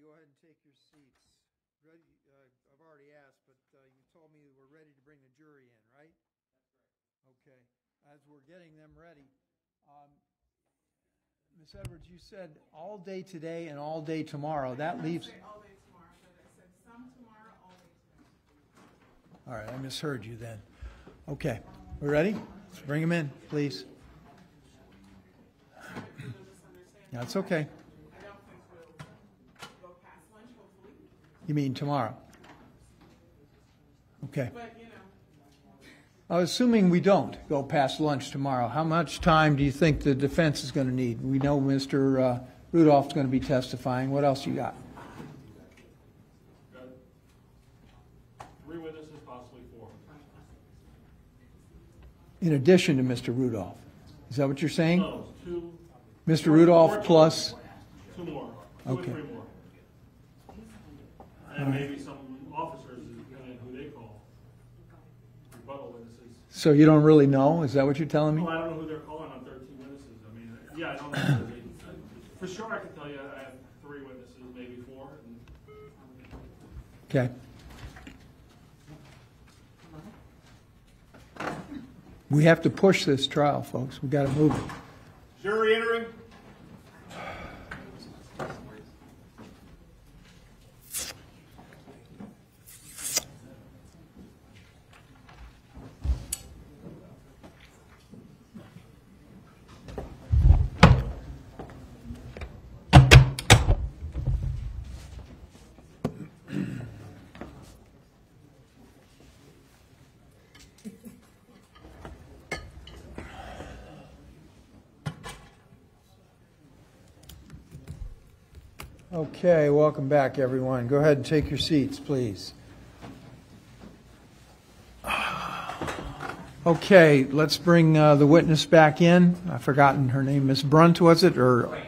go ahead and take your seats. Ready, uh, I've already asked, but uh, you told me we're ready to bring the jury in, right? Okay, as we're getting them ready, um, Ms. Edwards, you said all day today and all day tomorrow. That leaves, say all day tomorrow, but I said some tomorrow, all day today. all right, I misheard you then. Okay, we ready? Let's bring them in, please. That's okay. I don't think we'll go past lunch, hopefully, You mean tomorrow? Okay. but you know, Uh, Assuming we don't go past lunch tomorrow, how much time do you think the defense is going to need? We know Mr. uh, Rudolph's going to be testifying. What else you got? Got Three witnesses, possibly four. In addition to Mr. Rudolph? Is that what you're saying? No, two, Mr. Rudolph plus, two more, two or Okay. Three more. And maybe some officers, depending on who they call. Rebuttal witnesses. so you don't really know? Is that what you're telling me? Well, I don't know who they're calling on thirteen witnesses. I mean, yeah, I don't know. For sure, I can tell you, I have three witnesses, maybe four, Okay. We have to push this trial, folks. We've got to move it. Jury entering. Okay, welcome back, everyone. Go ahead and take your seats, please. Okay, let's bring uh, the witness back in. I've forgotten her name. Miss Brunt, was it? Or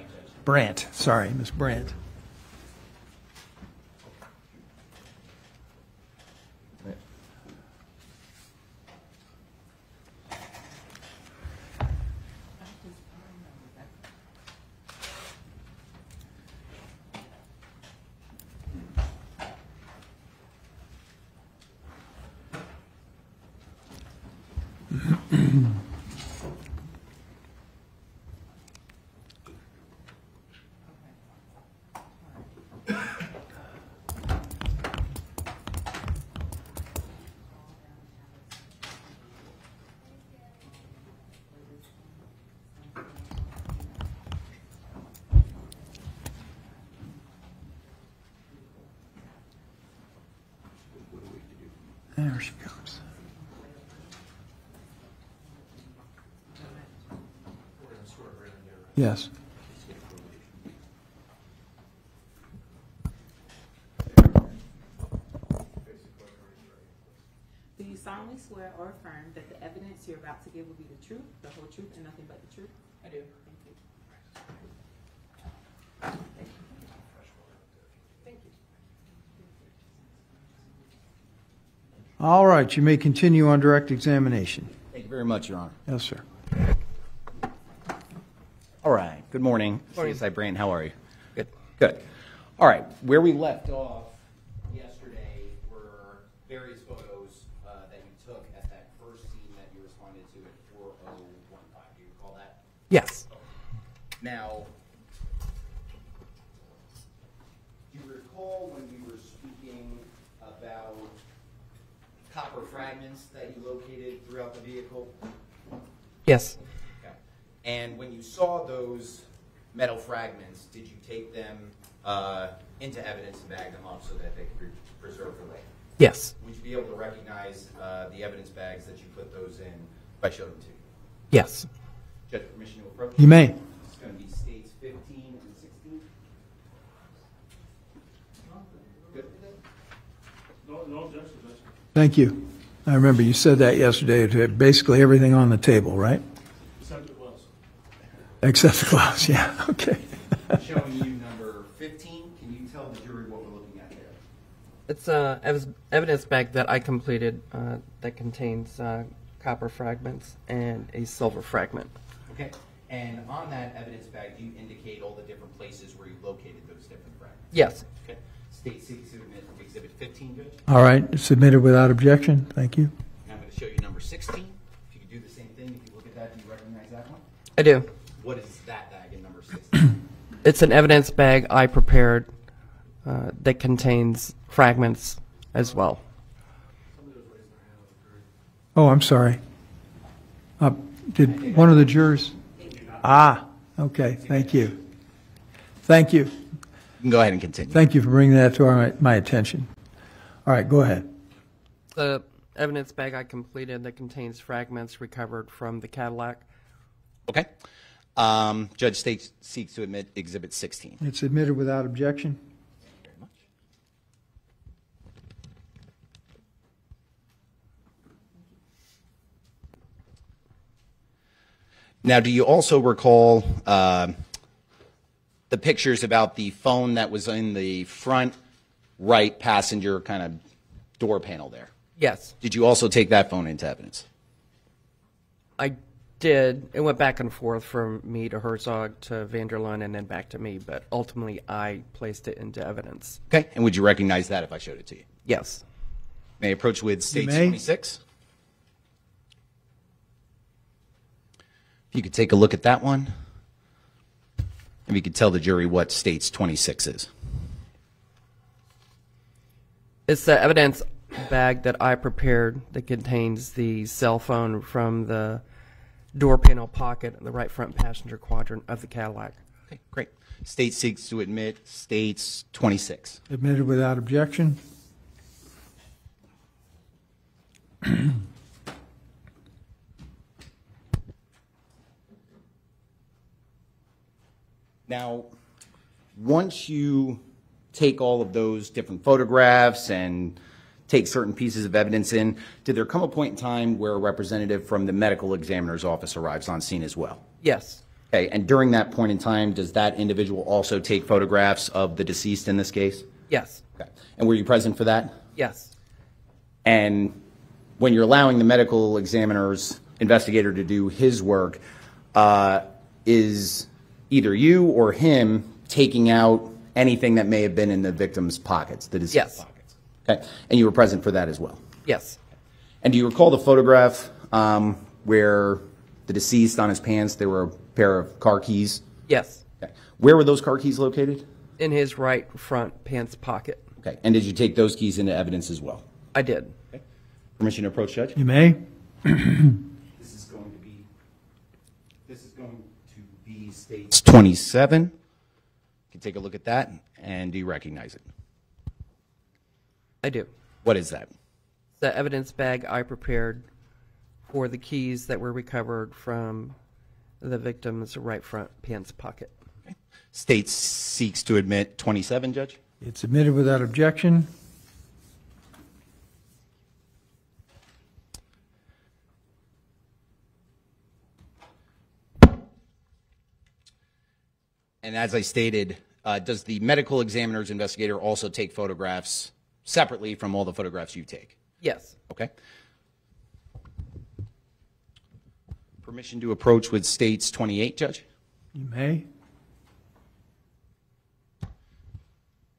Brandt, sorry, Miss Brandt. There she comes. Yes. do you solemnly swear or affirm that the evidence you're about to give will be the truth, the whole truth, and nothing but the truth? I do. Thank you. Thank you. All right, you may continue on direct examination. Thank you very much, Your Honor. Yes, sir. Good morning. CSI Brandt, how are you? Good. Good. All right. Where we left off yesterday were various photos uh, that you took at that first scene that you responded to at 4015. Do you recall that? Yes. Now, do you recall when we were speaking about copper fragments that you located throughout the vehicle? Yes. Okay. And when you saw those metal fragments, did you take them uh, into evidence and bag them up so that they could be preserved for later? Yes. Would you be able to recognize uh, the evidence bags that you put those in if I showed them to you? Yes. Judge, permission to approach? You may. It's going to be states 15 and 16. Good? no, no objection, Judge. Thank you. I remember you said that yesterday, to basically everything on the table, right? Except it was. Except the glass, yeah, okay. Showing you number 15. Can you tell the jury what we're looking at there? It's a ev- evidence bag that I completed uh, that contains uh, copper fragments and a silver fragment. Okay. And on that evidence bag, do you indicate all the different places where you located those different fragments? Yes. Okay. State seeks to admit Exhibit 15, Judge. All right, submitted without objection. Thank you. And I'm going to show you number 16. If you could do the same thing, if you look at that, do you recognize that one? I do. What is that bag in number 16? It's an evidence bag I prepared uh, that contains fragments as well. Oh, I'm sorry. Uh, Did one of the jurors? Ah, okay, thank you. Thank you. you can go ahead and continue. Thank you for bringing that to our, my attention. All right, go ahead. The evidence bag I completed that contains fragments recovered from the Cadillac. Okay. Um, Judge State seeks to admit Exhibit 16. It's admitted without objection. Very much. Now, do you also recall uh, the pictures about the phone that was in the front right passenger kind of door panel there? Yes, Did you also take that phone into evidence? I did. It went back and forth from me to Herzog to Vanderlun and then back to me, but ultimately I placed it into evidence. Okay. And would you recognize that if I showed it to you? Yes. May I approach with States may. 26? If you could take a look at that one. If you could tell the jury what States 26 is. It's the evidence bag that I prepared that contains the cell phone from the door panel pocket in the right front passenger quadrant of the Cadillac. Okay, great. State seeks to admit States 26. Admitted without objection. Now, once you take all of those different photographs and take certain pieces of evidence in, did there come a point in time where a representative from the medical examiner's office arrives on scene as well? Yes. Okay, and during that point in time, does that individual also take photographs of the deceased in this case? Yes. Okay, and were you present for that? Yes. And when you're allowing the medical examiner's investigator to do his work, uh, is either you or him taking out anything that may have been in the victim's pockets, the deceased's Yes. pockets? Okay, and you were present for that as well? Yes. And do you recall the photograph um, where the deceased on his pants, there were a pair of car keys? Yes. Okay. Where were those car keys located? In his right front pants pocket. Okay. And did you take those keys into evidence as well? I did. Okay. Permission to approach judge? You may. This is going to be, this is going to be states 27. You can take a look at that, and do you recognize it? I do. What is that? The evidence bag I prepared for the keys that were recovered from the victim's right front pants pocket. State seeks to admit 27, Judge? It's admitted without objection. And as I stated, uh, does the medical examiner's investigator also take photographs separately from all the photographs you take? Yes. Okay. Permission to approach with states 28, Judge? You may.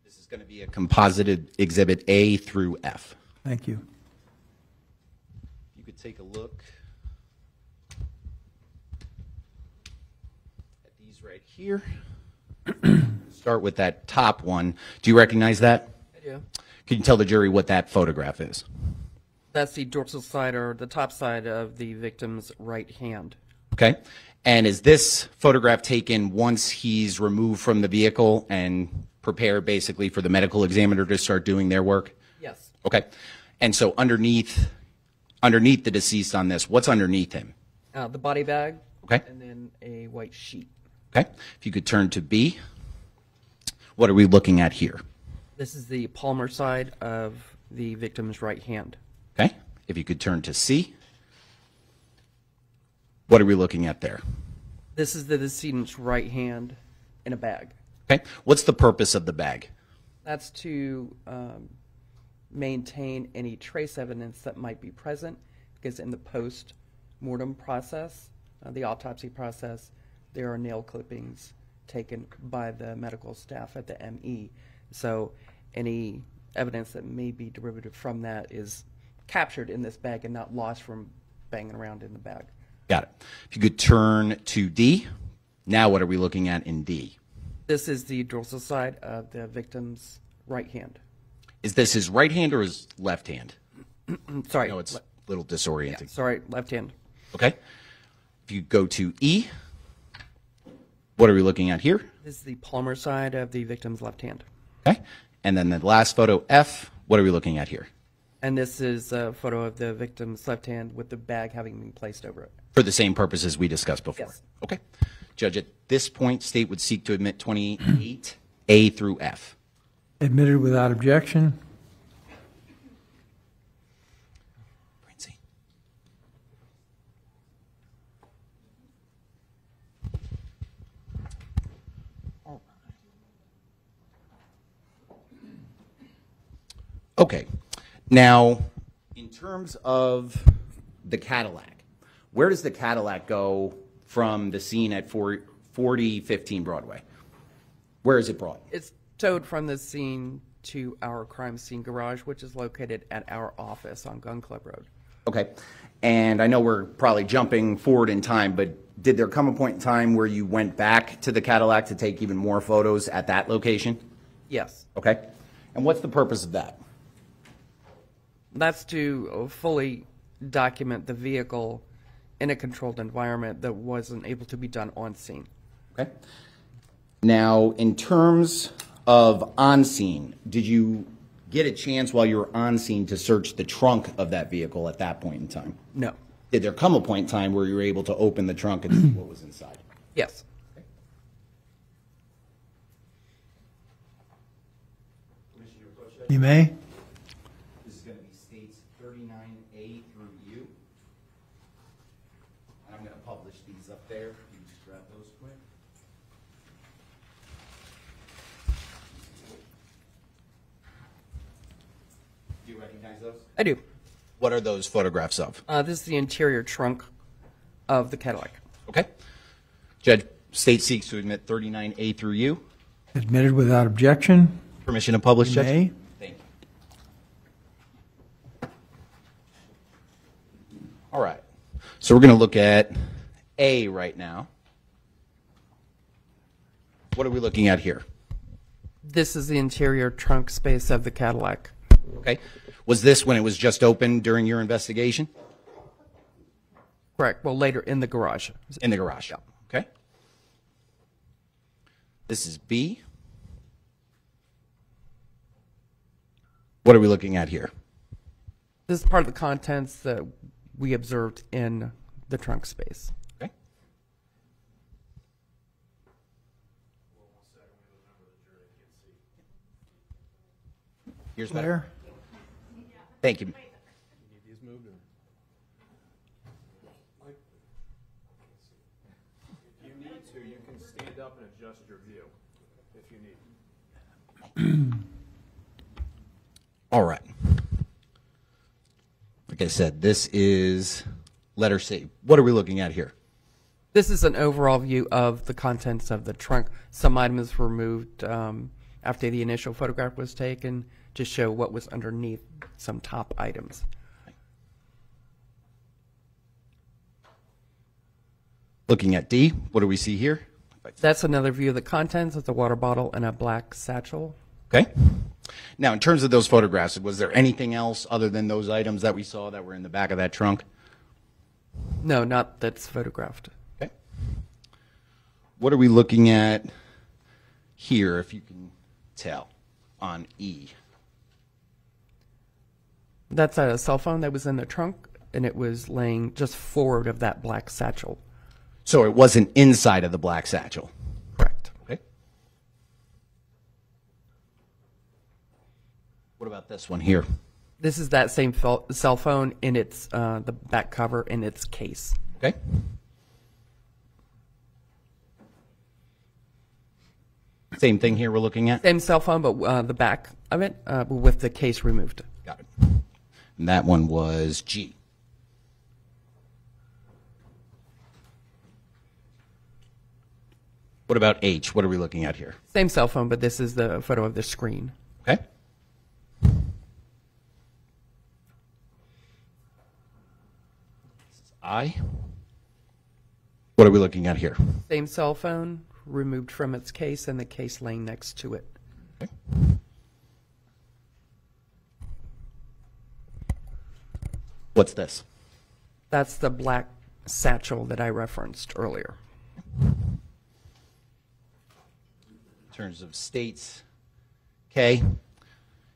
This is going to be a composited exhibit A through F. Thank you. If you could take a look at these right here. Start with that top one. Do you recognize that? Can you tell the jury what that photograph is? That's the dorsal side or the top side of the victim's right hand. Okay. And is this photograph taken once he's removed from the vehicle and prepared basically for the medical examiner to start doing their work? Yes. Okay. And so underneath underneath the deceased on this, what's underneath him? Uh, the body bag. Okay. And then a white sheet. Okay. If you could turn to B. What are we looking at here? This is the palmar side of the victim's right hand. Okay. If you could turn to C. What are we looking at there? This is the decedent's right hand in a bag. Okay. What's the purpose of the bag? That's to um, maintain any trace evidence that might be present, because in the post mortem process, uh, the autopsy process, there are nail clippings taken by the medical staff at the ME. So any evidence that may be derivative from that is captured in this bag and not lost from banging around in the bag. Got it. If you could turn to D. Now, what are we looking at in D? This is the dorsal side of the victim's right hand. Is this his right hand or his left hand? Sorry. No, it's a little disorienting. sorry, left hand. Okay. If you go to E, what are we looking at here? This is the palmar side of the victim's left hand. Okay. And then the last photo, F, what are we looking at here? And this is a photo of the victim's left hand with the bag having been placed over it. For the same purposes we discussed before. Yes. Okay. Judge, at this point, state would seek to admit 28A through F. Admitted without objection. Okay. Now, in terms of the Cadillac, where does the Cadillac go from the scene at 40 4015 Broadway? Where is it brought? It's towed from the scene to our crime scene garage, which is located at our office on Gun Club Road. Okay. And I know we're probably jumping forward in time, but did there come a point in time where you went back to the Cadillac to take even more photos at that location? Yes, Okay. And what's the purpose of that? That's to uh, fully document the vehicle in a controlled environment that wasn't able to be done on scene. Okay. Now, in terms of on scene, did you get a chance while you were on scene to search the trunk of that vehicle at that point in time? No. Did there come a point in time where you were able to open the trunk and see what was inside? Yes. You may. This is going to be states 39A through U. And I'm going to publish these up there. You can just grab those quick. Do you recognize those? I do. What are those photographs of? Uh, this is the interior trunk of the Cadillac. Okay. Judge, state seeks to admit 39A through U. Admitted without objection. Permission to publish, You Judge? may. Thank you. All right. So we're going to look at A right now. What are we looking at here? This is the interior trunk space of the Cadillac. Okay. Was this when it was just opened during your investigation? Correct. Well, later in the garage. In the garage? Yeah. Okay. This is B. What are we looking at here? This is part of the contents that we observed in the trunk space. Okay. Here's better. Thank you. All right. Like I said, this is letter C. What are we looking at here? This is an overall view of the contents of the trunk. Some items were removed um, after the initial photograph was taken to show what was underneath some top items. Looking at D, what do we see here? That's another view of the contents of the water bottle and a black satchel. Okay. Now, in terms of those photographs, was there anything else other than those items that we saw that were in the back of that trunk? No, not that's photographed. Okay. What are we looking at here, if you can tell, on E? That's a cell phone that was in the trunk, and it was laying just forward of that black satchel. So it wasn't inside of the black satchel. Correct. Okay. What about this one here? This is that same cell phone in its uh, the back cover in its case. Okay. Same thing here we're looking at? Same cell phone, but uh, the back of it uh, with the case removed. Got it. And that one was G. What about H? What are we looking at here? Same cell phone, but this is the photo of the screen. Okay. I. What are we looking at here? Same cell phone, removed from its case, and the case laying next to it. Okay. What's this? That's the black satchel that I referenced earlier. In terms of states, K,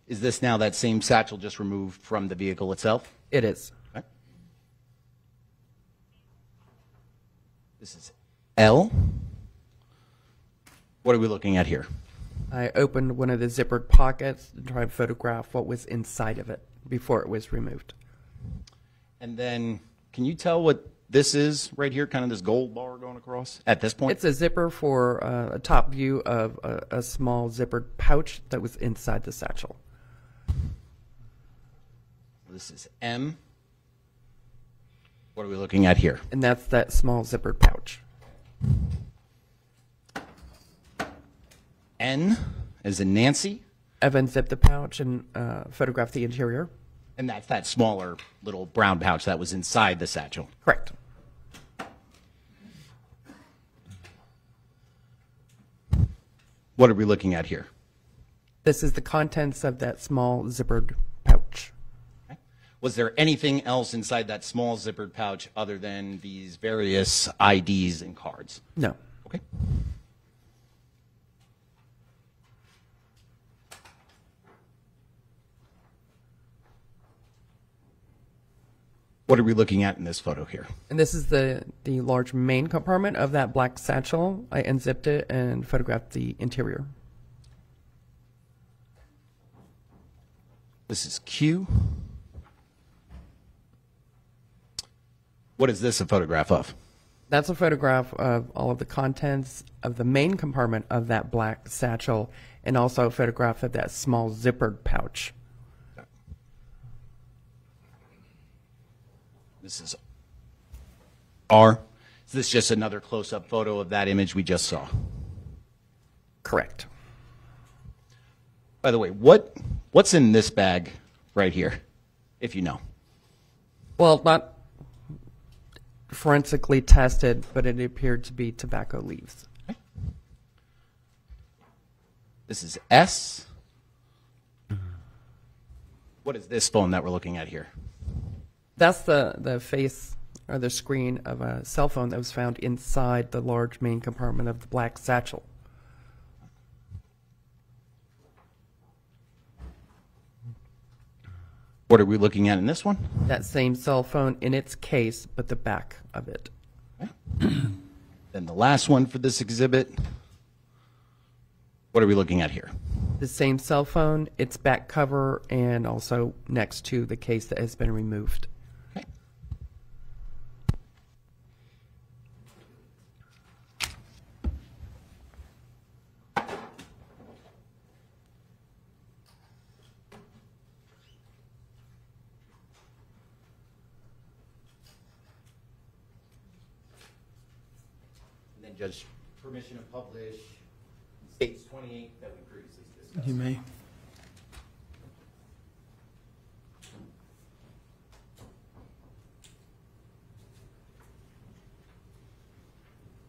is this now that same satchel just removed from the vehicle itself? It is. Okay. This is L. What are we looking at here? I opened one of the zippered pockets to try and photograph what was inside of it before it was removed. And then, can you tell what this is right here? Kind of this gold bar going across at this point? It's a zipper for uh, a top view of a, a small zippered pouch that was inside the satchel. This is M. What are we looking at here? And that's that small zippered pouch. N as in Nancy, I've unzipped the pouch and uh, photographed the interior. And that's that smaller little brown pouch that was inside the satchel. Correct. What are we looking at here? This is the contents of that small zippered pouch. Okay. Was there anything else inside that small zippered pouch other than these various IDs and cards? No. Okay. What are we looking at in this photo here? And this is the, the large main compartment of that black satchel. I unzipped it and photographed the interior. This is Q. What is this a photograph of? That's a photograph of all of the contents of the main compartment of that black satchel and also a photograph of that small zippered pouch. This is R. Is this just another close up photo of that image we just saw? Correct. By the way, what what's in this bag right here, if you know? Well, not forensically tested, but it appeared to be tobacco leaves. This is S. What is this phone that we're looking at here? That's the, the face or the screen of a cell phone that was found inside the large main compartment of the black satchel. What are we looking at in this one? That same cell phone in its case, but the back of it. Then the last one for this exhibit. What are we looking at here? The same cell phone, its back cover, and also next to the case that has been removed. Judge permission to publish states 28 that we previously discussed. You may.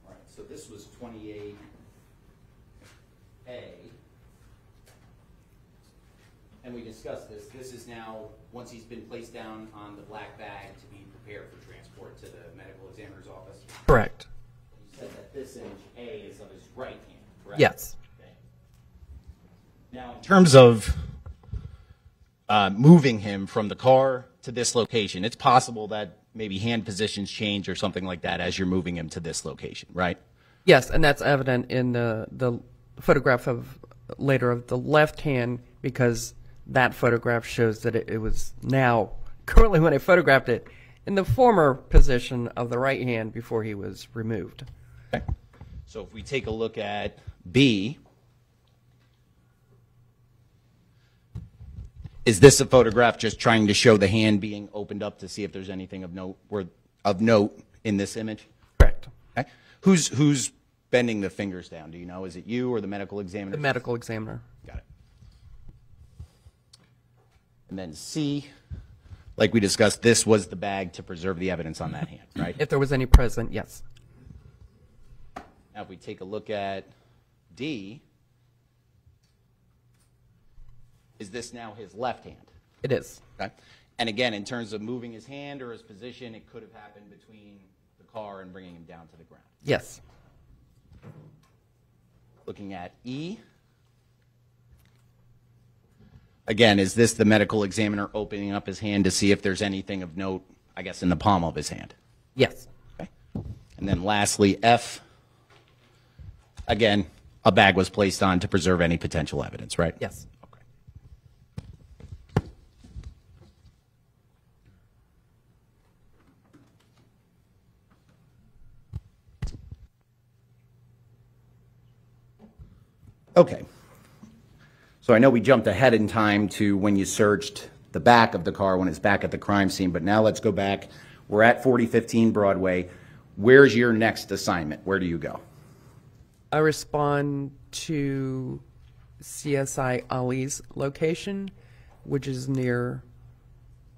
All right, so this was twenty-eight A. And we discussed this, this is now, once he's been placed down on the black bag to be prepared for transport to the medical examiner's office. Correct. You said that this image A is of his right hand, correct? Yes. Okay. Now, in terms of uh, moving him from the car to this location, it's possible that maybe hand positions change or something like that as you're moving him to this location, right? Yes, and that's evident in the, the photograph of later of the left hand because that photograph shows that it, it was now currently when I photographed it in the former position of the right hand before he was removed. Okay. So if we take a look at B, is this a photograph just trying to show the hand being opened up to see if there's anything of note, of note in this image? Correct. Okay. Who's, who's bending the fingers down? Do you know? Is it you or the medical examiner? The medical examiner. Got it. And then C, like we discussed, this was the bag to preserve the evidence on that hand, right? If there was any present, yes. Now, if we take a look at D, is this now his left hand? It is. Okay. And again, in terms of moving his hand or his position, it could have happened between the car and bringing him down to the ground. Yes. Looking at E. Again, is this the medical examiner opening up his hand to see if there's anything of note, I guess, in the palm of his hand? Yes. Okay. And then lastly, F. Again, a bag was placed on to preserve any potential evidence, right? Yes. Okay. Okay. So I know we jumped ahead in time to when you searched the back of the car when it's back at the crime scene, but now let's go back. We're at 4015 Broadway. Where's your next assignment? Where do you go? I respond to CSI Ali's location, which is near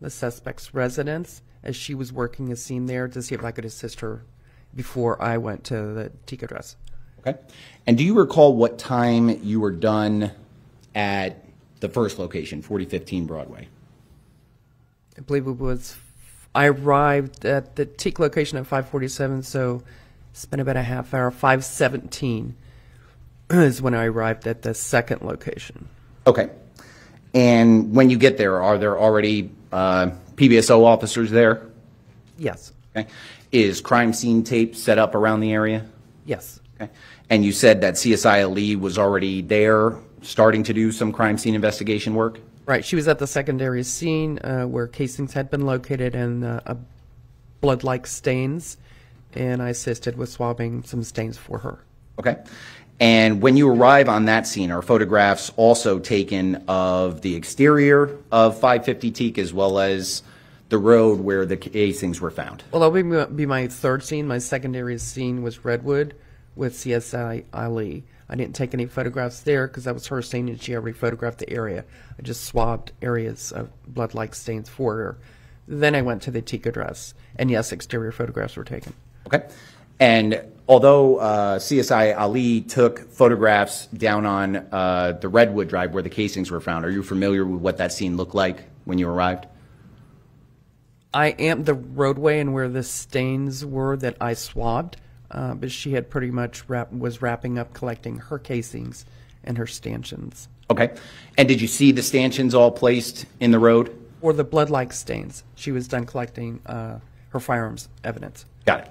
the suspect's residence, as she was working a scene there to see if I could assist her before I went to the Teak address. Okay. And do you recall what time you were done at the first location, 4015 Broadway? I believe it was. I arrived at the Teak location at 5:47, so spent about a half hour. 5:17 is when I arrived at the second location. Okay. And when you get there, are there already uh, PBSO officers there? Yes. Okay. Is crime scene tape set up around the area? Yes. Okay. And you said that CSI Ali was already there, starting to do some crime scene investigation work? Right. She was at the secondary scene uh, where casings had been located and uh, blood-like stains, and I assisted with swabbing some stains for her. Okay. And when you arrive on that scene, are photographs also taken of the exterior of 550 Teak as well as the road where the casings were found? Well, that would be my third scene. My secondary scene was Redwood with CSI Ali. I didn't take any photographs there because that was her scene and she already photographed the area. I just swabbed areas of blood-like stains for her. Then I went to the teak address, and yes, exterior photographs were taken. Okay. And although uh, CSI Ali took photographs down on uh, the Redwood Drive where the casings were found, are you familiar with what that scene looked like when you arrived? I am the roadway and where the stains were that I swabbed, uh, but she had pretty much wrap, was wrapping up collecting her casings and her stanchions. Okay. And did you see the stanchions all placed in the road? Or the blood-like stains. She was done collecting uh, her firearms evidence. Got it.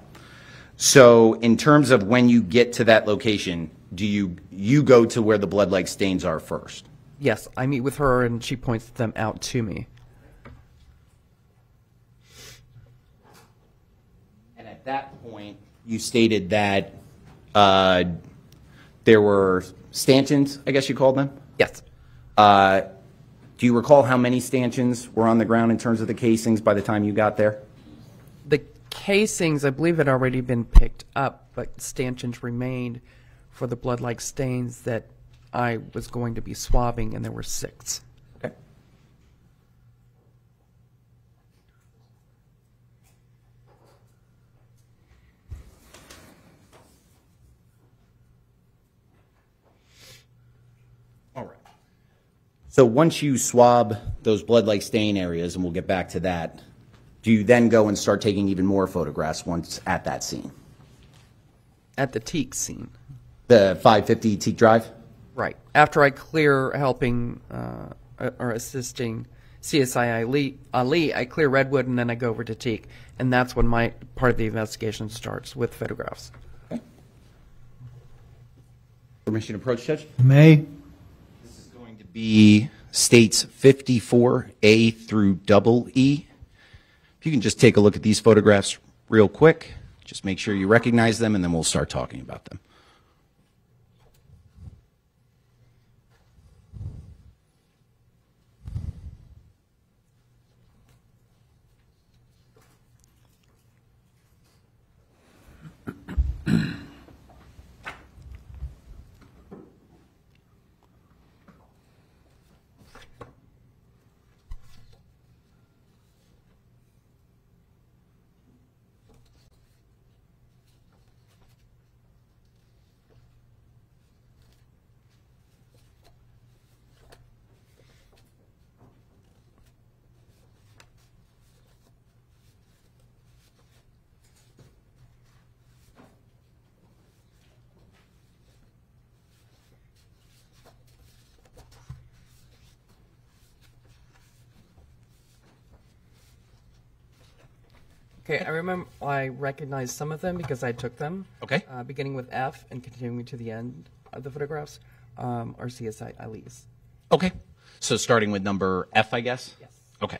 So in terms of when you get to that location, do you you go to where the blood-like stains are first? Yes, I meet with her and she points them out to me. And at that point, you stated that uh, there were stanchions, I guess you called them. Yes. Uh, do you recall how many stanchions were on the ground in terms of the casings by the time you got there? Casings, I believe, had already been picked up, but stanchions remained for the blood-like stains that I was going to be swabbing, and there were six. Okay. All right. So once you swab those blood-like stain areas, and we'll get back to that, do you then go and start taking even more photographs once at that scene? At the teak scene. The 550 Teak Drive? Right. After I clear helping uh, or assisting CSI Ali, Ali, I clear Redwood and then I go over to Teak. And that's when my part of the investigation starts with photographs. Permission to approach, Judge? May? This is going to be states 54A through double E. If you can just take a look at these photographs real quick, just make sure you recognize them, and then we'll start talking about them. Okay, I remember I recognized some of them because I took them. Okay. Uh, beginning with F and continuing to the end of the photographs um, are CSI Ali's. Okay. So starting with number F, I guess? Yes. Okay.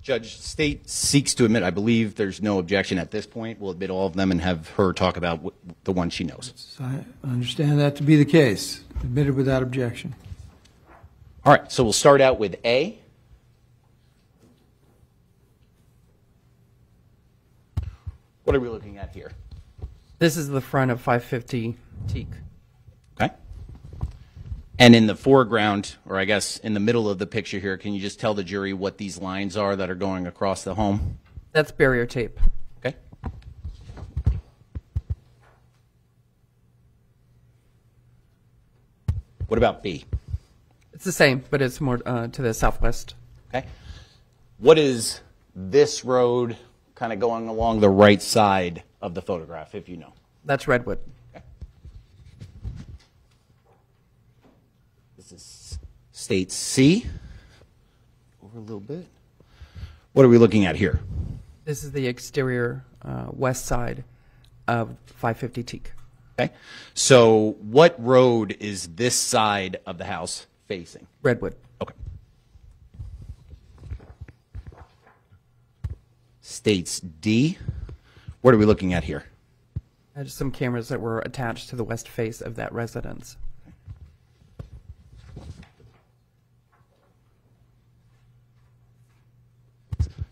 Judge State seeks to admit, I believe there's no objection at this point. We'll admit all of them and have her talk about wh- the one she knows. So I understand that to be the case. Admitted without objection. All right, so we'll start out with A. What are we looking at here? This is the front of 550 Teak. Okay. And in the foreground, or I guess in the middle of the picture here, can you just tell the jury what these lines are that are going across the home? That's barrier tape. Okay. What about B? It's the same, but it's more uh, to the southwest. Okay. What is this road kind of going along the right side of the photograph, if you know? That's Redwood. This is state C. Over a little bit. What are we looking at here? This is the exterior uh, west side of 550 Teak. Okay. So what road is this side of the house facing? Redwood. Okay. States D. What are we looking at here? Uh, just some cameras that were attached to the west face of that residence.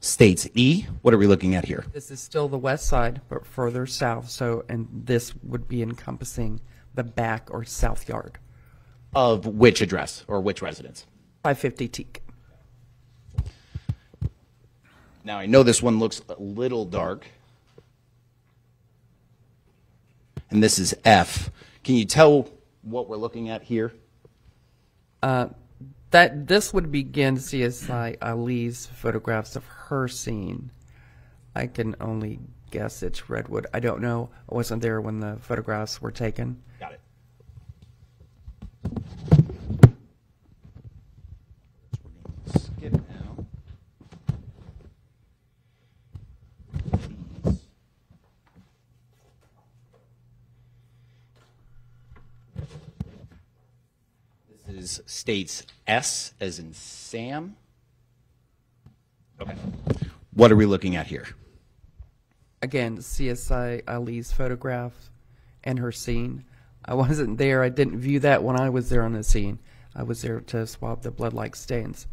States E. What are we looking at here? This is still the west side, but further south. So, and this would be encompassing the back or south yard. Of which address or which residence? 550 Teak. Now, I know this one looks a little dark. And this is F. Can you tell what we're looking at here? Uh, that this would begin CSI Ali's photographs of her scene. I can only guess it's Redwood. I don't know. I wasn't there when the photographs were taken. Got it. Is states S as in Sam. Okay. What are we looking at here? Again, CSI Ali's photograph and her scene. I wasn't there. I didn't view that when I was there on the scene. I was there to swab the blood-like stains.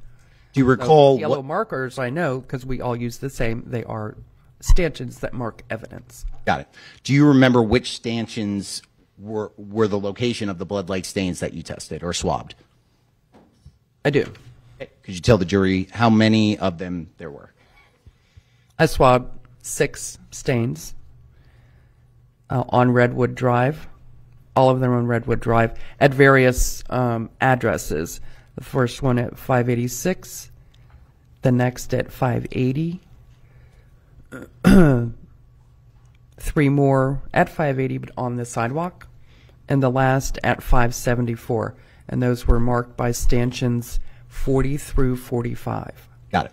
Do you So recall yellow what? markers, I know, because we all use the same. They are stanchions that mark evidence. Got it. Do you remember which stanchions were were the location of the blood like stains that you tested or swabbed? I do. Could you tell the jury how many of them there were? I swabbed six stains uh, on Redwood Drive. All of them on Redwood Drive at various um, addresses. The first one at 586, the next at 580, three more at 580 but on the sidewalk, and the last at 574. And those were marked by stanchions 40 through 45. Got it.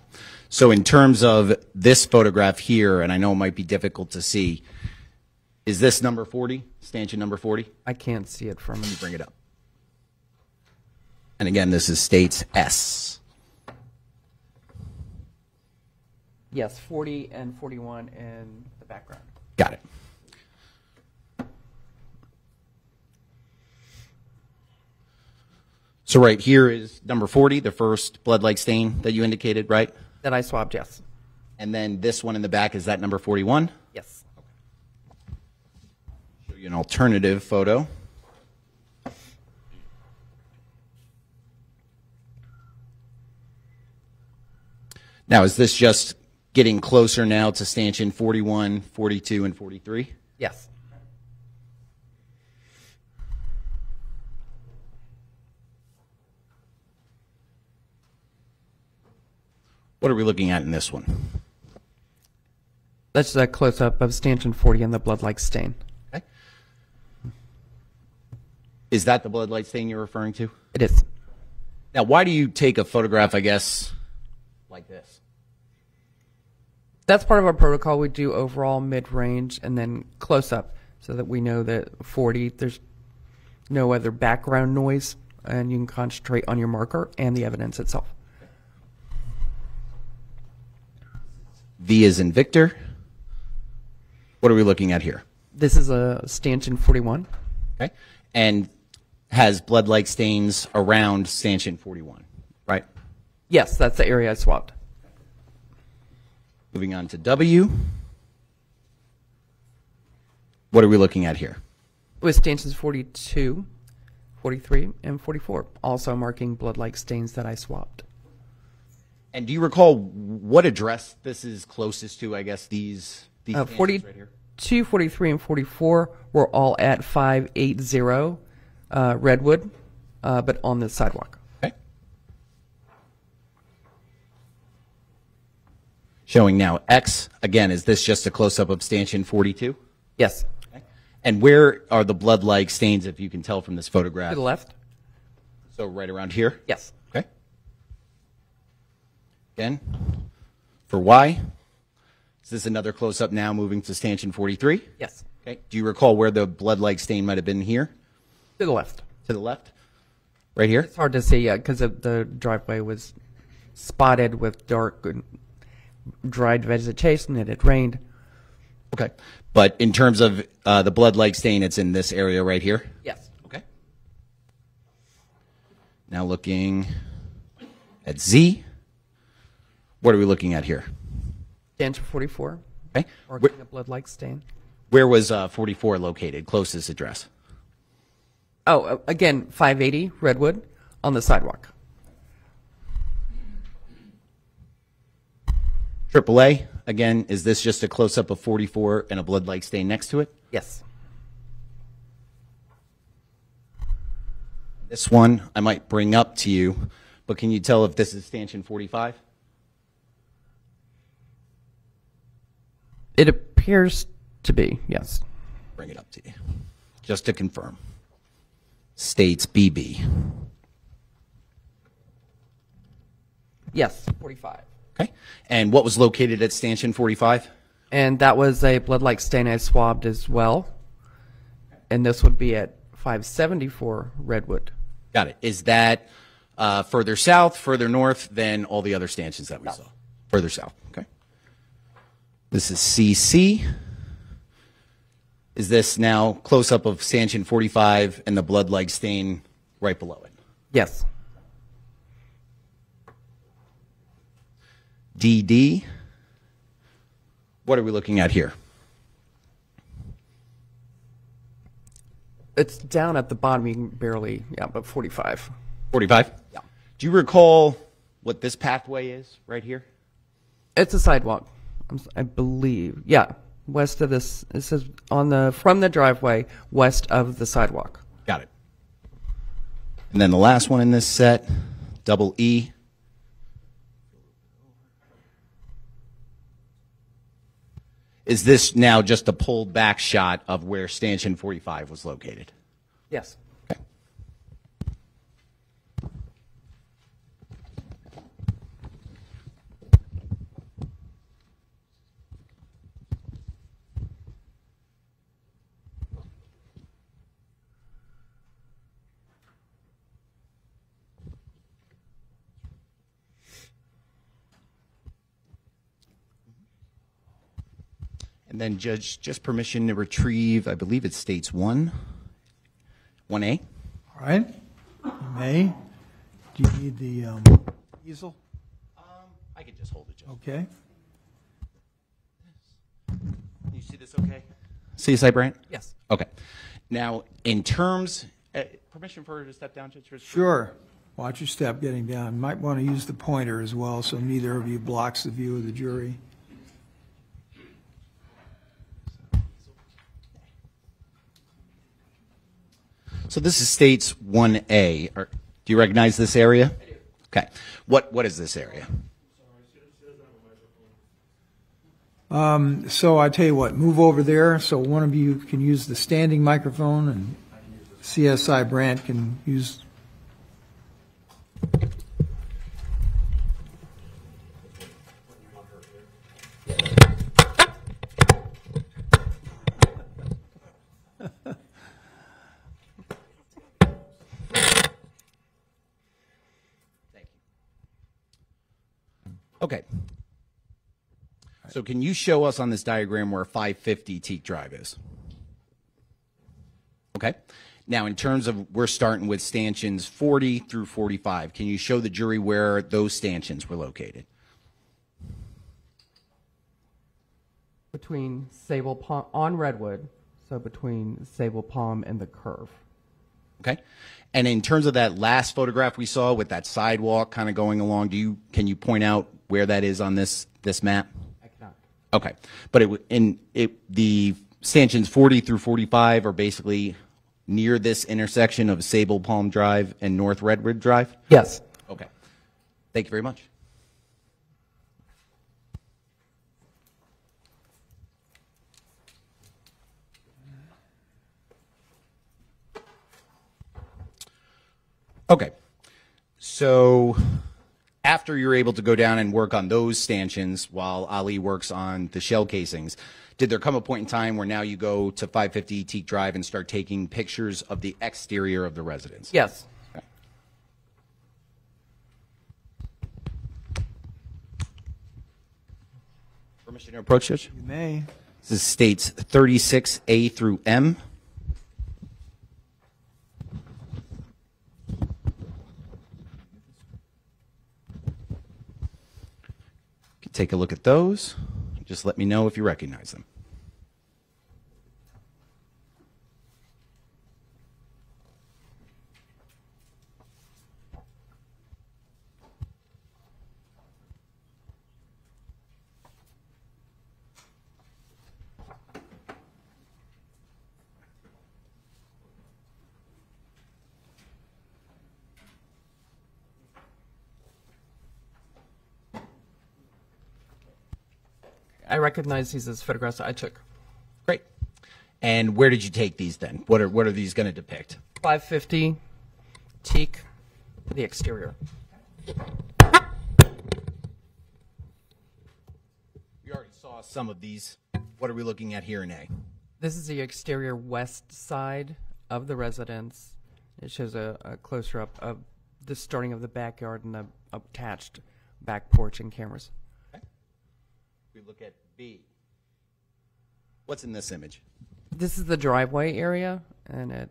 So in terms of this photograph here, and I know it might be difficult to see, is this number 40, stanchion number 40? I can't see it from Bring it up. And again, this is states S. Yes, 40 and 41 in the background. Got it. So right here is number 40, the first blood-like stain that you indicated, right? That I swabbed, yes. And then this one in the back, is that number 41? Yes. Show you an alternative photo. Now, is this just getting closer now to stanchion 41, 42, and 43? Yes. What are we looking at in this one? That's a close up of stanchion 40 and the blood like stain. Okay. Is that the blood-like stain you're referring to? It is. Now, why do you take a photograph, I guess, like this? That's part of our protocol. We do overall, mid range, and then close up so that we know that 40, there's no other background noise, and you can concentrate on your marker and the evidence itself. V is in Victor. What are we looking at here? This is a stanchion 41. Okay. And has blood like stains around stanchion 41, right? Yes, that's the area I swapped. Moving on to W. What are we looking at here? With stanchions 42, 43, and 44, also marking blood like stains that I swapped. And do you recall what address this is closest to? I guess these these Uh, stanchions 42, right here. 43, and 44 were all at 580 uh, Redwood, uh, but on the sidewalk. Okay. Showing now X again. Is this just a close up of stanchion 42? Yes. Okay. And where are the blood like stains? If you can tell from this photograph. To the left? So right around here. Yes. Okay. Again, for Y, is this another close up now moving to stanchion 43? Yes. Okay. Do you recall where the blood like stain might have been here? To the left. To the left? Right here? It's hard to see yet because the driveway was spotted with dark dried vegetation. And it rained. Okay. But in terms of uh, the blood like stain, it's in this area right here? Yes. Okay. Now looking at Z. What are we looking at here? Stanchion 44, Okay. marking Where, a blood like stain. where was uh, 44 located? Closest address? Oh, uh, again, 580 Redwood on the sidewalk. AAA, again, is this just a close up of 44 and a blood like stain next to it? Yes. This one I might bring up to you, but can you tell if this is stanchion 45? It appears to be, yes. Bring it up to you. Just to confirm. States BB. Yes, 45. Okay. And what was located at stanchion 45? And that was a blood like stain I swabbed as well. And this would be at 574 Redwood. Got it. Is that uh, further south, further north than all the other stanchions that we saw? Further south. Okay. This is CC. Is this now close up of stanchion 45 and the blood like stain right below it? Yes. DD. What are we looking at here? It's down at the bottom, you can barely, yeah, but 45. 45? Yeah. Do you recall what this pathway is right here? It's a sidewalk, I believe. Yeah, west of this. It says on the from the driveway, west of the sidewalk. Got it. And then the last one in this set, double E. Is this now just a pulled back shot of where stanchion 45 was located? Yes. And then judge, just permission to retrieve, I believe it states one, 1A. All right? You may. Do you need the um, easel? I can just hold it, Judge. Okay. You see this okay? See this, Brandt? Yes. Okay. Now, in terms, uh, permission for her to step down, Judge? Fritz? Sure. Watch your step getting down. Might want to use the pointer as well, so neither of you blocks the view of the jury. So this is states 1A. Are- Do you recognize this area? Okay. What, what is this area? Um, so I tell you what, move over there so one of you can use the standing microphone and CSI Brandt can use. Okay. So can you show us on this diagram where 550 Teak Drive is? Okay. Now, in terms of, we're starting with stanchions 40 through 45. Can you show the jury where those stanchions were located? Between Sable Palm, on Redwood, so between Sable Palm and the curve. Okay. And in terms of that last photograph we saw with that sidewalk kind of going along, do you, can you point out where that is on this, this map? I cannot. Okay, but it, in, it, the stanchions 40 through 45 are basically near this intersection of Sable Palm Drive and North Redwood Drive? Yes. Okay. Thank you very much. Okay. So after you're able to go down and work on those stanchions while Ali works on the shell casings, did there come a point in time where now you go to 550 Teak Drive and start taking pictures of the exterior of the residence? Yes. Permission to approach, Judge? You may. This is states 36A through M. Take a look at those. Just let me know if you recognize them. I recognize these as photographs I took. Great. And where did you take these then? What are what are these going to depict? 550 teak, the exterior. We already saw some of these. What are we looking at here in A? This is the exterior west side of the residence. It shows a, a closer up of the starting of the backyard and the attached back porch and cameras. Okay. We look at B. What's in this image? This is the driveway area, and it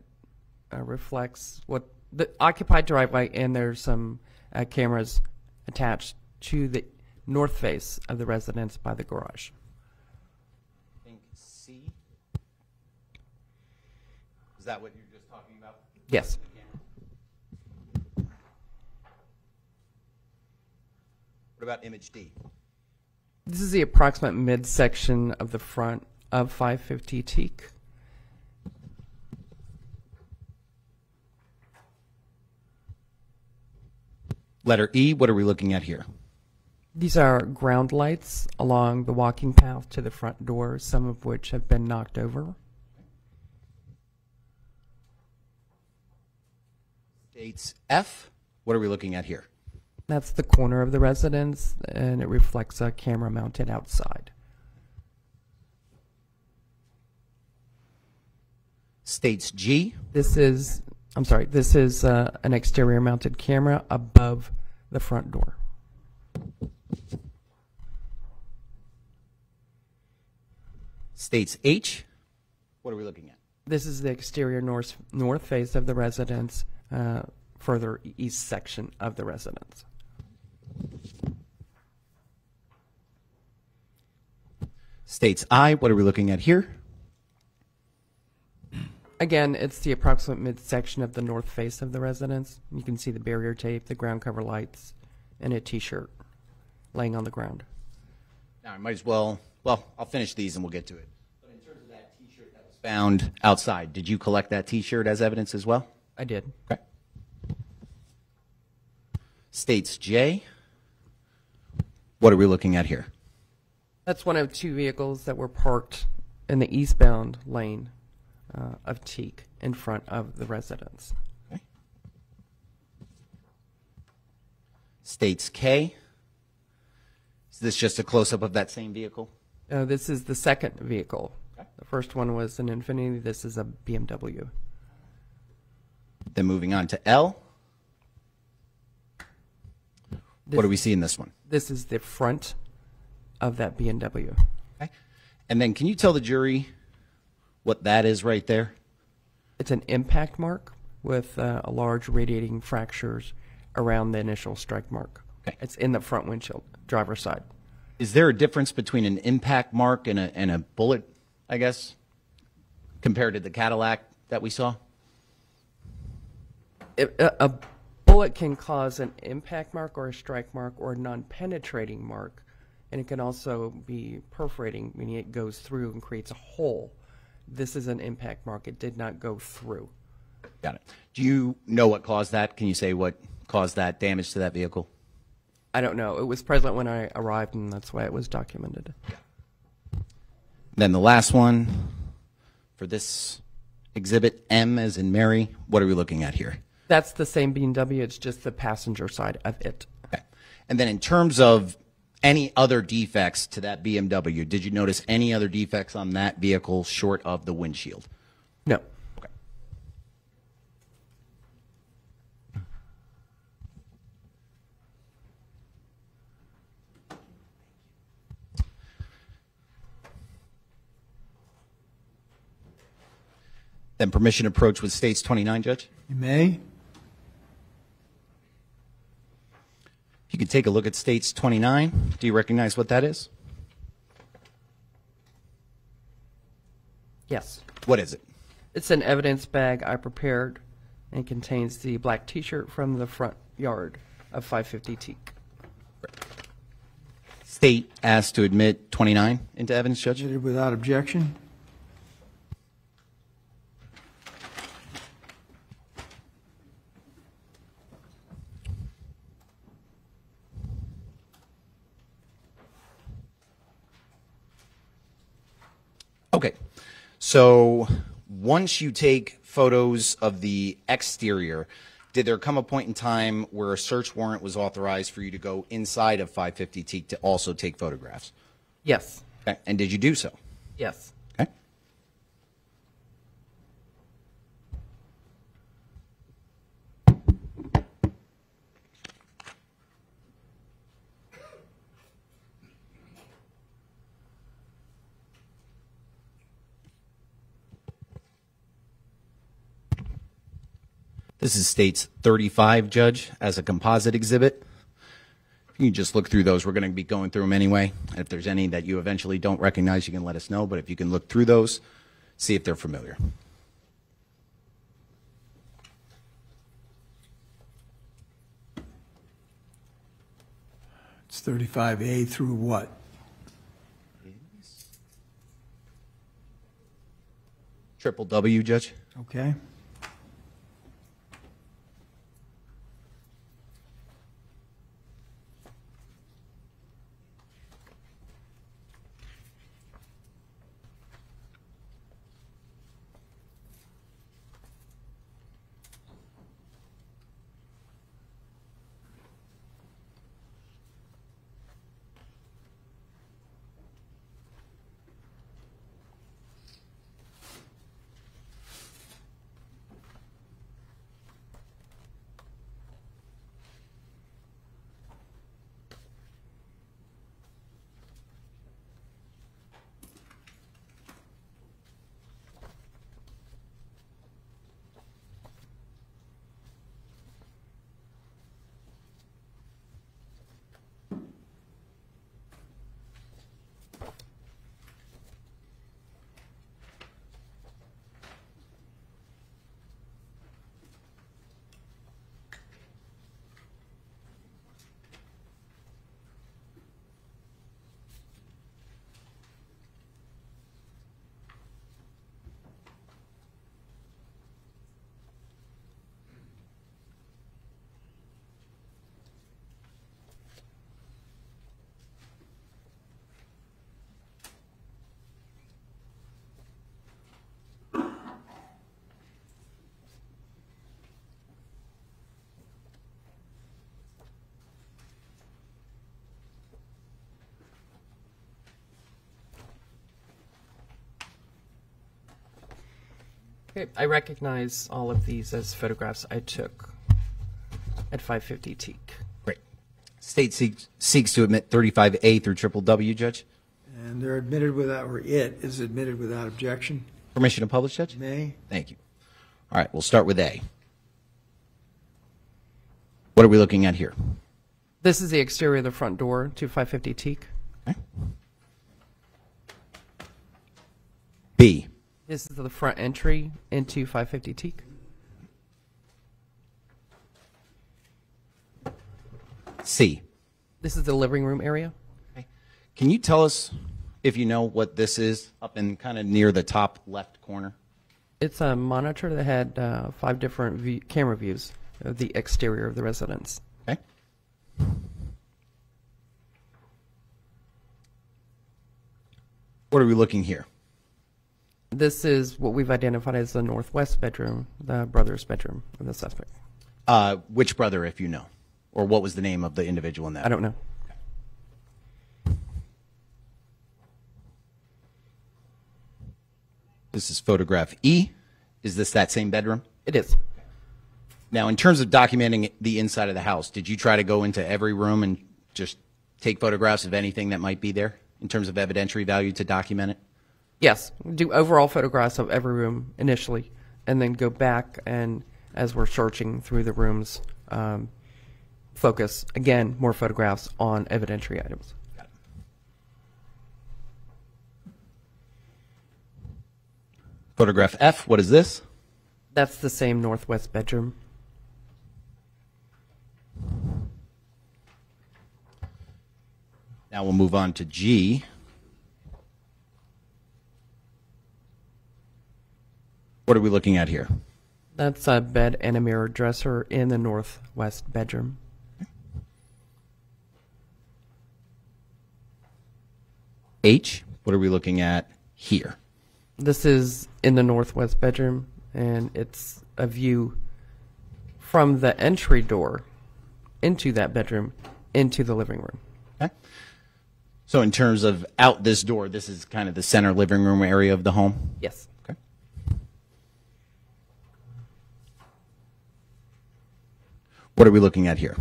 uh, reflects what the occupied driveway, and there's some uh, cameras attached to the north face of the residence by the garage. I think C. Is that what you're just talking about? Yes. What about image D? This is the approximate midsection of the front of 550 teak. Letter E, what are we looking at here? These are ground lights along the walking path to the front door, some of which have been knocked over. States F, what are we looking at here? That's the corner of the residence, and it reflects a camera mounted outside. States G, This is, I'm sorry, this is uh, an exterior mounted camera above the front door. States H, what are we looking at? This is the exterior north, north face of the residence, uh, further east section of the residence. States I, what are we looking at here? Again, it's the approximate midsection of the north face of the residence. You can see the barrier tape, the ground cover lights, and a T-shirt laying on the ground. Now, I might as well, well, I'll finish these and we'll get to it. But in terms of that T-shirt that was found outside, did you collect that T-shirt as evidence as well? I did. Okay. States J, what are we looking at here? That's one of two vehicles that were parked in the eastbound lane uh, of Teak in front of the residence. Okay. States K, is this just a close-up of that same vehicle? Uh, this is the second vehicle. The first one was an Infiniti. This is a BMW. Then moving on to L. This, What do we see in this one? This is the front of that BMW. Okay. And then can you tell the jury what that is right there? It's an impact mark with uh, a large radiating fractures around the initial strike mark. Okay. It's in the front windshield, driver's side. Is there a difference between an impact mark and a, and a bullet, I guess, compared to the Cadillac that we saw? If, a, a bullet can cause an impact mark or a strike mark or a non-penetrating mark, and it can also be perforating, meaning it goes through and creates a hole. This is an impact mark. It did not go through. Got it. Do you know what caused that? Can you say what caused that damage to that vehicle? I don't know. It was present when I arrived, and that's why it was documented. Then the last one for this exhibit M as in Mary. What are we looking at here? That's the same BMW. It's just the passenger side of it. Okay. And then in terms of any other defects to that BMW, did you notice any other defects on that vehicle short of the windshield? No. Okay. Then permission approach with states 29, Judge? You may. You can take a look at states 29. Do you recognize what that is? Yes. What is it? It's an evidence bag I prepared and contains the black T-shirt from the front yard of 550 Teak. State asked to admit 29 into evidence, Judge? Without objection. Okay. So once you take photos of the exterior, did there come a point in time where a search warrant was authorized for you to go inside of 550 Teak to also take photographs? Yes. Okay. And did you do so? Yes. This is states 35, Judge, as a composite exhibit. You can just look through those. We're going to be going through them anyway. If there's any that you eventually don't recognize, you can let us know. But if you can look through those, see if they're familiar. It's 35A through what? Triple W, Judge. Okay. Okay. I recognize all of these as photographs I took at 550 Teak. Great. State seeks, seeks to admit 35A through triple W, Judge. And they're admitted without, or it is admitted without objection. Permission to publish, Judge? Nay? Thank you. All right, we'll start with A. What are we looking at here? This is the exterior of the front door to 550 Teak. Okay. B. This is the front entry into 550 Teak. C. This is the living room area. Okay. Can you tell us if you know what this is up in kind of near the top left corner? It's a monitor that had uh, five different view- camera views of the exterior of the residence. Okay. What are we looking here? This is what we've identified as the northwest bedroom, the brother's bedroom of the suspect. Uh, which brother, if you know? Or what was the name of the individual in that? I don't know. This is photograph E. Is this that same bedroom? It is. Now, in terms of documenting the inside of the house, did you try to go into every room and just take photographs of anything that might be there in terms of evidentiary value to document it? Yes, do overall photographs of every room initially, and then go back and as we're searching through the rooms, um, focus again more photographs on evidentiary items. Photograph F, what is this? That's the same northwest bedroom. Now we'll move on to G. What are we looking at here? That's a bed and a mirror dresser in the northwest bedroom. H, what are we looking at here? This is in the northwest bedroom, and it's a view from the entry door into that bedroom into the living room. Okay. So, in terms of out this door, this is kind of the center living room area of the home? Yes. What are we looking at here?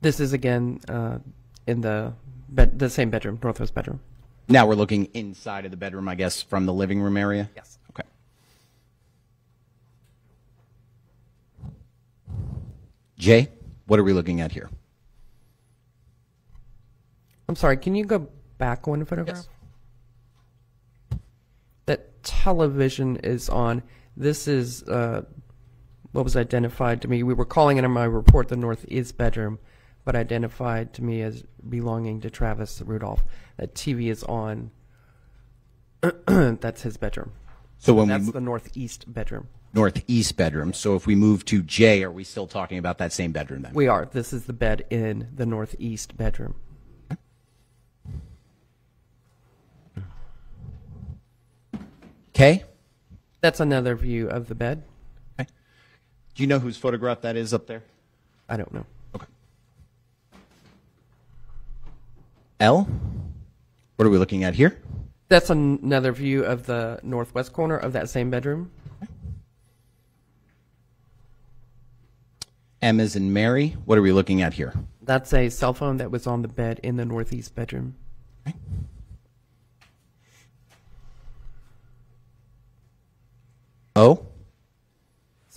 This is again uh, in the bed, the same bedroom, northwest bedroom. Now we're looking inside of the bedroom, I guess, from the living room area? Yes. Okay. Jay, what are we looking at here? I'm sorry. Can you go back one photograph? That television is on. This is uh, what was identified to me. We were calling it in my report the northeast bedroom, but identified to me as belonging to Travis Rudolph. That TV is on. That's his bedroom. So when we That's mo- the northeast bedroom. northeast bedroom. So if we move to J, are we still talking about that same bedroom then? We are. This is the bed in the northeast bedroom. K? That's another view of the bed. Do you know whose photograph that is up there? I don't know. Okay. L? What are we looking at here? That's an- another view of the northwest corner of that same bedroom. M is in Mary. What are we looking at here? That's a cell phone that was on the bed in the northeast bedroom. O?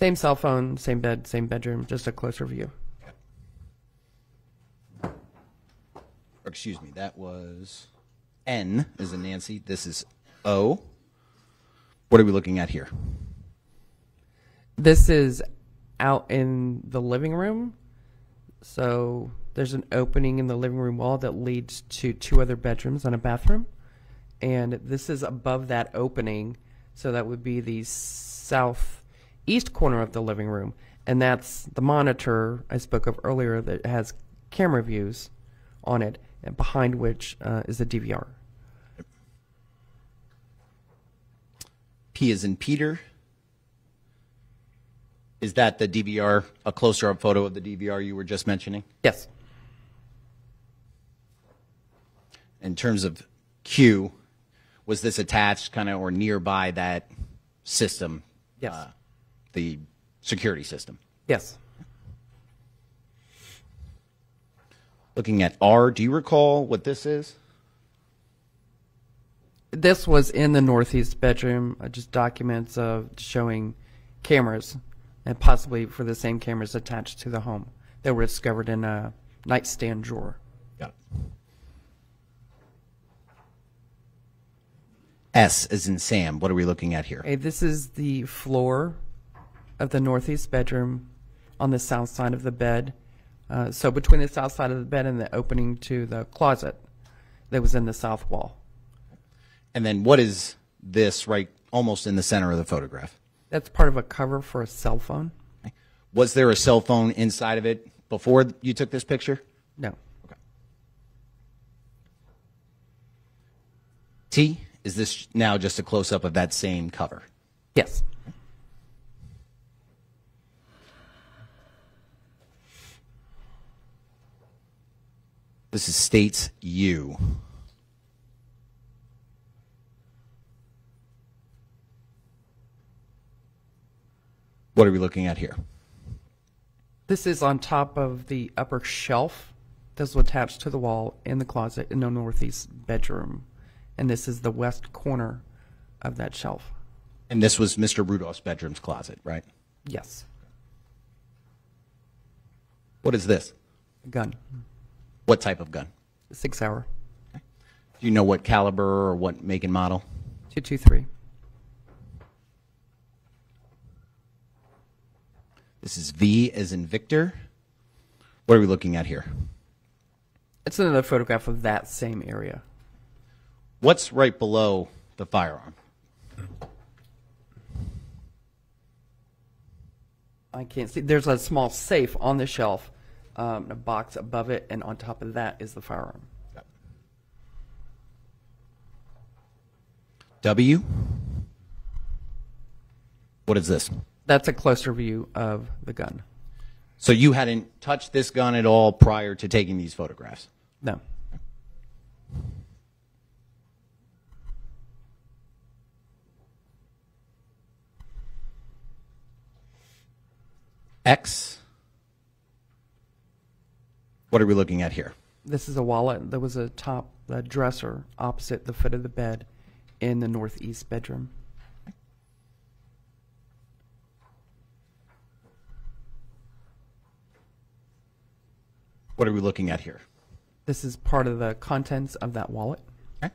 Same cell phone, same bed, same bedroom, just a closer view. Excuse me, that was N is in Nancy. This is O. What are we looking at here? This is out in the living room. So there's an opening in the living room wall that leads to two other bedrooms and a bathroom. And this is above that opening. So that would be the southeast corner of the living room. And that's the monitor I spoke of earlier that has camera views on it, and behind which uh, is the DVR. P is in Peter. Is that the DVR, a closer up photo of the DVR you were just mentioning? Yes. In terms of Q, was this attached kind of or nearby that system? Yes. uh, the security system. Yes. Looking at R, do you recall what this is? This was in the northeast bedroom, uh, just documents of showing cameras, and possibly for the same cameras attached to the home that were discovered in a nightstand drawer. Got it. S is in Sam. What are we looking at here? Okay, this is the floor of the northeast bedroom on the south side of the bed. Uh, so between the south side of the bed and the opening to the closet that was in the south wall. And then what is this right almost in the center of the photograph? That's part of a cover for a cell phone. Was there a cell phone inside of it before you took this picture? No. T, is this now just a close up of that same cover? Yes. This is states U. What are we looking at here? This is on top of the upper shelf that's attached to the wall in the closet in the northeast bedroom. And this is the west corner of that shelf. And this was Mr. Rudolph's bedroom's closet, right? Yes. What is this? A gun. What type of gun? Sig Sauer. Do you know what caliber or what make and model? 223. This is V as in Victor. What are we looking at here? It's another photograph of that same area. What's right below the firearm? I can't see. There's a small safe on the shelf, um, a box above it, and on top of that is the firearm. W. What is this? That's a closer view of the gun. So you hadn't touched this gun at all prior to taking these photographs? No. X. What are we looking at here? This is a wallet. There was a top dresser opposite the foot of the bed in the northeast bedroom. What are we looking at here? This is part of the contents of that wallet. Okay.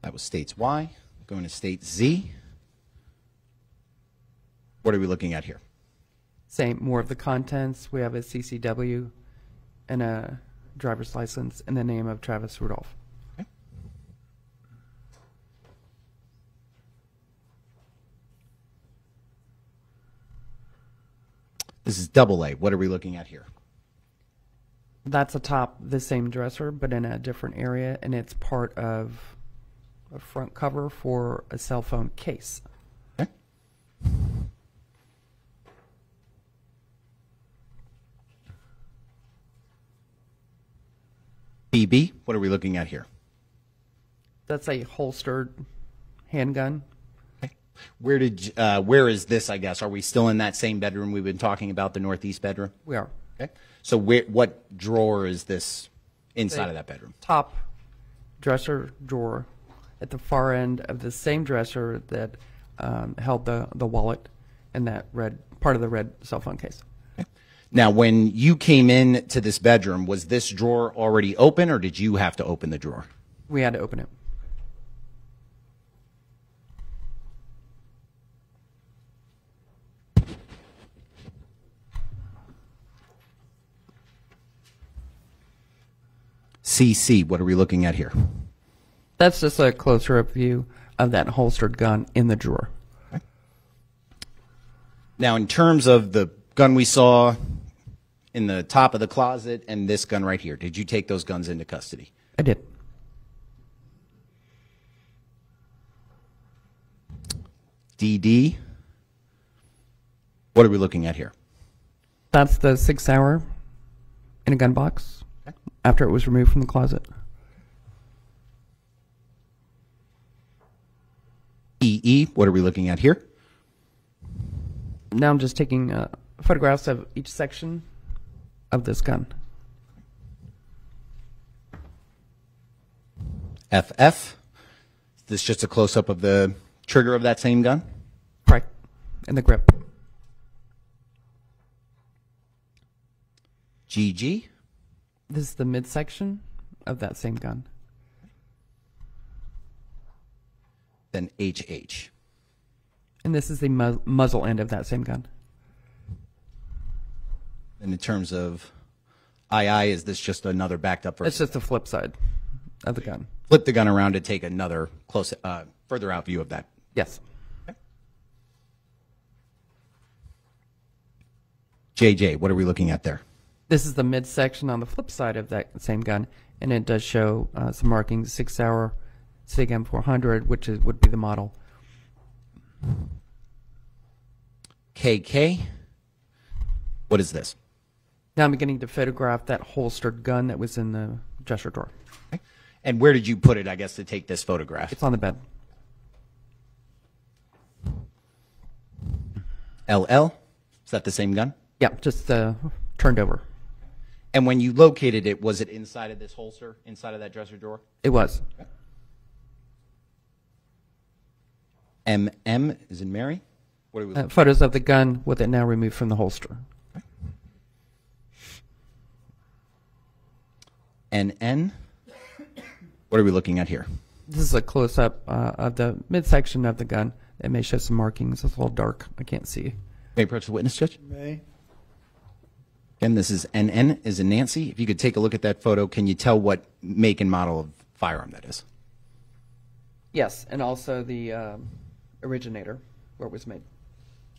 That was states Y. Going to state Z. What are we looking at here? Same, more of the contents. We have a CCW and a driver's license in the name of Travis Rudolph. This is double A. What are we looking at here? That's atop the same dresser, but in a different area, and it's part of a front cover for a cell phone case. Okay. BB, what are we looking at here? That's a holstered handgun. Where did uh, where is this? I guess are we still in that same bedroom we've been talking about, the northeast bedroom? We are. Okay. So where, what drawer is this inside of that bedroom? Top dresser drawer at the far end of the same dresser that um, held the, the wallet and that red part of the red cell phone case. Now, when you came in to this bedroom, was this drawer already open, or did you have to open the drawer? We had to open it. CC, what are we looking at here? That's just a closer up view of that holstered gun in the drawer. Now, in terms of the gun we saw in the top of the closet and this gun right here, did you take those guns into custody? I did. DD, what are we looking at here? That's the Sig Sauer in a gun box after it was removed from the closet. EE, what are we looking at here? Now I'm just taking uh, photographs of each section of this gun. FF. This Is this just a close up of the trigger of that same gun? Right. In the grip. GG. This is the midsection of that same gun. Then HH. And this is the mu- muzzle end of that same gun. And in terms of II, is this just another backed up version? It's just the flip side of the gun. Flip the gun around to take another close, uh, further out view of that. Yes. JJ, what are we looking at there? This is the midsection on the flip side of that same gun, and it does show uh, some markings: Sig Sauer SIG M400, which is, would be the model. KK. What is this? Now I'm beginning to photograph that holstered gun that was in the dresser drawer. And where did you put it, I guess, to take this photograph? It's on the bed. LL? Is that the same gun? Yeah, just uh, turned over. And when you located it, was it inside of this holster, inside of that dresser drawer? It was. MM is in Mary? What are we Uh, photos of the gun with it now removed from the holster. NN? What are we looking at here? This is a close up uh, of the midsection of the gun. It may show some markings. It's a little dark. I can't see. May I approach the witness, Judge? May? Again, this is NN is in Nancy. If you could take a look at that photo, can you tell what make and model of firearm that is? Yes, and also the um, originator, where it was made.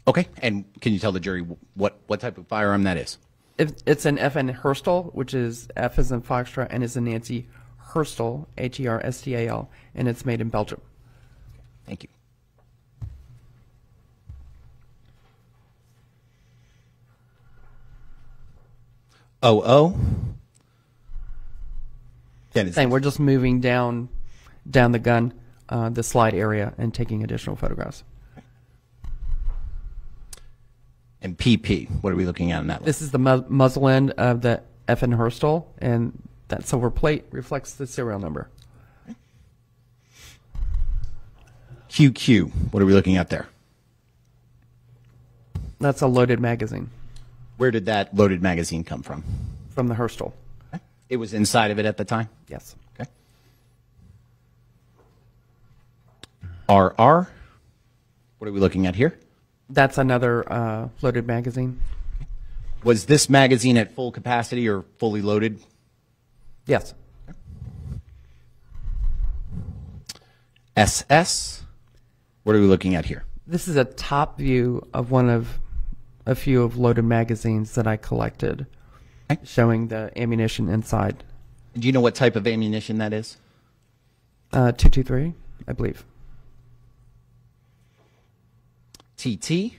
Okay. And can you tell the jury what, what type of firearm that is? It's an FN Herstal, which is F is in Foxtrot and is in Nancy Herstal, H E R S T A L, and it's made in Belgium. Thank you. Oh, oh. Again, is Same. We're just moving down, down the gun, uh, the slide area, and taking additional photographs. And PP. What are we looking at in that? This is the mu- muzzle end of the FN Herstal, and that silver plate reflects the serial number. QQ. What are we looking at there? That's a loaded magazine Where did that loaded magazine come from? from the Herstal. It was inside of it at the time? Yes. Okay. RR. What are we looking at here? That's another uh, loaded magazine. Was this magazine at full capacity or fully loaded? Yes. SS. What are we looking at here? This is a top view of one of a few of loaded magazines that I collected, Okay. showing the ammunition inside. Do you know what type of ammunition that is? Uh, 223, I believe. TT.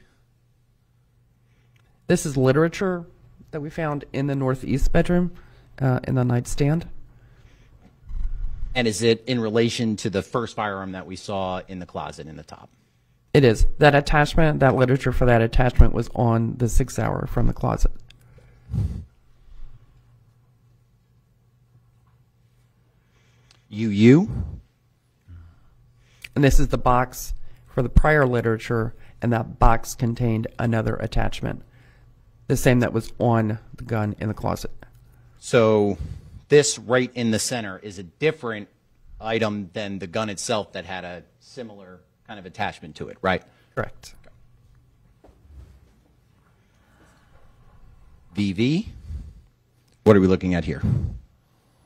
This is literature that we found in the northeast bedroom uh, in the nightstand. And is it in relation to the first firearm that we saw in the closet in the top? It is. That attachment, that literature for that attachment was on the Sig Sauer from the closet. UU. And this is the box for the prior literature, and that box contained another attachment, the same that was on the gun in the closet. So this right in the center is a different item than the gun itself that had a similar kind of attachment to it, right? Correct. VV. What are we looking at here?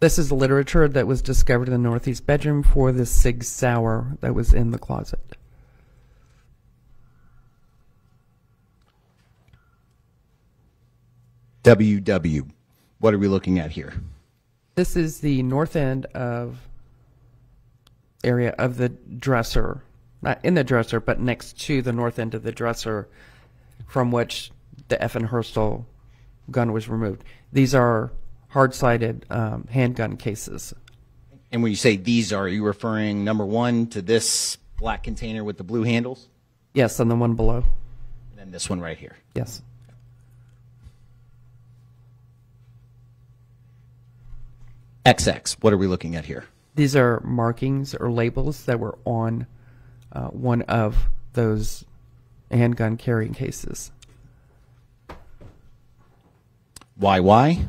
This is the literature that was discovered in the northeast bedroom for the Sig Sauer that was in the closet. WW. What are we looking at here? This is the north end of area of the dresser, not in the dresser, but next to the north end of the dresser, from which the FN Herstal gun was removed. These are hard-sided um, handgun cases. And when you say these are, are you referring number one to this black container with the blue handles? Yes, and the one below. And then this one right here. Yes. XX, what are we looking at here? These are markings or labels that were on uh, one of those handgun carrying cases. YY?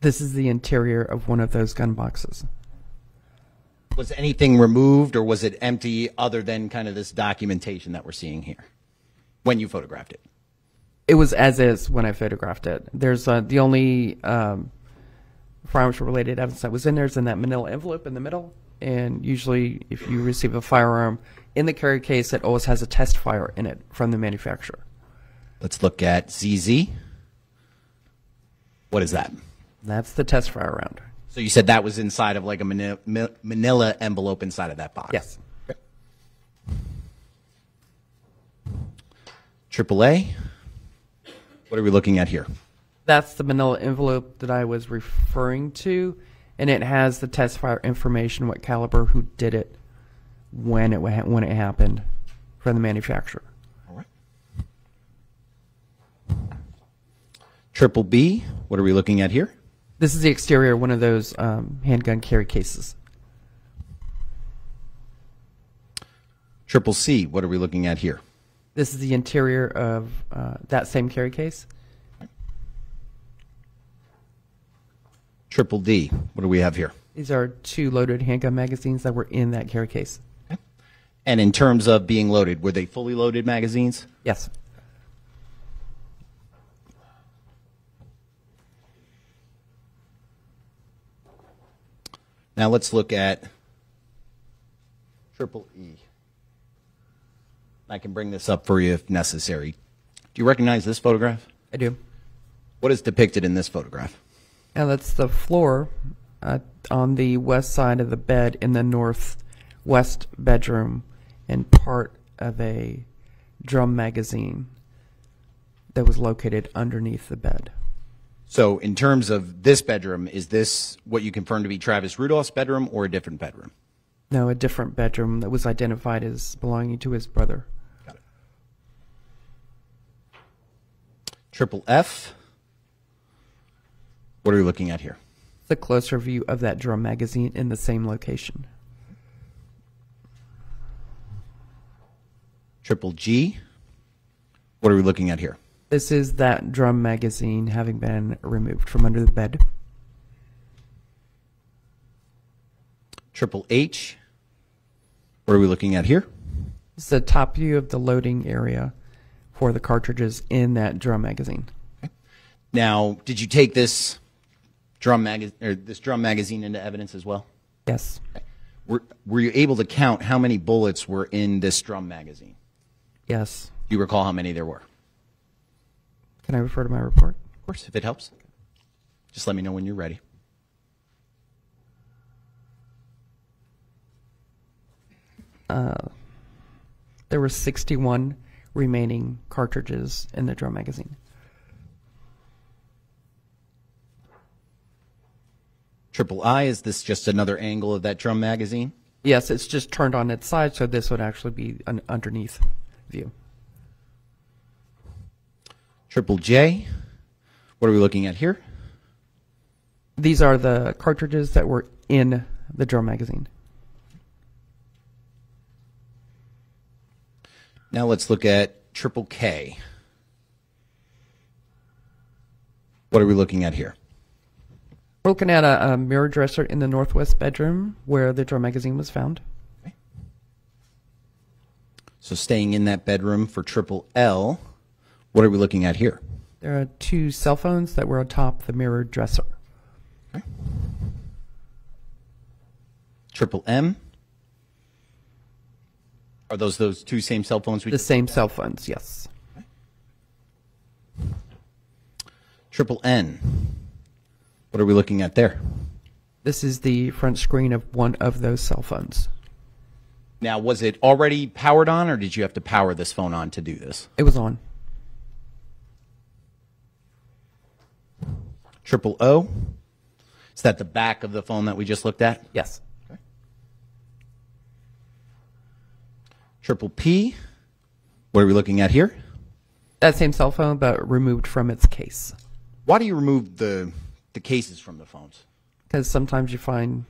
This is the interior of one of those gun boxes. Was anything removed or was it empty other than kind of this documentation that we're seeing here when you photographed it? It was as is when I photographed it. There's uh, the only um, firearms related evidence that was in there is in that manila envelope in the middle. And usually, if you receive a firearm in the carry case, it always has a test fire in it from the manufacturer. Let's look at ZZ. What is that? That's the test fire round. So you said that was inside of like a manila, manila envelope inside of that box? Yes. AAA? What are we looking at here? That's the manila envelope that I was referring to, and it has the test fire information, what caliber, who did it, when it wa- when it happened, from the manufacturer. All right. Triple B, what are we looking at here? This is the exterior of one of those um, handgun carry cases. Triple C, what are we looking at here? This is the interior of uh, that same carry case. Triple D, what do we have here? These are two loaded handgun magazines that were in that carry case. And in terms of being loaded, were they fully loaded magazines? Yes. Now let's look at triple E. I can bring this up for you if necessary. Do you recognize this photograph? I do. What is depicted in this photograph? And that's the floor uh, on the west side of the bed in the northwest bedroom and part of a drum magazine that was located underneath the bed. So, in terms of this bedroom, is this what you confirm to be Travis Rudolph's bedroom or a different bedroom? No, a different bedroom that was identified as belonging to his brother. Got it. Triple F. What are we looking at here? A closer view of that drum magazine in the same location. Triple G. What are we looking at here? This is that drum magazine having been removed from under the bed. Triple H. What are we looking at here? It's the top view of the loading area for the cartridges in that drum magazine. Now, did you take this drum mag- or this drum magazine into evidence as well? Yes. Were, were you able to count how many bullets were in this drum magazine? Yes. Do you recall how many there were? Can I refer to my report? Of course, if it helps. Just let me know when you're ready. Uh, there were 61 remaining cartridges in the drum magazine. Triple I, is this just another angle of that drum magazine? Yes, it's just turned on its side, so this would actually be an underneath view. Triple J, what are we looking at here? These are the cartridges that were in the drum magazine. Now let's look at Triple K. What are we looking at here? We're looking at a, a mirror dresser in the northwest bedroom where the drum magazine was found. So staying in that bedroom for Triple L, what are we looking at here? There are two cell phones that were atop the mirror dresser. Triple M. Are those those two same cell phones we The same cell phones, yes. Triple N. What are we looking at there? This is the front screen of one of those cell phones. Now, was it already powered on, or did you have to power this phone on to do this? It was on. Triple O. Is that the back of the phone that we just looked at? Yes. Triple P. What are we looking at here? That same cell phone, but removed from its case. Why do you remove the the cases from the phones? Because sometimes you find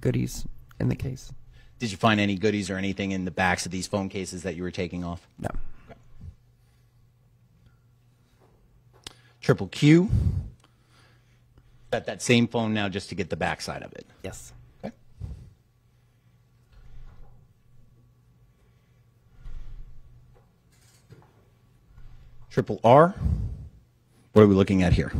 goodies in the case. Did you find any goodies or anything in the backs of these phone cases that you were taking off? No. Triple Q. Got that same phone now just to get the backside of it. Yes. Okay. Triple R. What are we looking at here?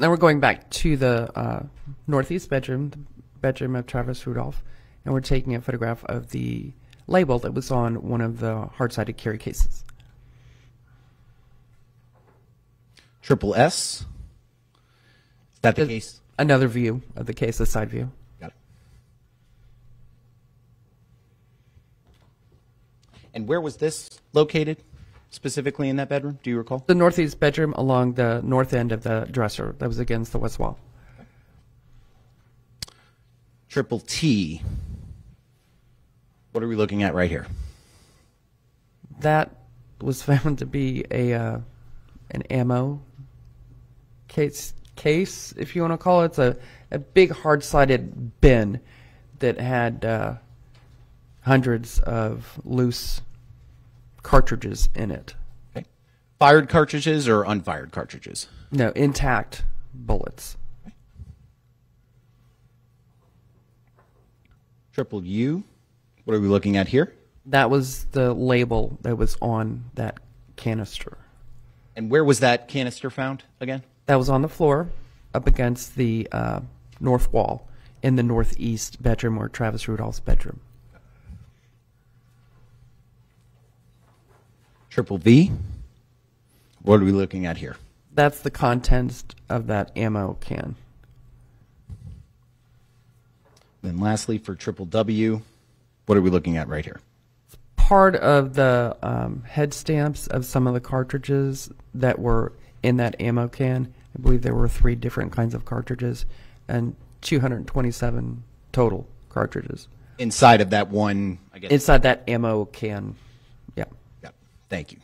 Now we're going back to the uh, northeast bedroom, the bedroom of Travis Rudolph, and we're taking a photograph of the label that was on one of the hard-sided carry cases. Triple S. Is that the case? Another view of the case, a side view. Got it. And where was this located specifically in that bedroom? Do you recall? The northeast bedroom along the north end of the dresser that was against the west wall. Triple T. What are we looking at right here? That was found to be a uh, an ammo case case, if you want to call it. It's a, a big hard sided bin that had uh, hundreds of loose cartridges in it. Okay. Fired cartridges or unfired cartridges? No, intact bullets. Triple U. What are we looking at here? That was the label that was on that canister. And where was that canister found again? That was on the floor up against the uh, north wall in the northeast bedroom or Travis Rudolph's bedroom. Triple V. What are we looking at here? That's the contents of that ammo can. Then lastly, for triple W, what are we looking at right here? Part of the um, head stamps of some of the cartridges that were in that ammo can. I believe there were three different kinds of cartridges and 227 total cartridges Inside of that one, I guess. inside that ammo can. Thank you.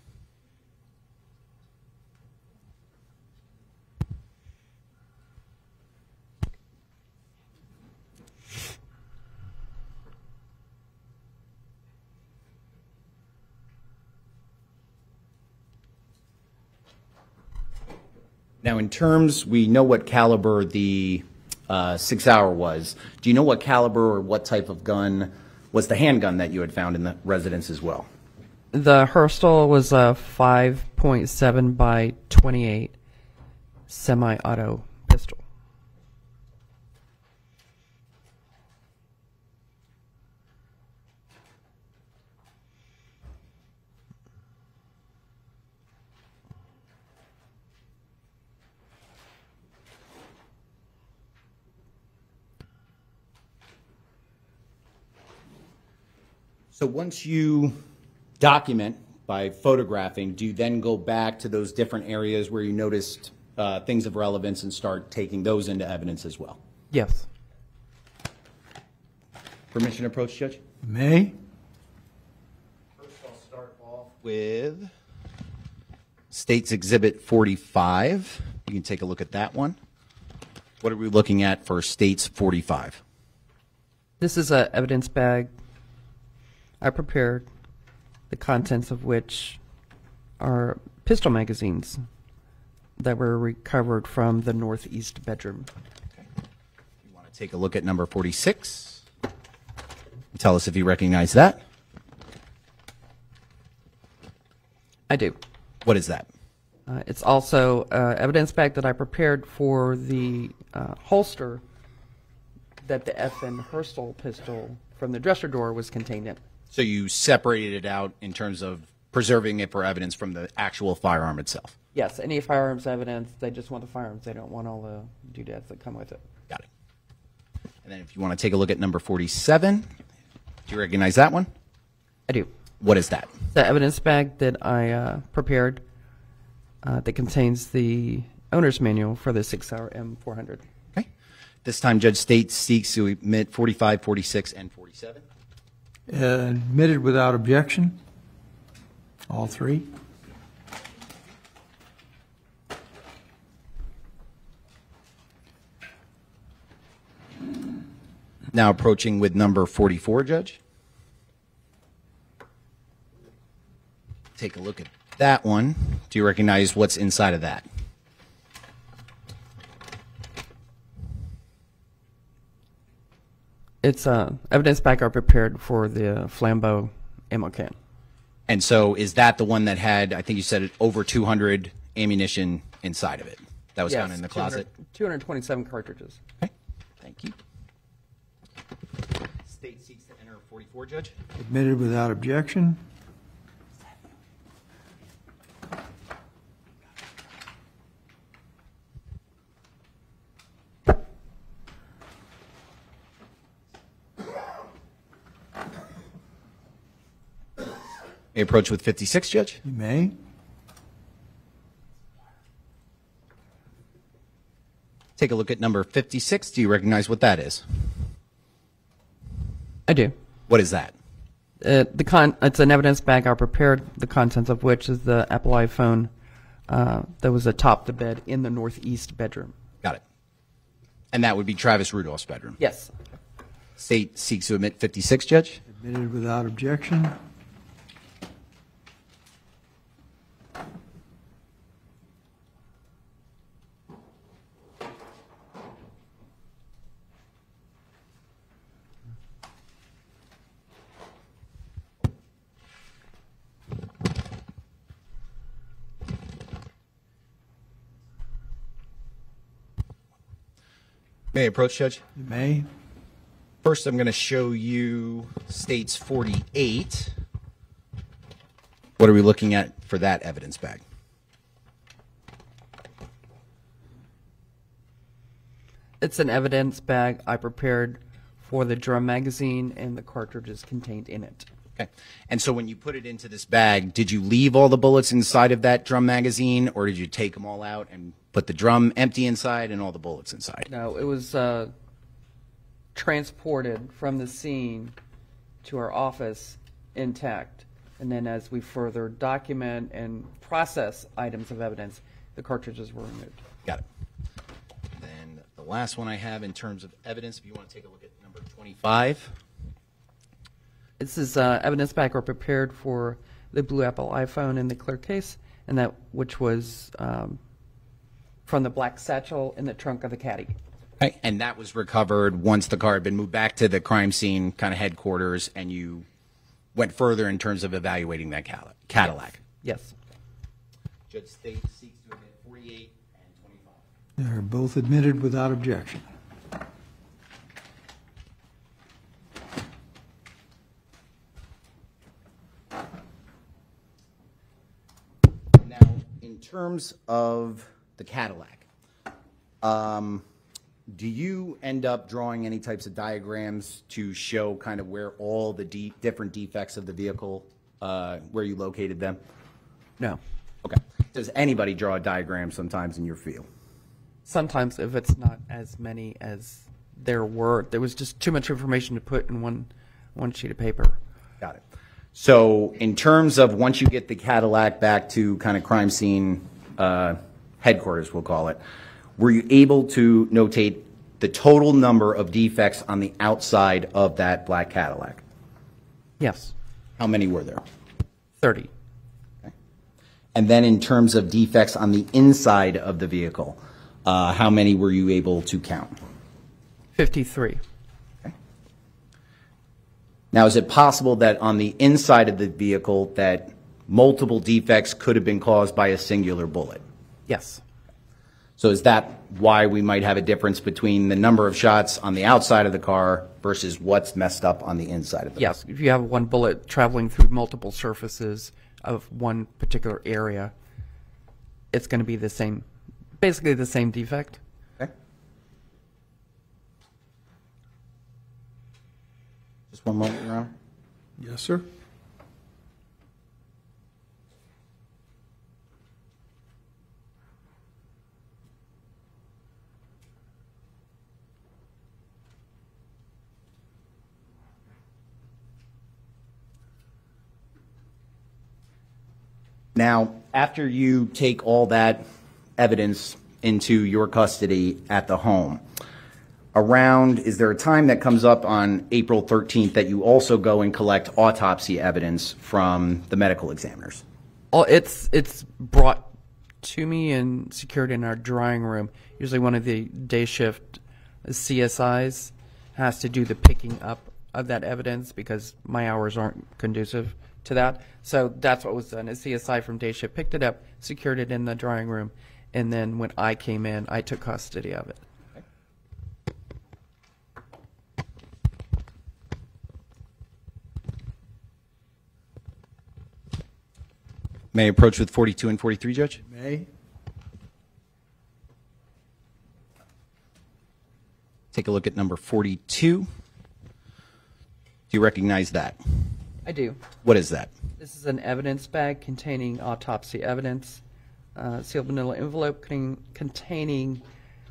Now, in terms, we know what caliber the uh, Sig Sauer was. Do you know what caliber or what type of gun was the handgun that you had found in the residence as well? The Herstal was a 5.7 by 28 semi-auto pistol. So once you document by photographing, do you then go back to those different areas where you noticed uh, things of relevance and start taking those into evidence as well? Yes. Permission to approach, Judge? May? First, I'll start off with States Exhibit 45. You can take a look at that one. What are we looking at for States 45? This is a evidence bag I prepared, the contents of which are pistol magazines that were recovered from the northeast bedroom. You want to take a look at number 46? Tell us if you recognize that. I do. What is that? Uh, it's also uh, evidence bag that I prepared for the uh, holster that the FN Herstal pistol from the dresser drawer was contained in. So you separated it out in terms of preserving it for evidence from the actual firearm itself. Yes, any firearms evidence, they just want the firearms. They don't want all the doodads that come with it. Got it. And then if you want to take a look at number 47, do you recognize that one? I do. What is that? The evidence bag that I uh, prepared uh, that contains the owner's manual for the Sig Sauer M400. Okay. This time, Judge State seeks to admit 45, 46, and 47 admitted without objection, all three. Now approaching with number 44, Judge. Take a look at that one. Do you recognize what's inside of that? It's uh, evidence backup prepared for the Flambeau ammo can. And so is that the one that had, I think you said it, over 200 ammunition inside of it? That was found in the closet? 227 cartridges. Okay, thank you. State seeks to enter 44, Judge? Admitted without objection. May approach with 56, Judge? You may. Take a look at number 56. Do you recognize what that is? I do. What is that? Uh, the con it's an evidence bag I prepared, the contents of which is the Apple iPhone uh, that was atop the bed in the northeast bedroom. Got it. And that would be Travis Rudolph's bedroom. Yes. State seeks to admit 56, Judge? Admitted without objection. May I approach, Judge? You may. First, I'm going to show you States 48. What are we looking at for that evidence bag? It's an evidence bag I prepared for the drum magazine and the cartridges contained in it. Okay. And so when you put it into this bag, did you leave all the bullets inside of that drum magazine, or did you take them all out and put the drum empty inside and all the bullets inside? No, it was uh, transported from the scene to our office intact. And then as we further document and process items of evidence, the cartridges were removed. Got it. Then the last one I have in terms of evidence, if you want to take a look at number 25. This is uh, evidence back or prepared for the Blue Apple iPhone in the clear case, and that which was um, from the black satchel in the trunk of the caddy. Okay. And that was recovered once the car had been moved back to the crime scene kind of headquarters, and you went further in terms of evaluating that Cali- Cadillac. Yes. Judge State seeks to admit 48 and 25. They're both admitted without objection. Now, in terms of the Cadillac, um, do you end up drawing any types of diagrams to show kind of where all the de- different defects of the vehicle, uh, where you located them? No. Okay. Does anybody draw a diagram sometimes in your field? Sometimes, if it's not as many as there were, there was just too much information to put in one one sheet of paper. Got it. So in terms of once you get the Cadillac back to kind of crime scene uh, headquarters, we'll call it, were you able to notate the total number of defects on the outside of that black Cadillac? Yes. How many were there? 30. And then in terms of defects on the inside of the vehicle, uh, how many were you able to count? 53. Now, is it possible that on the inside of the vehicle that multiple defects could have been caused by a singular bullet? Yes. So is that why we might have a difference between the number of shots on the outside of the car versus what's messed up on the inside of the car? Yes. If you have one bullet traveling through multiple surfaces of one particular area, it's going to be the same, basically the same defect. Okay. Just one moment, Your Honor. Yes, sir. Now, after you take all that evidence into your custody at the home, around, is there a time that comes up on April 13th that you also go and collect autopsy evidence from the medical examiners? Oh, it's it's brought to me and secured in our drawing room. Usually, one of the day shift CSIs has to do the picking up of that evidence because my hours aren't conducive to that. So that's what was done. A CSI from day shift picked it up, secured it in the drawing room, and then when I came in, I took custody of it. May I approach with 42 and 43, Judge? May? Take a look at number 42. Do you recognize that? I do. What is that? This is an evidence bag containing autopsy evidence, uh, sealed manila envelope containing, containing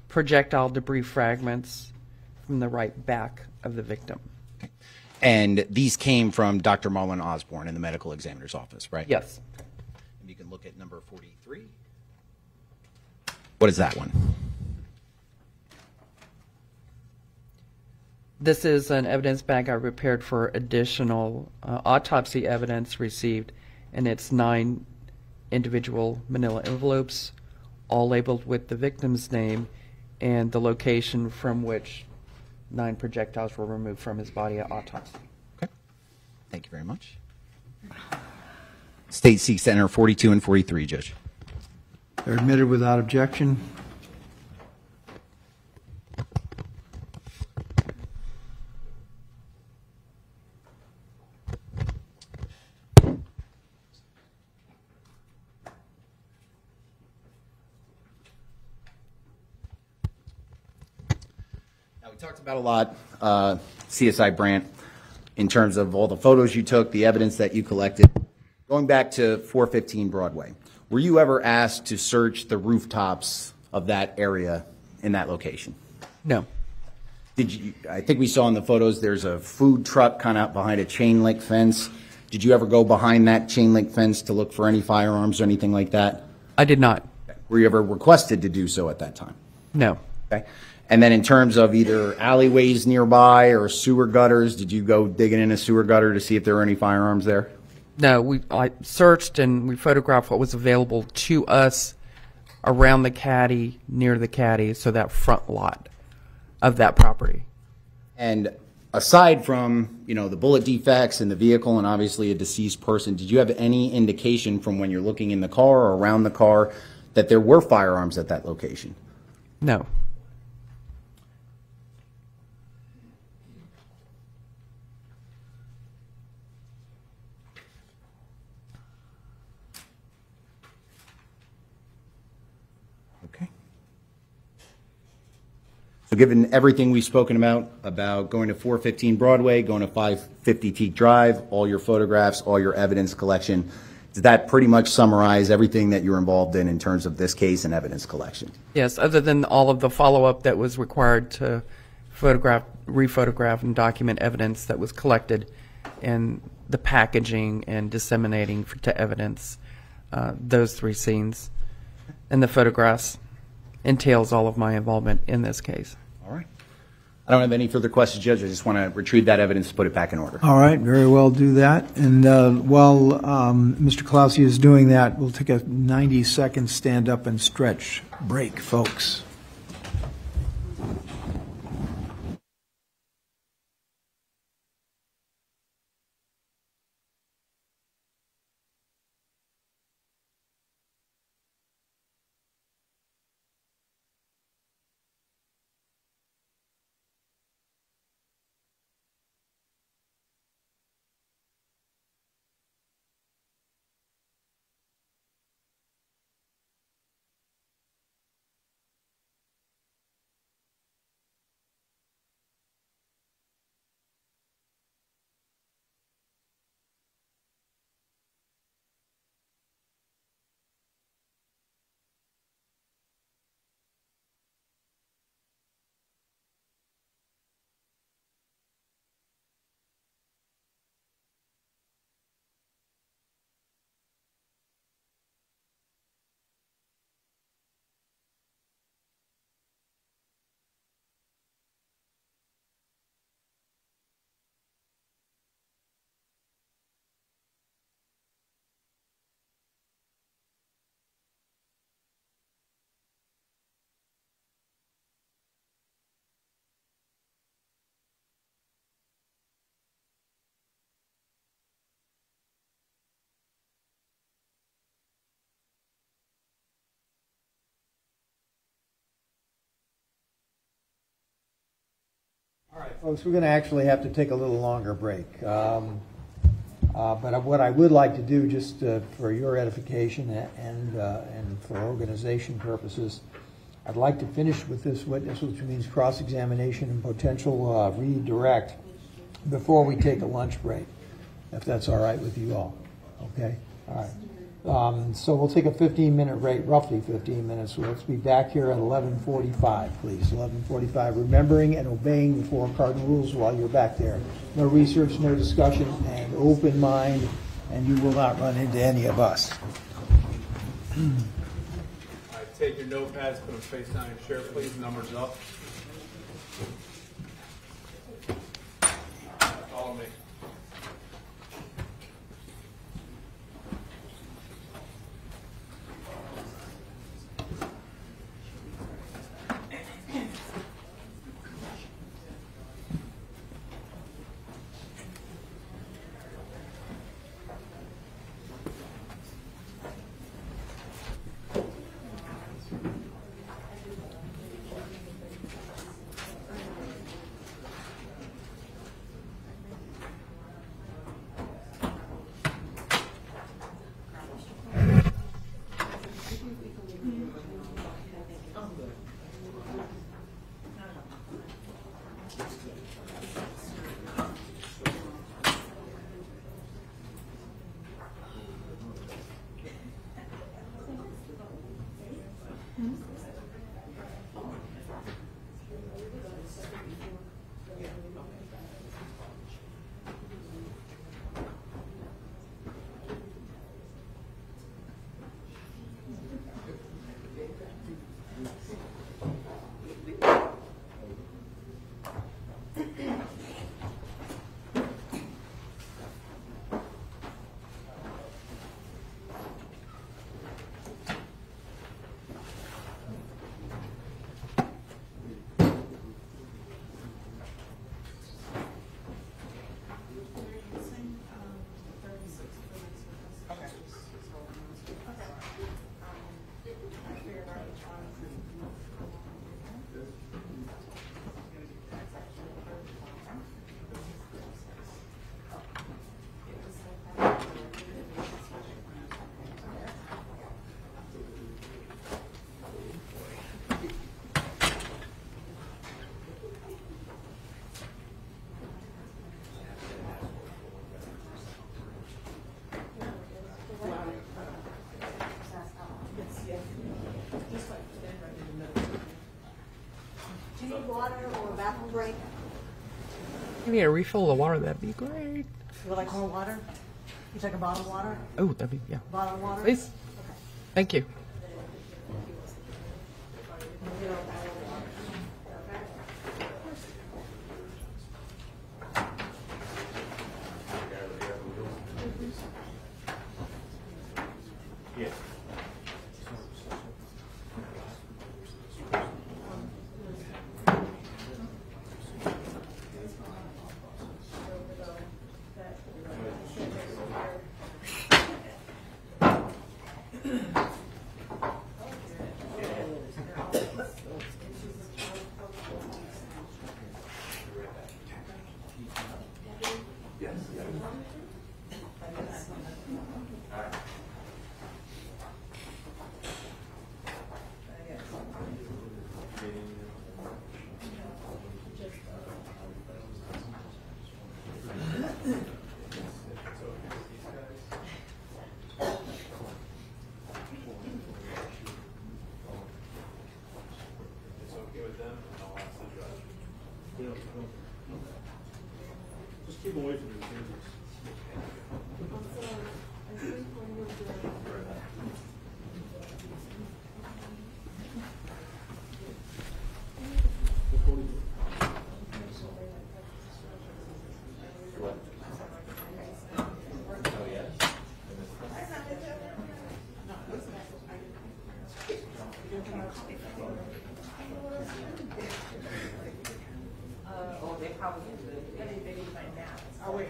projectile debris fragments from the right back of the victim. And these came from Dr. Marlon Osborne in the medical examiner's office, right? Yes. And you can look at number 43. What is that one? This is an evidence bag I prepared for additional uh, autopsy evidence received, and it's nine individual manila envelopes, all labeled with the victim's name and the location from which nine projectiles were removed from his body at autopsy. Okay. Thank you very much. State seeks to enter 42 and 43, Judge. They're admitted without objection. Talked about a lot, uh, CSI Brandt, in terms of all the photos you took, the evidence that you collected. Going back to 415 Broadway, were you ever asked to search the rooftops of that area in that location? No. Did you, I think we saw in the photos, there's a food truck kind of behind a chain link fence. Did you ever go behind that chain link fence to look for any firearms or anything like that? I did not. Were you ever requested to do so at that time? No. Okay. And then in terms of either alleyways nearby or sewer gutters, did you go digging in a sewer gutter to see if there were any firearms there? No, we I searched and we photographed what was available to us around the caddy, near the caddy, so that front lot of that property. And aside from, you know, the bullet defects in the vehicle and obviously a deceased person, did you have any indication from when you're looking in the car or around the car that there were firearms at that location? No. So given everything we've spoken about, about going to 415 Broadway, going to 550 Teak Drive, all your photographs, all your evidence collection, does that pretty much summarize everything that you're involved in in terms of this case and evidence collection? Yes, other than all of the follow-up that was required to photograph, rephotograph, and document evidence that was collected, and the packaging and disseminating to evidence, uh, those three scenes, and the photographs entails all of my involvement in this case. I don't have any further questions, Judge. I just want to retrieve that evidence to put it back in order. All right, very well, do that. And uh, while um, Mr. Clausi is doing that, we'll take a 90-second stand-up and stretch break, folks. Folks, we're going to actually have to take a little longer break. Um, uh, But what I would like to do, just uh, for your edification and, uh, and for organization purposes, I'd like to finish with this witness, which means cross-examination and potential uh, redirect, before we take a lunch break, if that's all right with you all. Okay? All right. Um, So we'll take a 15-minute break, roughly 15 minutes. Let's be back here at 11:45, please. 11:45, remembering and obeying the four cardinal rules while you're back there. No research, no discussion, and open mind, and you will not run into any of us. Right, take your notepads, put them face down your chair, please, numbers up. Water or a bathroom break? You need a refill of the water, that'd be great. You would like more water? You take a bottle of water? Oh, that'd be, yeah. Bottle of water? Please. Okay. Thank you. Probably, even find out. Oh, wait,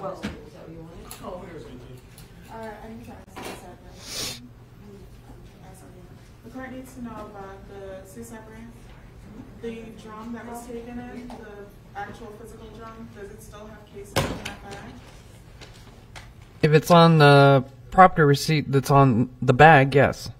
Well, is that what you wanted? Oh, here's me too. Uh, I need to ask you something. Ask again. Needs to know about the CSAP grant. The drum that was taken in, the actual physical drum, does it still have cases in that bag? If it's on the property receipt that's on the bag, yes.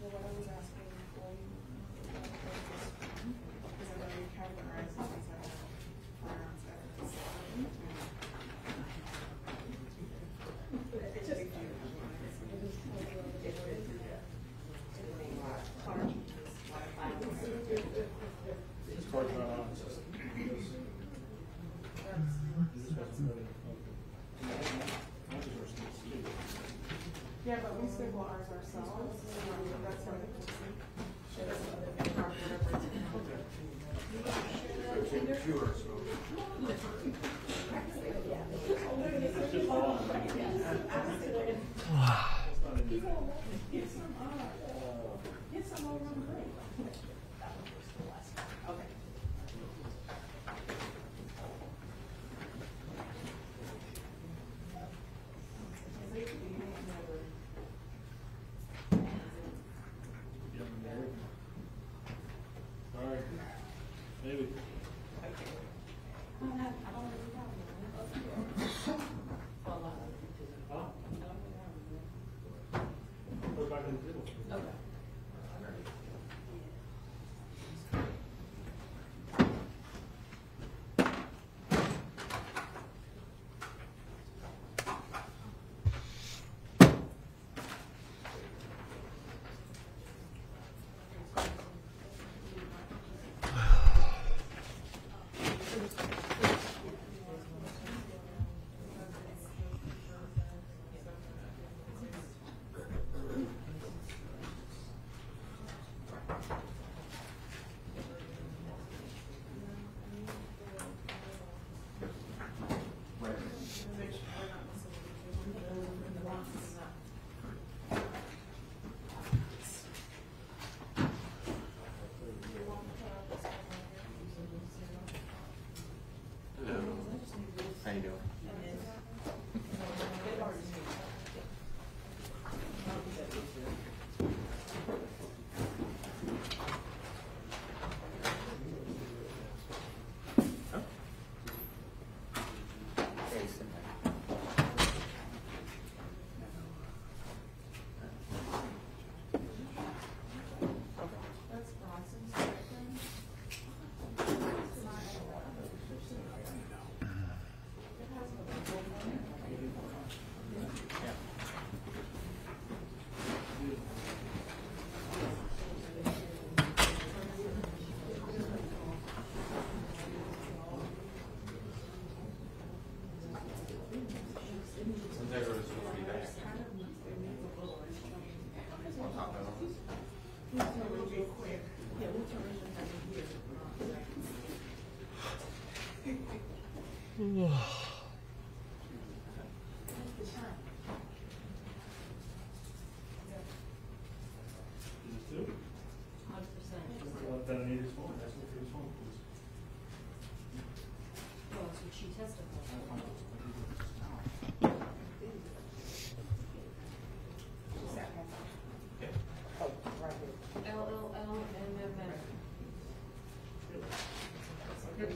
Well, what I was asking before you, because I know you categorize these as firearms evidence. This card's not on the system. Yeah, but we staple ours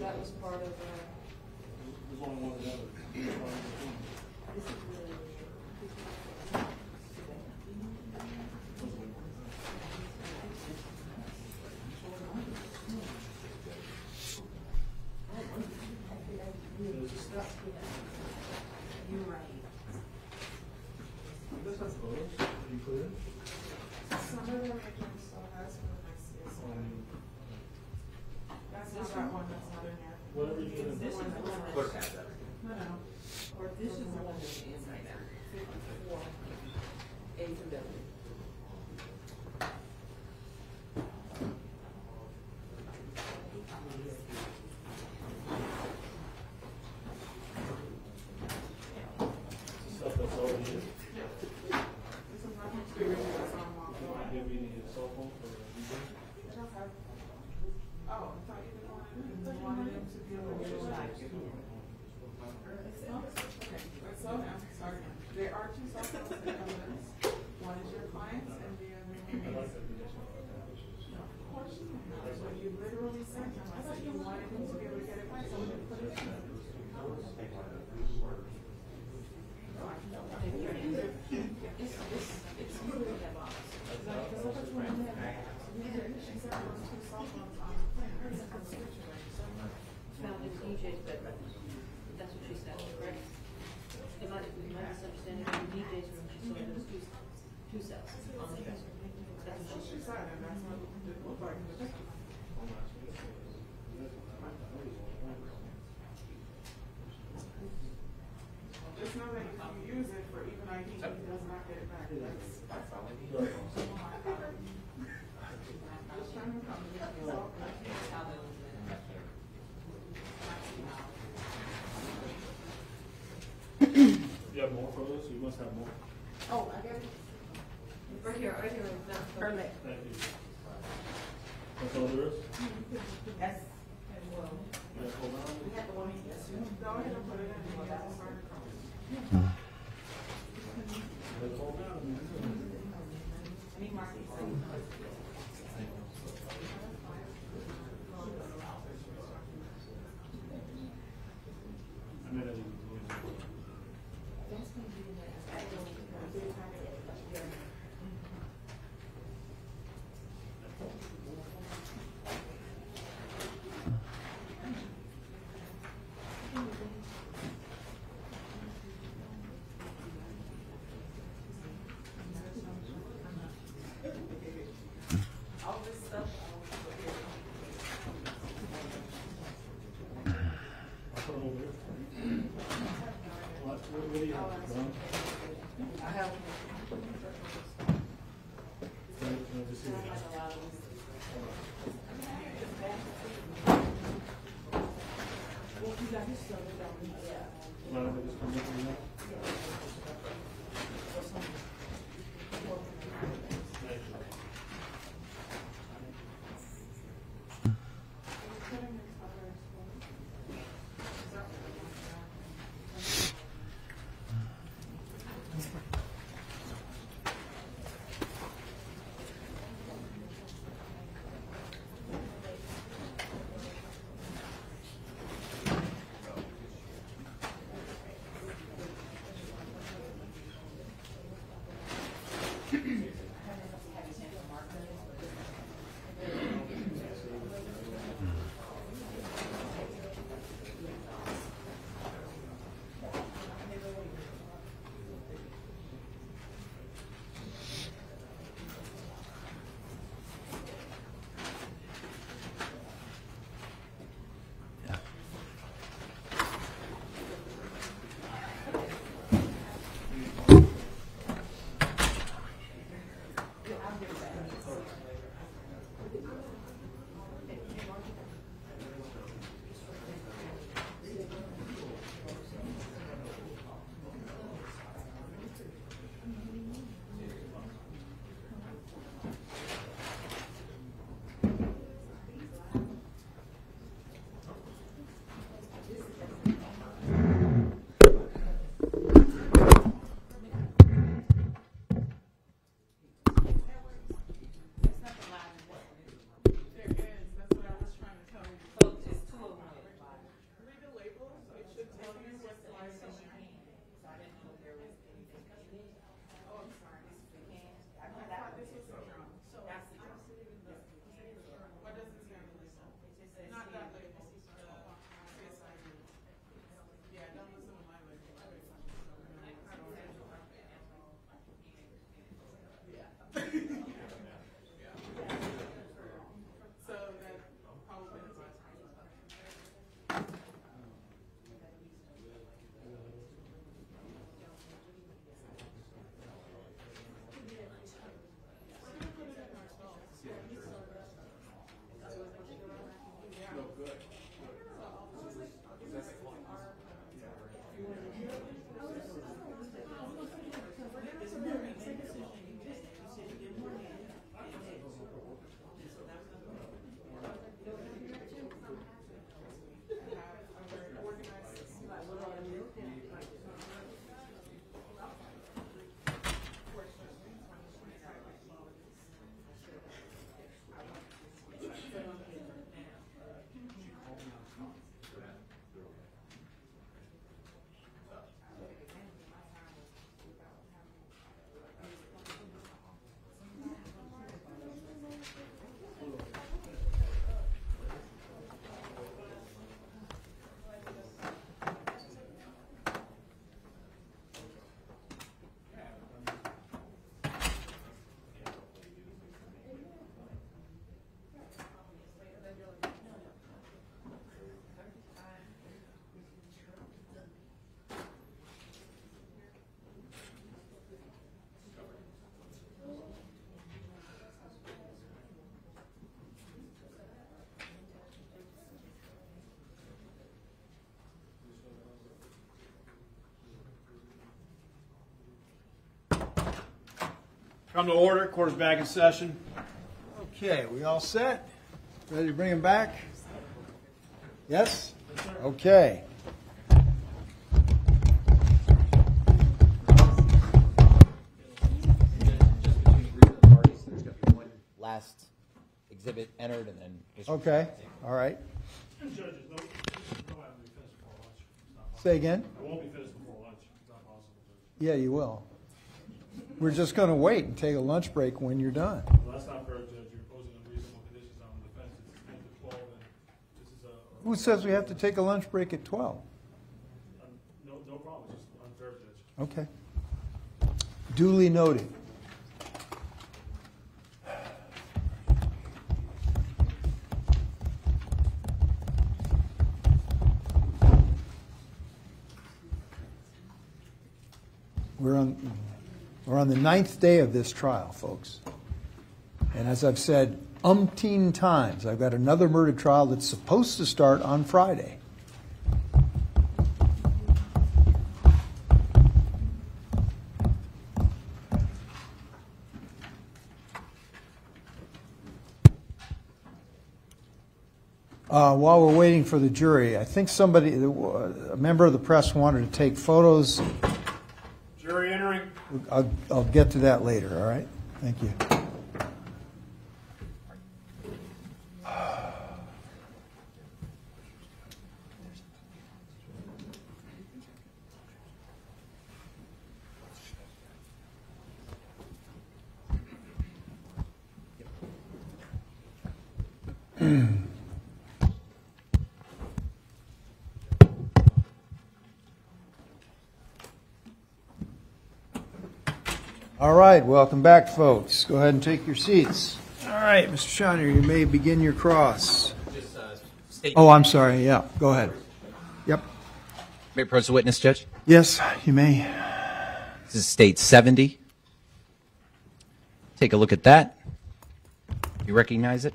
That was part of, uh, There's only one of the other. you're right. Some of them again still has for the next year. so That's not that one, that's not in there. Whatever you. This is the. Clerk has that. No, no. Or this is the one that's inside out. Fifty-four, A through W. those? You must have more. Oh, I got it. Right here, right here. Perfect. Come to order, quarters back in session. Okay, we all set? Ready to bring him back? Yes? Okay. Just between the group of the parties, there's gonna be one last exhibit entered and then. history. Okay, all right. Judges, no, no, I have to be finished before lunch. It's not possible. Say again? I won't be finished before lunch. It's not possible, Judge. Yeah, you will. We're just going to wait and take a lunch break when you're done. Well, that's not fair, Judge. You're imposing unreasonable conditions on the defense. It's ten to twelve, and this is a, Who says we have to take a lunch break at 12? no, no problem. It's just unfair, Judge. Okay. Duly noted. We're on, we're on the ninth day of this trial, folks. And as I've said umpteen times, I've got another murder trial that's supposed to start on Friday. Uh, while we're waiting for the jury, I think somebody, a member of the press wanted to take photos. I'll, I'll get to that later, all right? Thank you. All right, welcome back, folks. Go ahead and take your seats. All right, Mr. Shiner, you may begin your cross. Just, uh. Oh, I'm sorry, yeah, go ahead. Yep. May I approach the witness, Judge? Yes, you may. This is state 70. Take a look at that. You recognize it?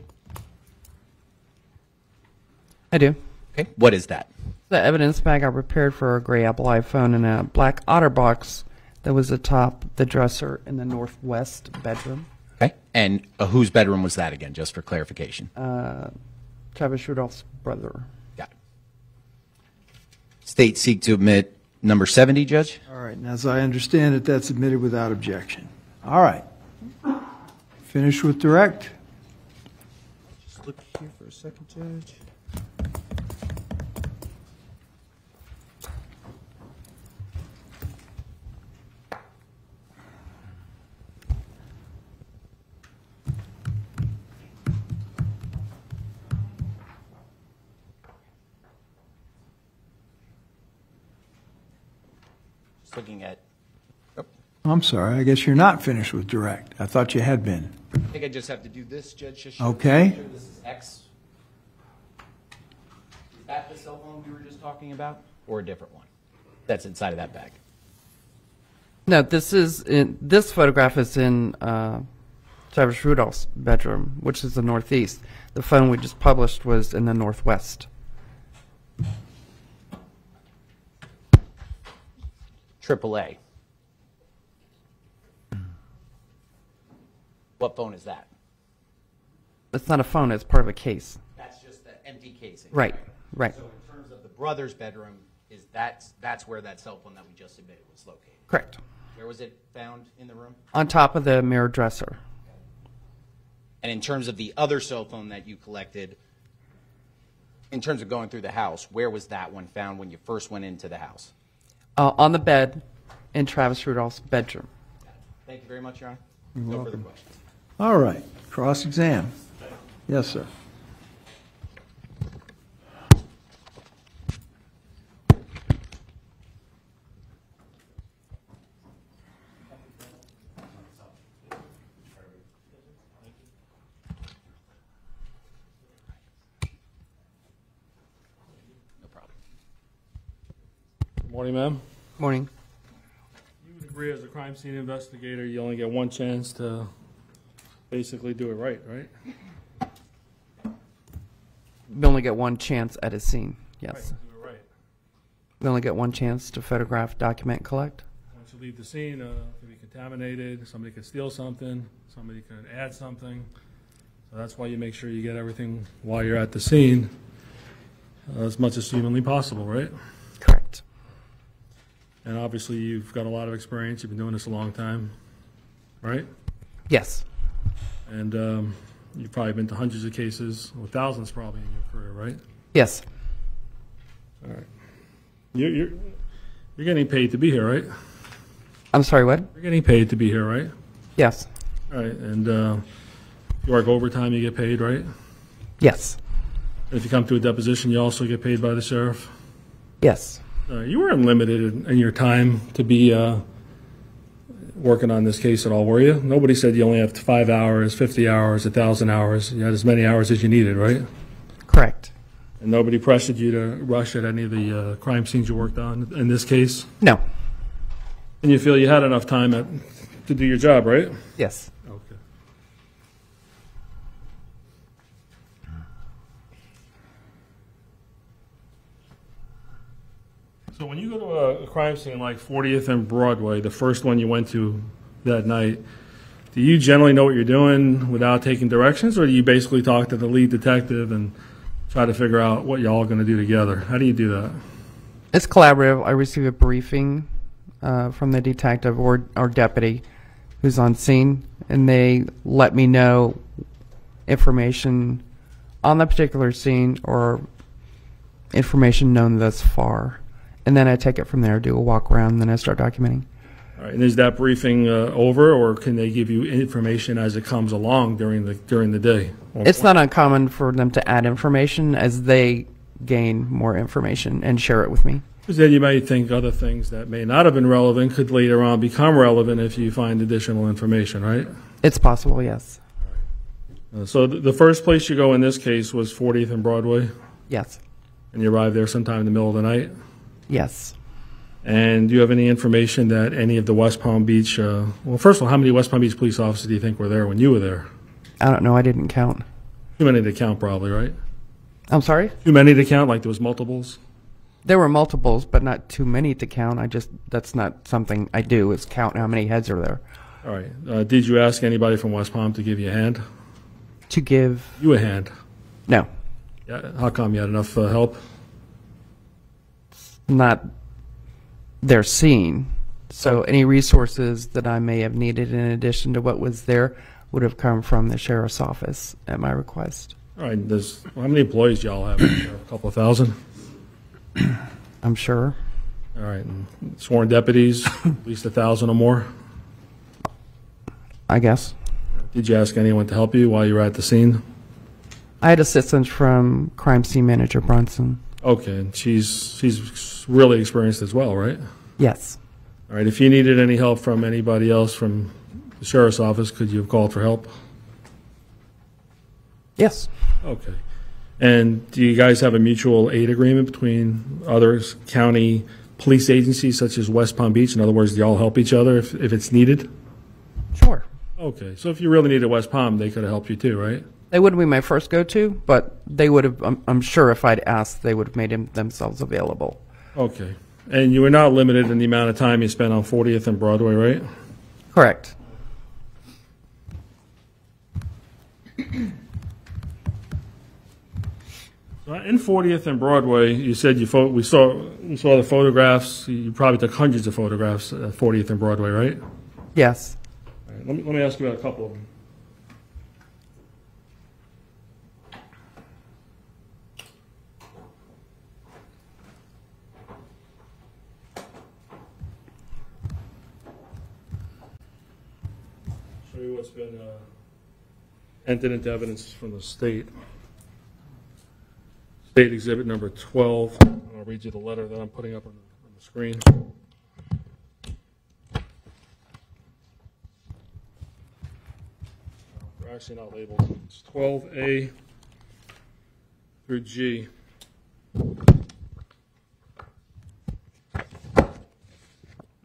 I do. Okay. What is that? The evidence bag I prepared for a gray Apple iPhone and a black OtterBox that was atop the dresser in the northwest bedroom. Okay. And uh, whose bedroom was that again, just for clarification? Uh, Travis Rudolph's brother. Got it. State seek to admit number 70, Judge? All right, and as I understand it, that's admitted without objection. All right. Finish with direct. Just look here for a second, Judge. Looking at. I'm sorry, I guess you're not finished with direct. I thought you had been. I think I just have to do this, Judge. Just Okay. This is X. Is that the cell phone we were just talking about, or a different one? That's inside of that bag. No, this is in this photograph is in uh, Travis Rudolph's bedroom, which is the northeast. The phone we just published was in the northwest. Triple A. What phone is that? It's not a phone; it's part of a case. That's just the empty casing. Right, right, So in terms of the brother's bedroom, is that that's where that cell phone that we just submitted was located? correct. Where was it found in the room? On top of the mirror dresser. And in terms of the other cell phone that you collected, in terms of going through the house, where was that one found when you first went into the house? Uh, on the bed in Travis Rudolph's bedroom. Thank you very much, Your Honor. no further questions. All right, cross-exam. Yes, sir. Morning, ma'am. Morning. You would agree as a crime scene investigator, you only get one chance to basically do it right, right? We only get one chance at a scene. Yes. Right, do it right. We only get one chance to photograph, document, collect. Once you leave the scene, uh, it could be contaminated, somebody could steal something, somebody could add something. So that's why you make sure you get everything while you're at the scene, uh, as much as humanly possible, right? And obviously, you've got a lot of experience, you've been doing this a long time, right? Yes. And um, you've probably been to hundreds of cases, or thousands probably in your career, right? Yes. All right. You're, you're, you're getting paid to be here, right? I'm sorry, what? You're getting paid to be here, right? Yes. All right, and uh, you work overtime, you get paid, right? Yes. If you come to a deposition, you also get paid by the sheriff. Yes. Uh, you weren't limited in, in your time to be uh, working on this case at all, were you? Nobody said you only have five hours, 50 hours, 1,000 hours. You had as many hours as you needed, right? Correct. And nobody pressured you to rush at any of the uh, crime scenes you worked on in this case? No. And you feel you had enough time at, to do your job, right? Yes. Okay. So when you go to a, crime scene like 40th and Broadway, the first one you went to that night, do you generally know what you're doing without taking directions, or do you basically talk to the lead detective and try to figure out what y'all going to do together? How do you do that? It's collaborative. I receive a briefing uh, from the detective or, or deputy who's on scene, and they let me know information on the particular scene or information known thus far. And then I take it from there, do a walk around, and then I start documenting. All right, and is that briefing uh, over, or can they give you information as it comes along during the during the day? It's not uncommon for them to add information as they gain more information and share it with me. Because then you might think other things that may not have been relevant could later on become relevant if you find additional information, right? It's possible, yes. Uh, so th- the first place you go in this case was 40th and Broadway, Yes. and you arrived there sometime in the middle of the night. Yes. And do you have any information that any of the West Palm Beach, uh, well, first of all, how many West Palm Beach police officers do you think were there when you were there? I don't know. I didn't count. Too many to count, probably, right? I'm sorry? Too many to count, like there was multiples? There were multiples, but not too many to count. I just, that's not something I do, is count how many heads are there. All right. Uh, did you ask anybody from West Palm to give you a hand? To give, You a hand? no, Yeah. How come you had enough uh, help? Not their scene. So any resources that I may have needed in addition to what was there would have come from the sheriff's office at my request. All right. There's how many employees do y'all have? a couple of thousand. I'm sure. All right. And sworn deputies, at least a thousand or more. I guess. Did you ask anyone to help you while you were at the scene? I had assistance from crime scene manager Brunson. Okay, and she's she's really experienced as well, right? Yes. All right. If you needed any help from anybody else from the sheriff's office, could you have called for help? Yes. Okay. And do you guys have a mutual aid agreement between other county police agencies such as West Palm Beach? In other words, do y'all help each other if, if it's needed? Sure. Okay. So if you really needed West Palm, they could have helped you too, right? They wouldn't be my first go-to, but they would have. I'm, I'm sure if I'd asked, they would have made him, themselves available. Okay. And you were not limited in the amount of time you spent on 40th and Broadway, right? Correct. In 40th and Broadway, you said you pho- we saw we saw the photographs. You probably took hundreds of photographs at 40th and Broadway, right? Yes. All right, let me let me ask you about a couple of them. What's been uh, entered into evidence from the state. State Exhibit Number 12. I'll read you the letter that I'm putting up on the, on the screen. They're actually not labeled. It's 12A through G.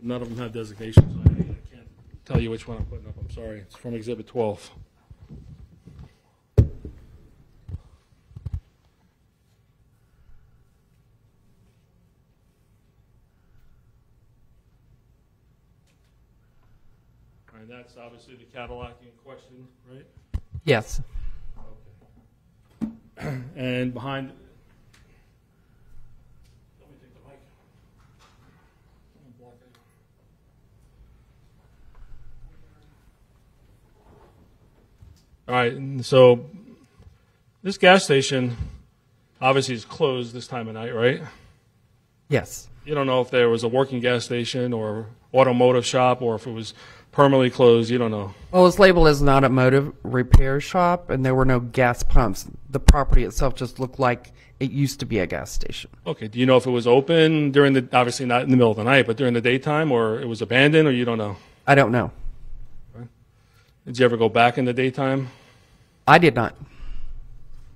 None of them have designations. Tell you which one I'm putting up. I'm sorry. It's from Exhibit 12. And that's obviously the Cadillac in question, right? Yes. Okay. And behind. Let me take the mic. All right, and so this gas station obviously is closed this time of night, right? Yes. You don't know if there was a working gas station or automotive shop or if it was permanently closed. You don't know. Well, it's labeled as an automotive repair shop, and there were no gas pumps. The property itself just looked like it used to be a gas station. Okay. Do you know if it was open during the obviously not in the middle of the night, but during the daytime, or it was abandoned, or you don't know? I don't know. Did you ever go back in the daytime? I did not.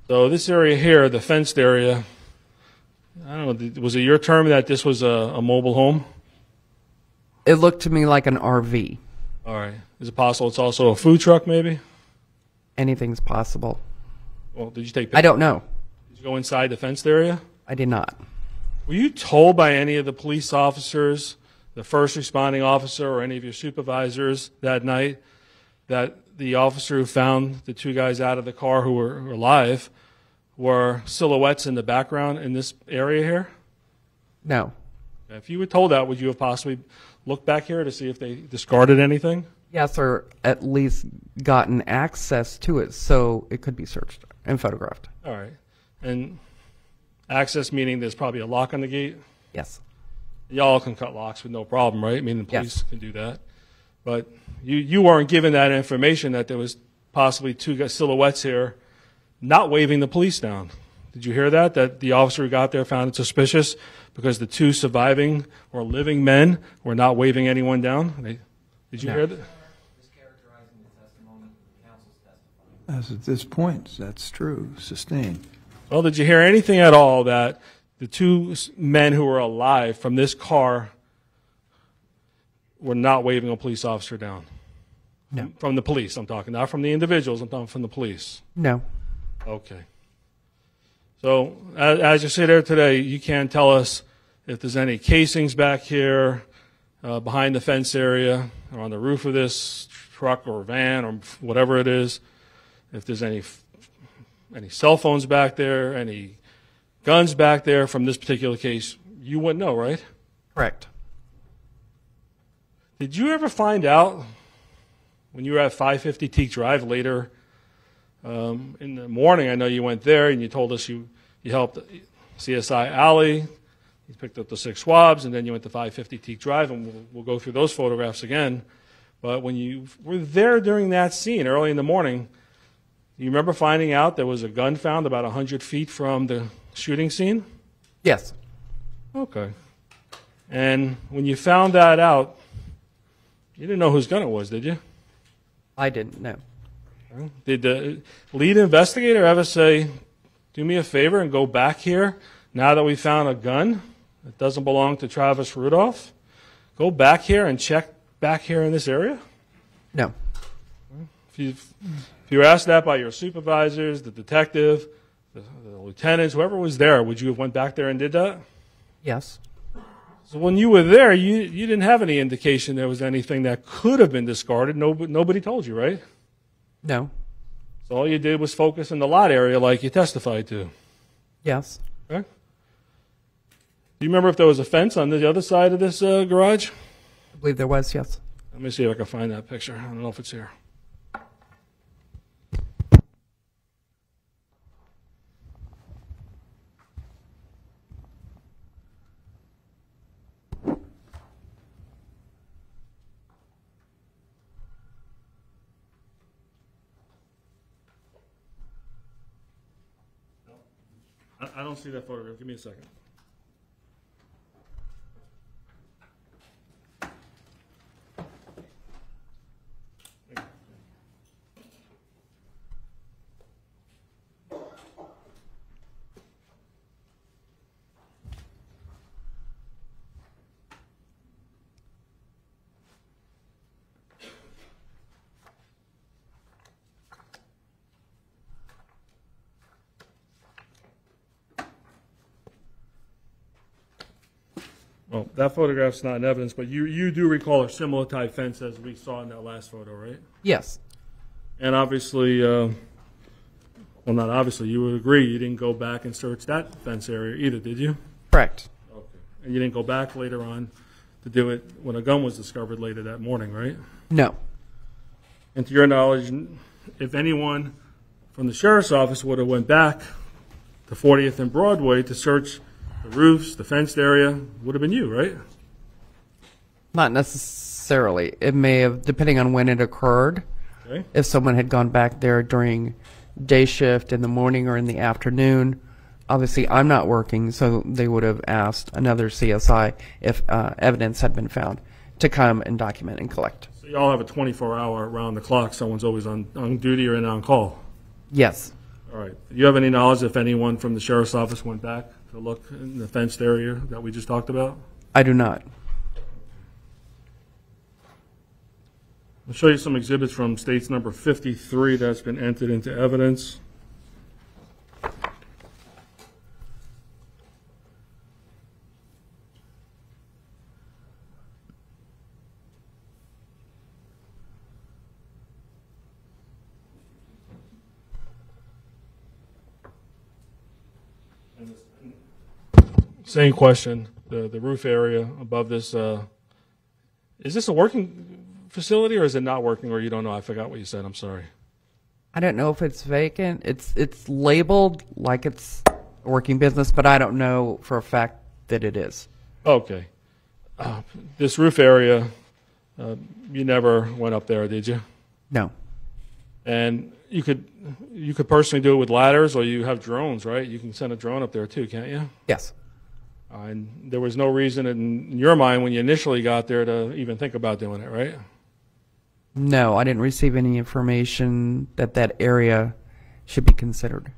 So this area here, the fenced area, I don't know, was it your term that this was a, a mobile home? It looked to me like an RV. All right. Is it possible it's also a food truck, maybe? Anything's possible. Well, did you take? I don't know. Did you go inside the fenced area? I did not. Were you told by any of the police officers, the first responding officer, or any of your supervisors that night that the officer who found the two guys out of the car who were alive were silhouettes in the background in this area here? No. If you were told that, would you have possibly looked back here to see if they discarded anything? Yes, or at least gotten access to it so it could be searched and photographed. All right. And access meaning there's probably a lock on the gate? Yes. Y'all can cut locks with no problem, right? I mean, the Yes. police can do that. But you, you weren't given that information that there was possibly two silhouettes here not waving the police down. Did you hear that? That the officer who got there found it suspicious because the two surviving or living men were not waving anyone down? They, did you No. hear that? As at this point, that's true, sustained. Well, did you hear anything at all that the two men who were alive from this car were not waving a police officer down? No. From the police, I'm talking, not from the individuals, I'm talking from the police. No. Okay. So as, as you sit there today, you can't tell us if there's any casings back here, uh, behind the fence area, or on the roof of this truck or van or whatever it is, if there's any any cell phones back there, any guns back there from this particular case. You wouldn't know, right? Correct. Did you ever find out when you were at 550 Teak Drive later um, in the morning? I know you went there and you told us you, you helped CSI Alley. You picked up the six swabs and then you went to 550 Teak Drive, and we'll, we'll go through those photographs again. But when you were there during that scene early in the morning, you remember finding out there was a gun found about 100 feet from the shooting scene? Yes. Okay. And when you found that out, you didn't know whose gun it was, did you? I didn't know. Did the lead investigator ever say, do me a favor and go back here now that we found a gun that doesn't belong to Travis Rudolph? Go back here and check back here in this area? No. If you, if you were asked that by your supervisors, the detective, the, the lieutenants, whoever was there, would you have went back there and did that? Yes. So when you were there, you, you didn't have any indication there was anything that could have been discarded. Nobody, nobody told you, right? No. So all you did was focus in the lot area like you testified to. Yes. Okay? Do you remember if there was a fence on the other side of this uh, garage? I believe there was, yes. Let me see if I can find that picture. I don't know if it's here. I, don't see that photograph. Give me a second. That photograph's not in evidence, but you, you do recall a similar type fence as we saw in that last photo, right? Yes. And obviously, uh, well, not obviously, you would agree you didn't go back and search that fence area either, did you? Correct. Okay. And you didn't go back later on to do it when a gun was discovered later that morning, right? No. And to your knowledge, if anyone from the sheriff's office would have went back to 40th and Broadway to search the roofs, the fenced area, would have been you, right? Not necessarily. It may have, depending on when it occurred. Okay. If someone had gone back there during day shift in the morning or in the afternoon, obviously I'm not working, so they would have asked another CSI if uh, evidence had been found to come and document and collect. So y'all have a 24 hour round the clock, someone's always on, on duty or in on call. Yes. All right. Do you have any knowledge if anyone from the sheriff's office went back to look in the fenced area that we just talked about? I do not. I'll show you some exhibits from states number 53 that's been entered into evidence. Same question, the, the roof area above this, uh, is this a working facility or is it not working or you don't know? I forgot what you said, I'm sorry. I don't know if it's vacant. It's it's labeled like it's a working business, but I don't know for a fact that it is. Okay. Uh, This roof area, uh, you never went up there, did you? No. And you could, you could personally do it with ladders or you have drones, right? You can send a drone up there too, can't you? Yes. Uh, And there was no reason in your mind when you initially got there to even think about doing it, right? No, I didn't receive any information that that area should be considered.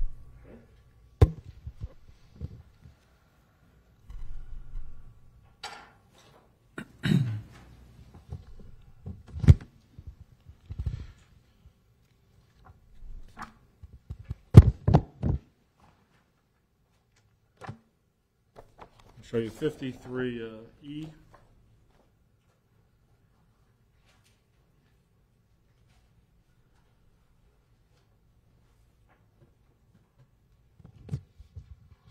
I'll show you 53E.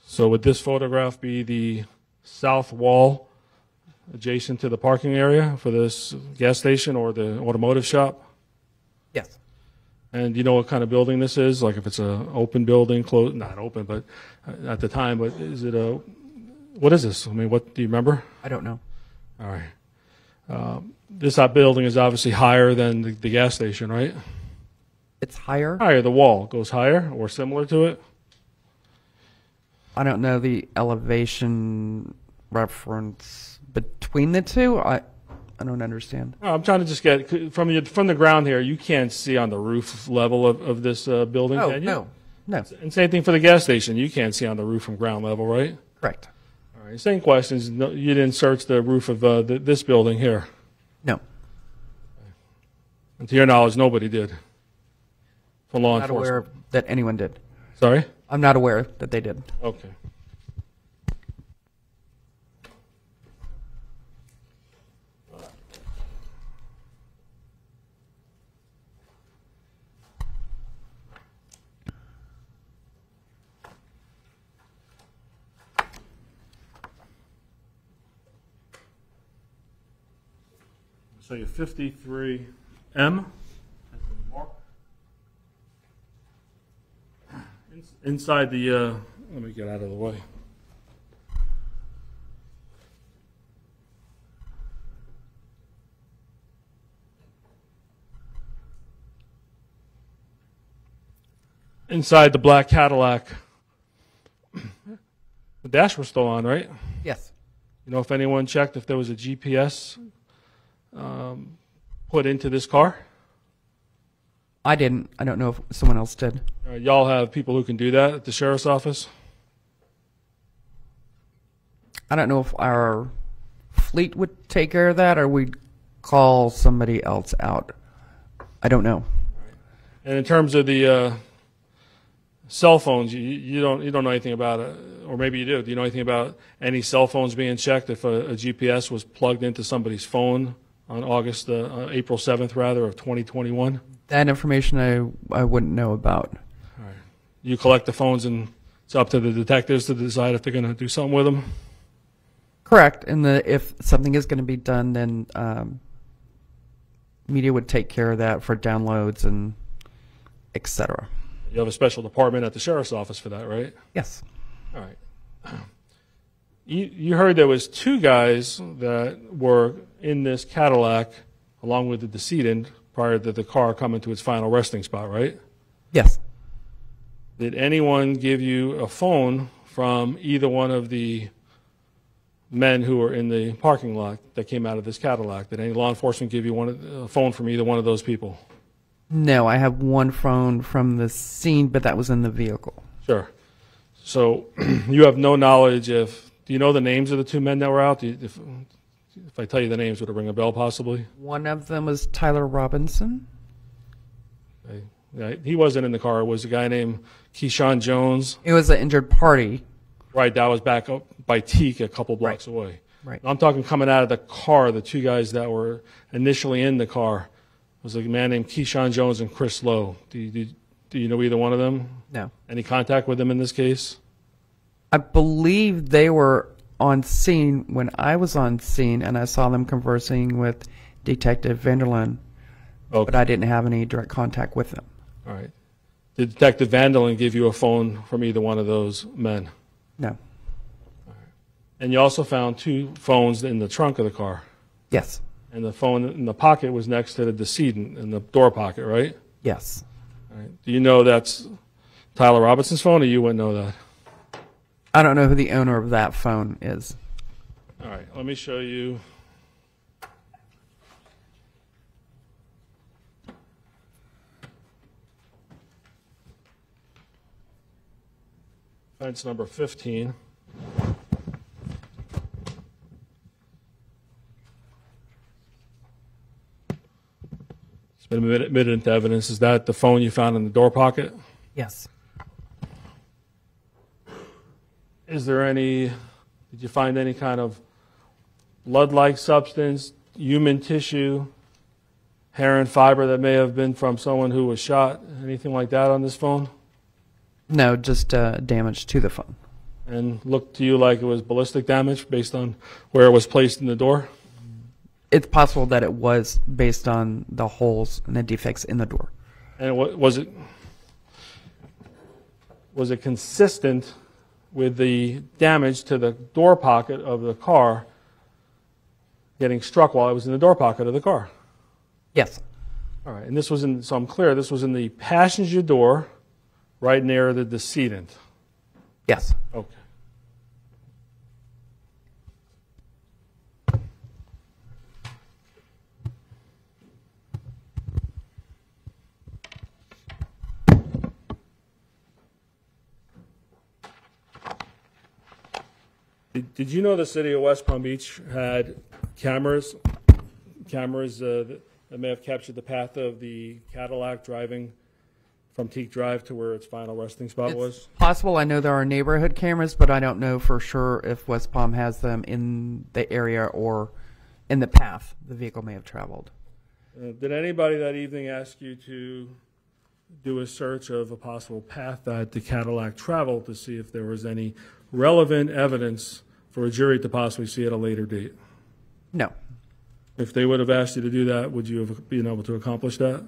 So would this photograph be the south wall adjacent to the parking area for this gas station or the automotive shop? Yes. And do you know what kind of building this is? Like if it's an open building, closed, not open, but uh, at the time, but is it a, what is this? I mean, what, do you remember? I don't know. All right. Um, This building is obviously higher than the, the gas station, right? It's higher. Higher, the wall goes higher or similar to it? I don't know the elevation reference between the two. I I don't understand. No, I'm trying to just get, from the, from the ground here, you can't see on the roof level of, of this uh, building, Oh can you? no, no. And same thing for the gas station, you can't see on the roof from ground level, right? Correct. Right, same questions, no, you didn't search the roof of uh, th- this building here? No. And to your knowledge, nobody did? From law Not aware that anyone did. Sorry? I'm not aware that they did. Okay. You're 53M. Ins- Inside the, uh, let me get out of the way. Inside the black Cadillac, the dash was still on, right? Yes. You know if anyone checked if there was a GPS um, put into this car? I didn't. I don't know if someone else did. Uh, y'all have people who can do that at the sheriff's office? I don't know if our fleet would take care of that or we'd call somebody else out. I don't know. And in terms of the uh, cell phones, you, you don't you don't know anything about it, or maybe you do. Do you know anything about any cell phones being checked if a, a GPS was plugged into somebody's phone on August, uh, uh, April seventh, rather of 2021? That information I, I wouldn't know about. All right. You collect the phones, and it's up to the detectives to decide if they're going to do something with them. Correct. And the, if something is going to be done, then um, media would take care of that for downloads and et cetera. You have a special department at the sheriff's office for that, right? Yes. All right. You, you heard there was two guys that were in this Cadillac along with the decedent prior to the car coming to its final resting spot, right? Yes. Did anyone give you a phone from either one of the men who were in the parking lot that came out of this Cadillac? Did any law enforcement give you one of- a phone from either one of those people? No, I have one phone from the scene, but that was in the vehicle. Sure. So you have no knowledge if, do you know the names of the two men that were out? Do you- If, if I tell you the names, would it ring a bell possibly? One of them was Tyler Robinson. Okay. Yeah, He wasn't in the car. It was a guy named Keyshawn Jones. It was an injured party. Right, that was back up by Teak, a couple blocks away. Right. I'm talking coming out of the car, the two guys that were initially in the car was a man named Keyshawn Jones and Chris Lowe. Do you, do, do you know either one of them? No. Any contact with them in this case? I believe they were on scene when I was on scene, and I saw them conversing with Detective Vanderlyn, Okay. but I didn't have any direct contact with them. All right. Did Detective Vanderlyn give you a phone from either one of those men? No. And you also found two phones in the trunk of the car. Yes. And the phone in the pocket was next to the decedent in the door pocket, right? Yes. All right. Do you know that's Tyler Robinson's phone, or you wouldn't know that? I don't know who the owner of that phone is. All right, let me show you. Fence number 15. It's been admitted admitted into evidence. Is that the phone you found in the door pocket? Yes. Is there any, did you find any kind of blood-like substance, human tissue, hair and fiber that may have been from someone who was shot? Anything like that on this phone? No, just uh, damage to the phone. And looked to you like it was ballistic damage based on where it was placed in the door? It's possible that it was based on the holes and the defects in the door. And wa- was it, was it consistent with the damage to the door pocket of the car getting struck while it was in the door pocket of the car? Yes. All right, and this was in, so I'm clear, this was in the passenger door right near the decedent. Yes. Okay. Did, did you know the city of West Palm Beach had cameras, cameras uh, that- that may have captured the path of the Cadillac driving from Teak Drive to where its final resting spot It's was? possible. I know there are neighborhood cameras, but I don't know for sure if West Palm has them in the area or in the path the vehicle may have traveled. Uh, Did anybody that evening ask you to do a search of a possible path that the Cadillac traveled to see if there was any relevant evidence for a jury to possibly see at a later date? No. If they would have asked you to do that, would you have been able to accomplish that?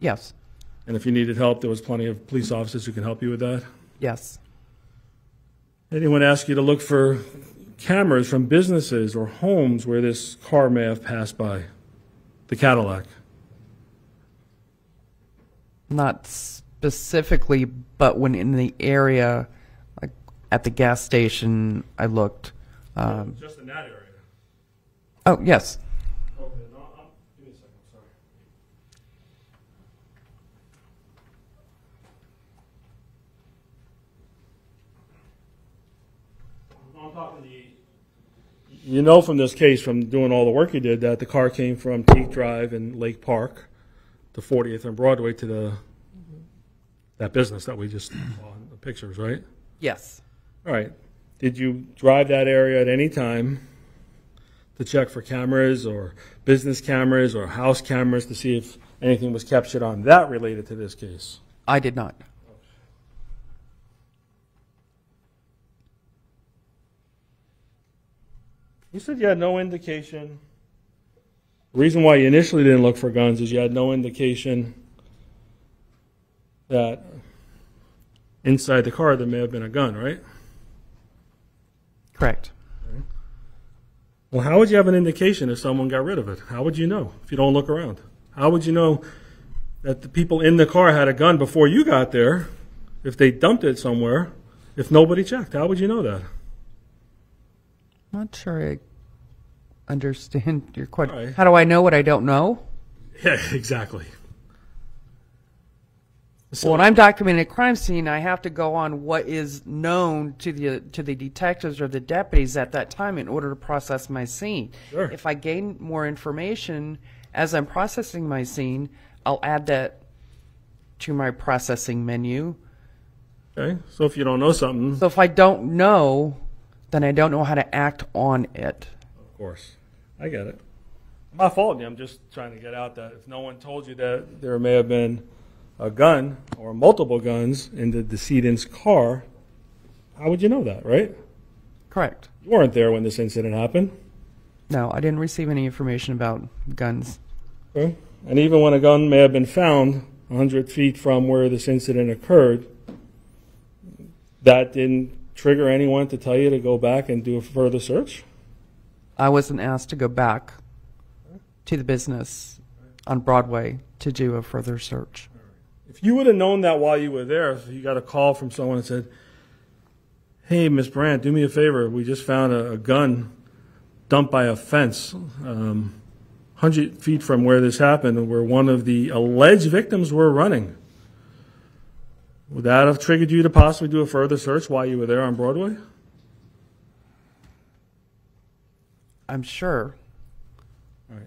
Yes. And if you needed help, there was plenty of police officers who can help you with that? Yes. Anyone ask you to look for cameras from businesses or homes where this car may have passed by? The Cadillac? Not specifically, but when in the area, at the gas station, I looked. Um, Just in that area? oh, yes. Okay, no, I'm, give me a second, sorry. I'm talking the. You know from this case, from doing all the work you did, that the car came from Teak Drive in Lake Park, to 40th and Broadway to the that business that we just saw in the pictures, right? Yes. All right. Did you drive that area at any time to check for cameras or business cameras or house cameras to see if anything was captured on that related to this case? I did not. You said you had no indication. The reason why you initially didn't look for guns is you had no indication that inside the car there may have been a gun, right? Correct. Well, how would you have an indication if someone got rid of it? How would you know if you don't look around? How would you know that the people in the car had a gun before you got there if they dumped it somewhere if nobody checked? How would you know that? I'm Not sure I understand your question. All right. How do I know what I don't know? Yeah, exactly. Well, when I'm documenting a crime scene, I have to go on what is known to the to the detectives or the deputies at that time in order to process my scene. Sure. If I gain more information as I'm processing my scene, I'll add that to my processing menu. Okay, so if you don't know something, So if I don't know, then I don't know how to act on it. Of course. I get it. Faulting you. I'm just trying to get out that if no one told you that there may have been a gun or multiple guns in the decedent's car, how would you know that, right? Correct. You weren't there when this incident happened. No, I didn't receive any information about guns. Okay? And even when a gun may have been found 100 feet from where this incident occurred, that didn't trigger anyone to tell you to go back and do a further search? I wasn't asked to go back to the business on Broadway to do a further search. If you would have known that while you were there, if you got a call from someone and said, "Hey, Miss Brandt, do me a favor. We just found a, a gun dumped by a fence, um, hundred feet from where this happened, where one of the alleged victims were running." Would that have triggered you to possibly do a further search while you were there on Broadway? I'm sure. All right.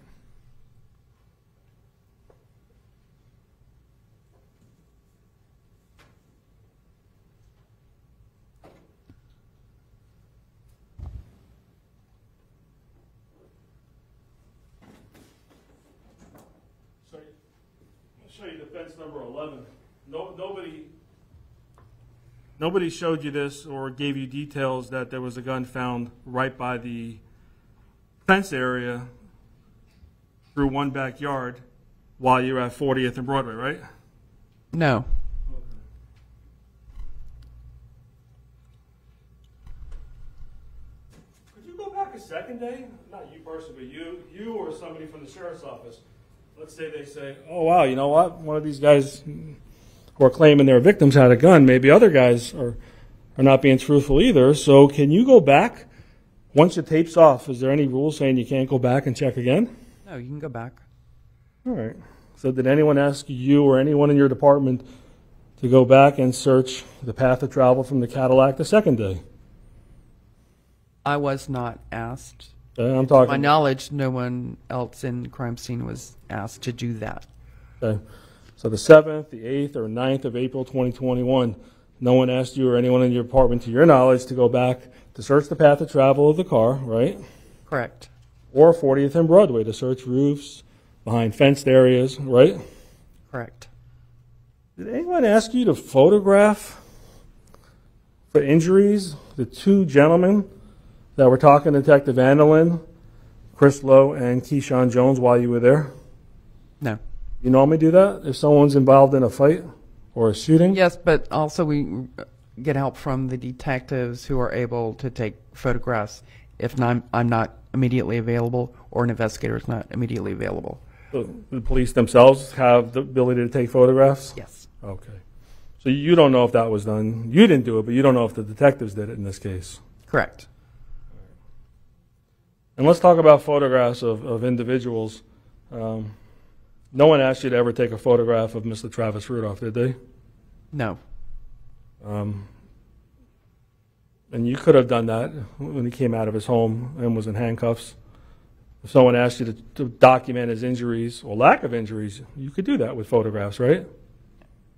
So, I'll show you defense number 11. No, nobody, nobody showed you this or gave you details that there was a gun found right by the fence area through one backyard while you were at 40th and Broadway, right? No. Could you go back a second day? Not you personally, but you, you or somebody from the sheriff's office. Let's say they say, "Oh wow, you know what? One of these guys who are claiming their victims had a gun. Maybe other guys are are not being truthful either. So can you go back once the tape's off? Is there any rule saying you can't go back and check again?" No, you can go back. All right. So did anyone ask you or anyone in your department to go back and search the path of travel from the Cadillac the second day? I was not asked. Uh, I'm To my knowledge, no one else in crime scene was asked to do that. Okay. So the 7th, the 8th, or 9th of April 2021, no one asked you or anyone in your department, to your knowledge, to go back to search the path of travel of the car, right? Correct. Or 40th and Broadway to search roofs, behind fenced areas, right? Correct. Did anyone ask you to photograph for injuries the two gentlemen that were talking to Detective Andolin, Chris Lowe, and Keyshawn Jones while you were there? No. You normally do that if someone's involved in a fight or a shooting? Yes, but also we get help from the detectives who are able to take photographs if not, I'm not immediately available or an investigator is not immediately available. The, the police themselves have the ability to take photographs? Yes. Okay. So you don't know if that was done. You didn't do it, but you don't know if the detectives did it in this case. Correct. And let's talk about photographs of, of individuals. Um, no one asked you to ever take a photograph of Mr. Travis Rudolph, did they? No. Um, and you could have done that when he came out of his home and was in handcuffs. If someone asked you to, to document his injuries or lack of injuries, you could do that with photographs, right?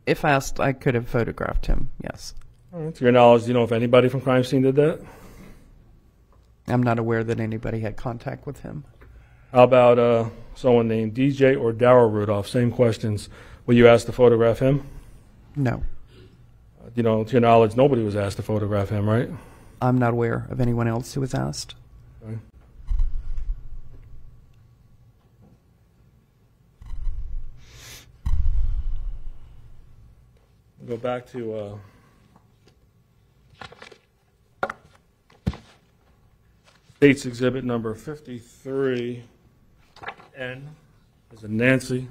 If asked, I could have photographed him. Yes, right, to your knowledge, do you know if anybody from crime scene did that? I'm not aware that anybody had contact with him. How about uh, someone named DJ or Darrell Rudolph? Same questions. Were you asked to photograph him? No, Uh, You know, to your knowledge, nobody was asked to photograph him, right? I'm not aware of anyone else who was asked. Okay. Go back to uh, States Exhibit number 53, N, as in Nancy.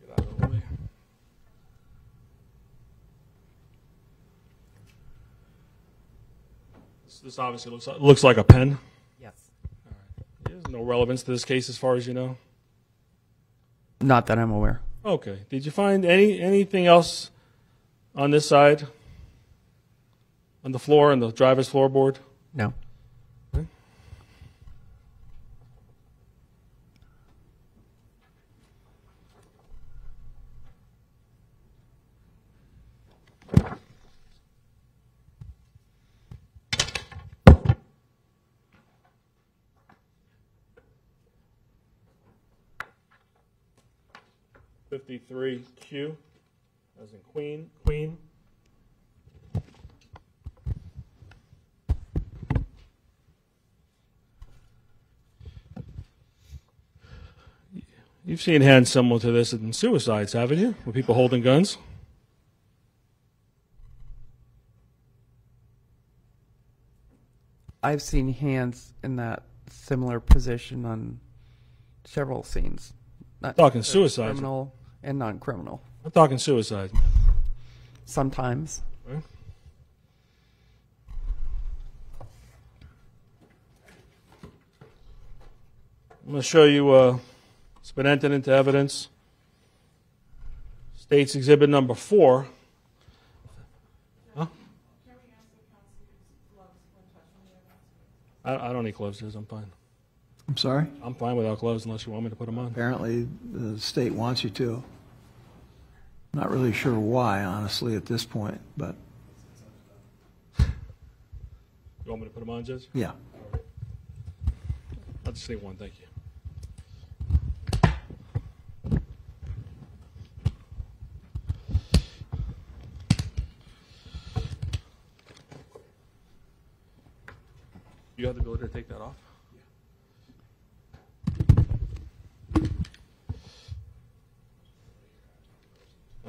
Get out of the way. This- This obviously looks, like- looks like a pen. Yes. There's no relevance to this case as far as you know? Not that I'm aware. Okay. Did you find any anything else on this side? On the floor, on the driver's floorboard? No. Q, as in Queen, Queen. You've seen hands similar to this in suicides, haven't you? With people holding guns? I've seen hands in that similar position on several scenes. Not Talking suicides. criminal and non-criminal. I'm talking suicide. Sometimes. I'm going to show you, uh, it's been entered into evidence. States Exhibit Number Four. Huh? I, I don't need gloves, I'm fine. I'm sorry? I'm fine without gloves unless you want me to put them on. Apparently, the state wants you to. Not really sure why, honestly, at this point, but You want me to put them on, Judge? yeah. I'll just need one, thank you. You have the ability to take that off?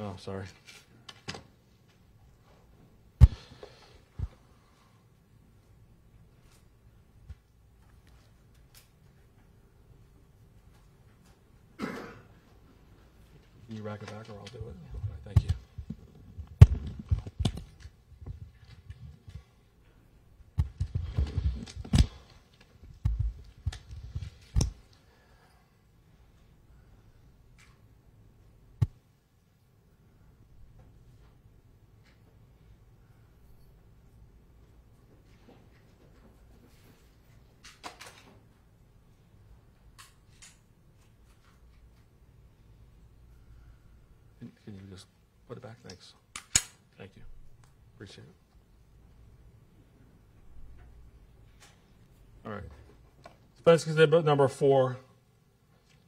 Oh, sorry. You rack it back or I'll do it? Okay, Thank you. Can can you just put it back? Thanks. Thank you. Appreciate it. All right. Defense exhibit number four.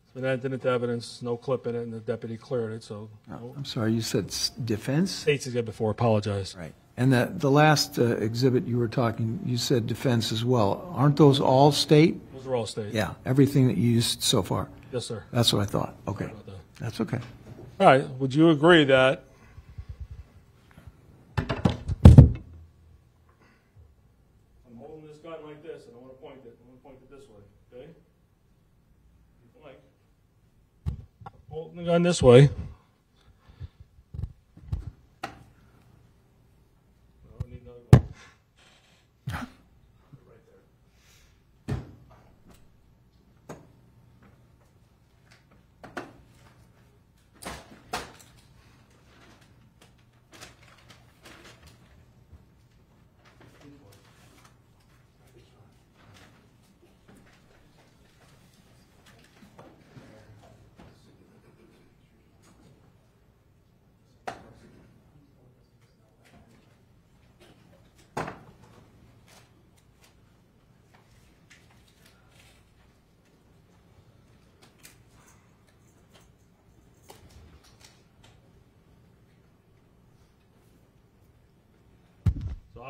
It's been entered into evidence, no clip in it, and the deputy cleared it, so. no- I'm sorry, you said s- defense? States exhibit four, apologize. Right. And the, the last uh, exhibit you were talking, you said defense as well. Aren't those all state? Those are all state. Yeah, everything that you used so far. Yes, sir. That's what I thought. Okay, that. that's okay. All right, would you agree that I'm holding this gun like this, and I want to point it, I want to point it this way, okay? Like, gun this way.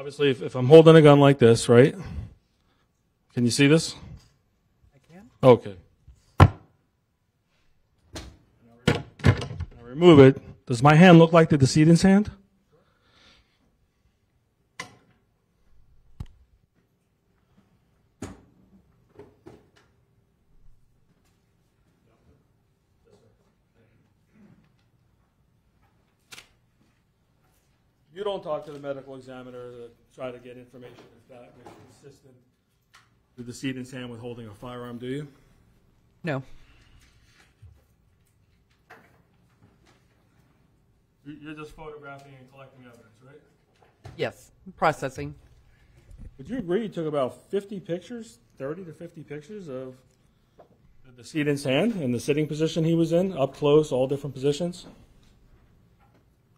Obviously, if, if I'm holding a gun like this, right? Can you see this? I can. Okay. Now remove it. Does my hand look like the decedent's hand? Talk to the medical examiner to try to get information if that was consistent with the decedent's hand with holding a firearm, do you? No. You- You're just photographing and collecting evidence, right? Yes. Processing. Would you agree you took about 50 pictures, 30 to 50 pictures of the decedent's hand and the sitting position he was in, up close, all different positions?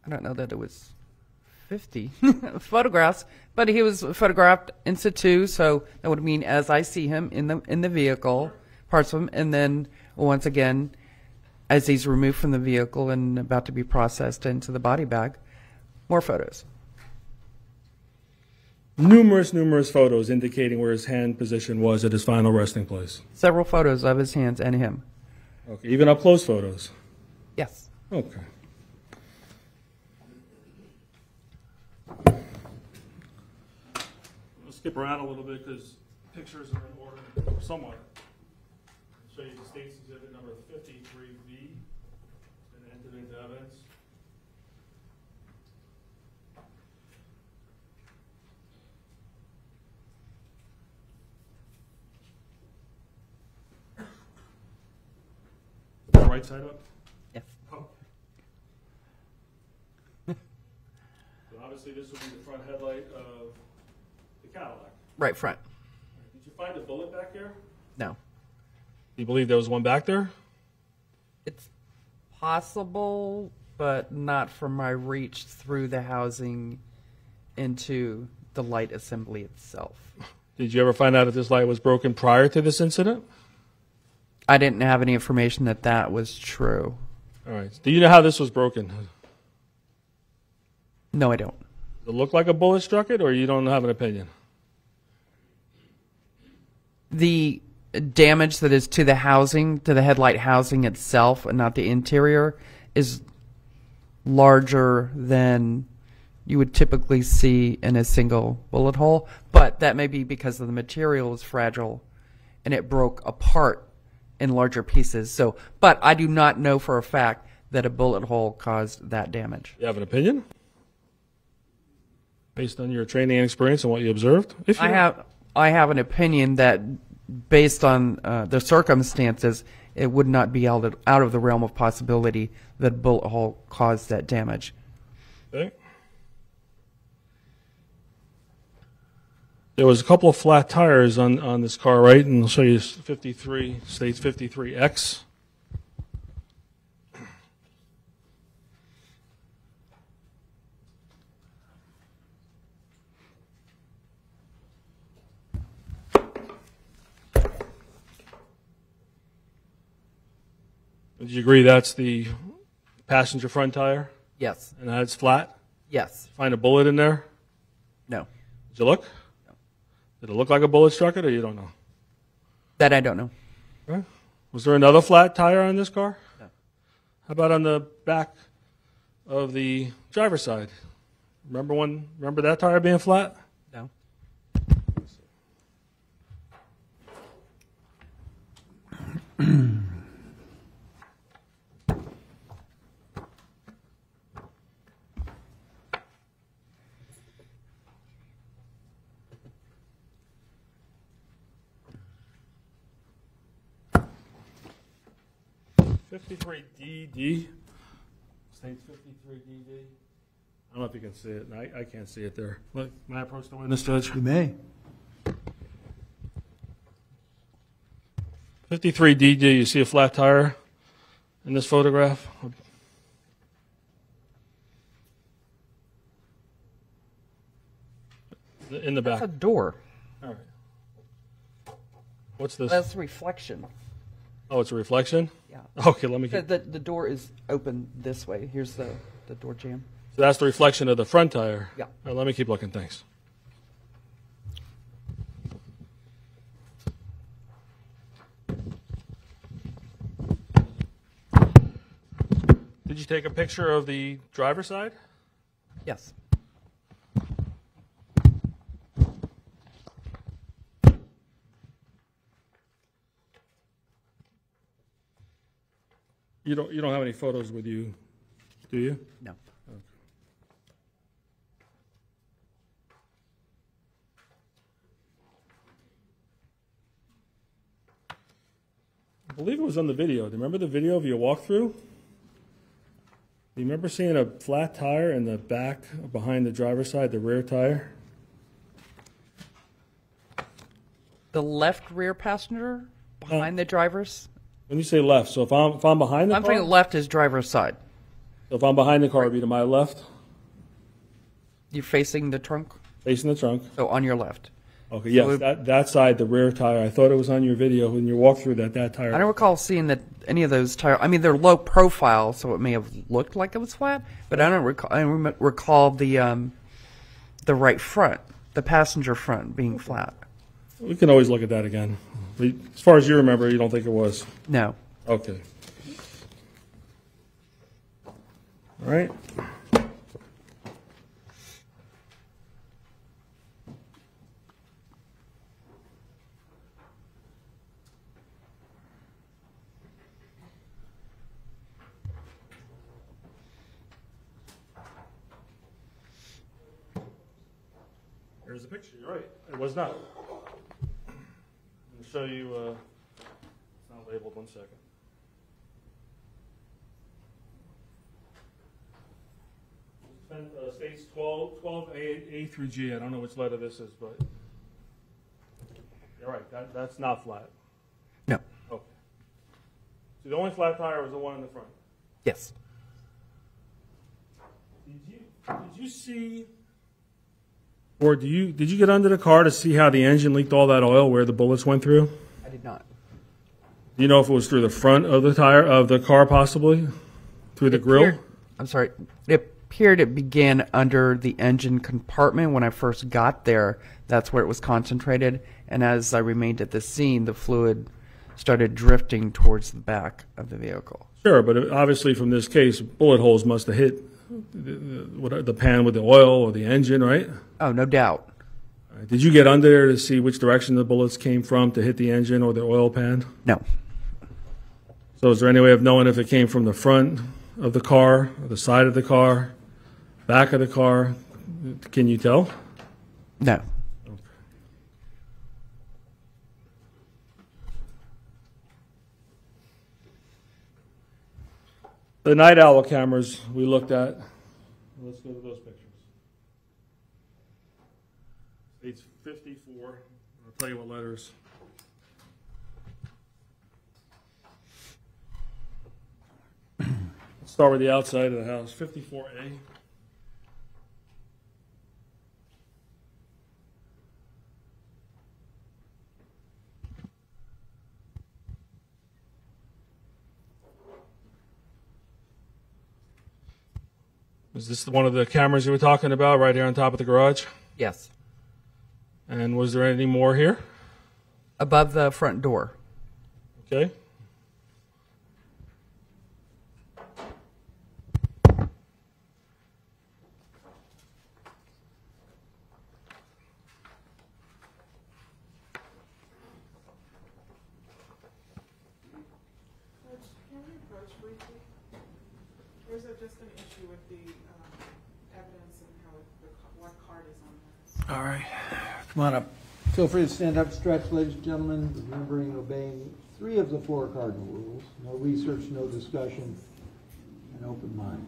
I don't know that it was 50 photographs, but he was photographed in situ, so that would mean as I see him in the in the vehicle, parts of him, and then once again, as he's removed from the vehicle and about to be processed into the body bag, more photos. Numerous, numerous photos indicating where his hand position was at his final resting place. Several photos of his hands and him. Okay, even up close photos. Yes. Okay. Let's skip around a little bit because pictures are in order somewhat. I'll show you the state's exhibit number 53B, It's been entered into evidence. Right side up? Yes. Oh. So obviously, this would be the front headlight of Cadillac. Right front. Did you find a bullet back there? No. Do you believe there was one back there? It's possible, but not from my reach through the housing into the light assembly itself. Did you ever find out if this light was broken prior to this incident? I didn't have any information that that was true. All right. Do you know how this was broken? No, I don't. Does it look like a bullet struck it, or you don't have an opinion? The damage that is to the housing, to the headlight housing itself, and not the interior, is larger than you would typically see in a single bullet hole. But that may be because of the material is fragile and it broke apart in larger pieces. So, but I do not know for a fact that a bullet hole caused that damage. You have an opinion? Based on your training and experience and what you observed? If you I have I have an opinion that based on uh, the circumstances, it would not be out of, out of the realm of possibility that a bullet hole caused that damage. Okay. There was a couple of flat tires on, on this car, right? And I'll show you 53, states 53X. Would you agree that's the passenger front tire Yes. and that's flat? Yes. Find a bullet in there? No. Did you look? Did it look like a bullet struck it, or you don't know? That I don't know. Right. Was there another flat tire on this car? No. How about on the back of the driver's side? Remember one? Remember that tire being flat? No. Fifty-three DD. States fifty-three DD. I don't know if you can see it. I, I can't see it there. Look, may I approach the witness, Judge? You may. 53 DD, you see a flat tire in this photograph? In the That's back. a door. All right. What's this? That's reflection. Oh, it's a reflection? Okay, let me get the, the, the door is open this way. Here's the, the door jamb. So that's the reflection of the front tire. Yeah. All right, let me keep looking. Thanks. Did you take a picture of the driver's side? Yes. You don't, you don't have any photos with you, do you? No. I believe it was on the video. Do you remember the video of your walkthrough? Do you remember seeing a flat tire in the back behind the driver's side, the rear tire? The left rear passenger uh, behind the driver's. When you say left, so if I'm if I'm behind the I'm car, thinking left is driver's side. if I'm behind the car, it'd be to my left, You're facing the trunk, facing the trunk. so on your left. Okay, yes, it- that that side, the rear tire. I thought it was on your video when you walked through that that tire. I don't recall seeing that any of those tires. I mean, they're low profile, so it may have looked like it was flat, but I don't recall. I rem- recall the um, the right front, the passenger front, being flat. We can always look at that again. As far as you remember, you don't think it was. No. Okay. All right. Here's a picture. You're right. It was not. I'll show you. Uh, it's not labeled. One second. Uh, states 12, 12 A, A through G. I don't know which letter this is, but you're right. That, that's not flat. No. Okay. So the only flat tire was the one in the front. Yes. Did you did you see or do you did you get under the car to see how the engine leaked all that oil where the bullets went through? I did not. Do you know if it was through the front of the tire of the car possibly? Through the grill? appeared- I'm sorry. It appeared it began under the engine compartment when I first got there. That's where it was concentrated, and as I remained at the scene, the fluid started drifting towards the back of the vehicle. Sure, but obviously from this case, bullet holes must have hit what- the pan with the oil or the engine, right? Oh, no doubt. Right. Did you get under there to see which direction the bullets came from to hit the engine or the oil pan? No. So is there any way of knowing if it came from the front of the car, or the side of the car, back of the car? Can you tell? No. The night owl cameras we looked at. Let's go to those pictures. It's 54. I'll tell you what letters. Let's start with the outside of the house. 54A. Is this one of the cameras you were talking about right here on top of the garage? Yes. And was there any more here? Above the front door. Okay. Judge, can we approach briefly? Or is it just an issue with the um, evidence and how, it- the ca- what card is on there? All right, come on up. Feel free to stand up, stretch, ladies and gentlemen, remembering obeying three of the four cardinal rules. No research, no discussion, an open mind.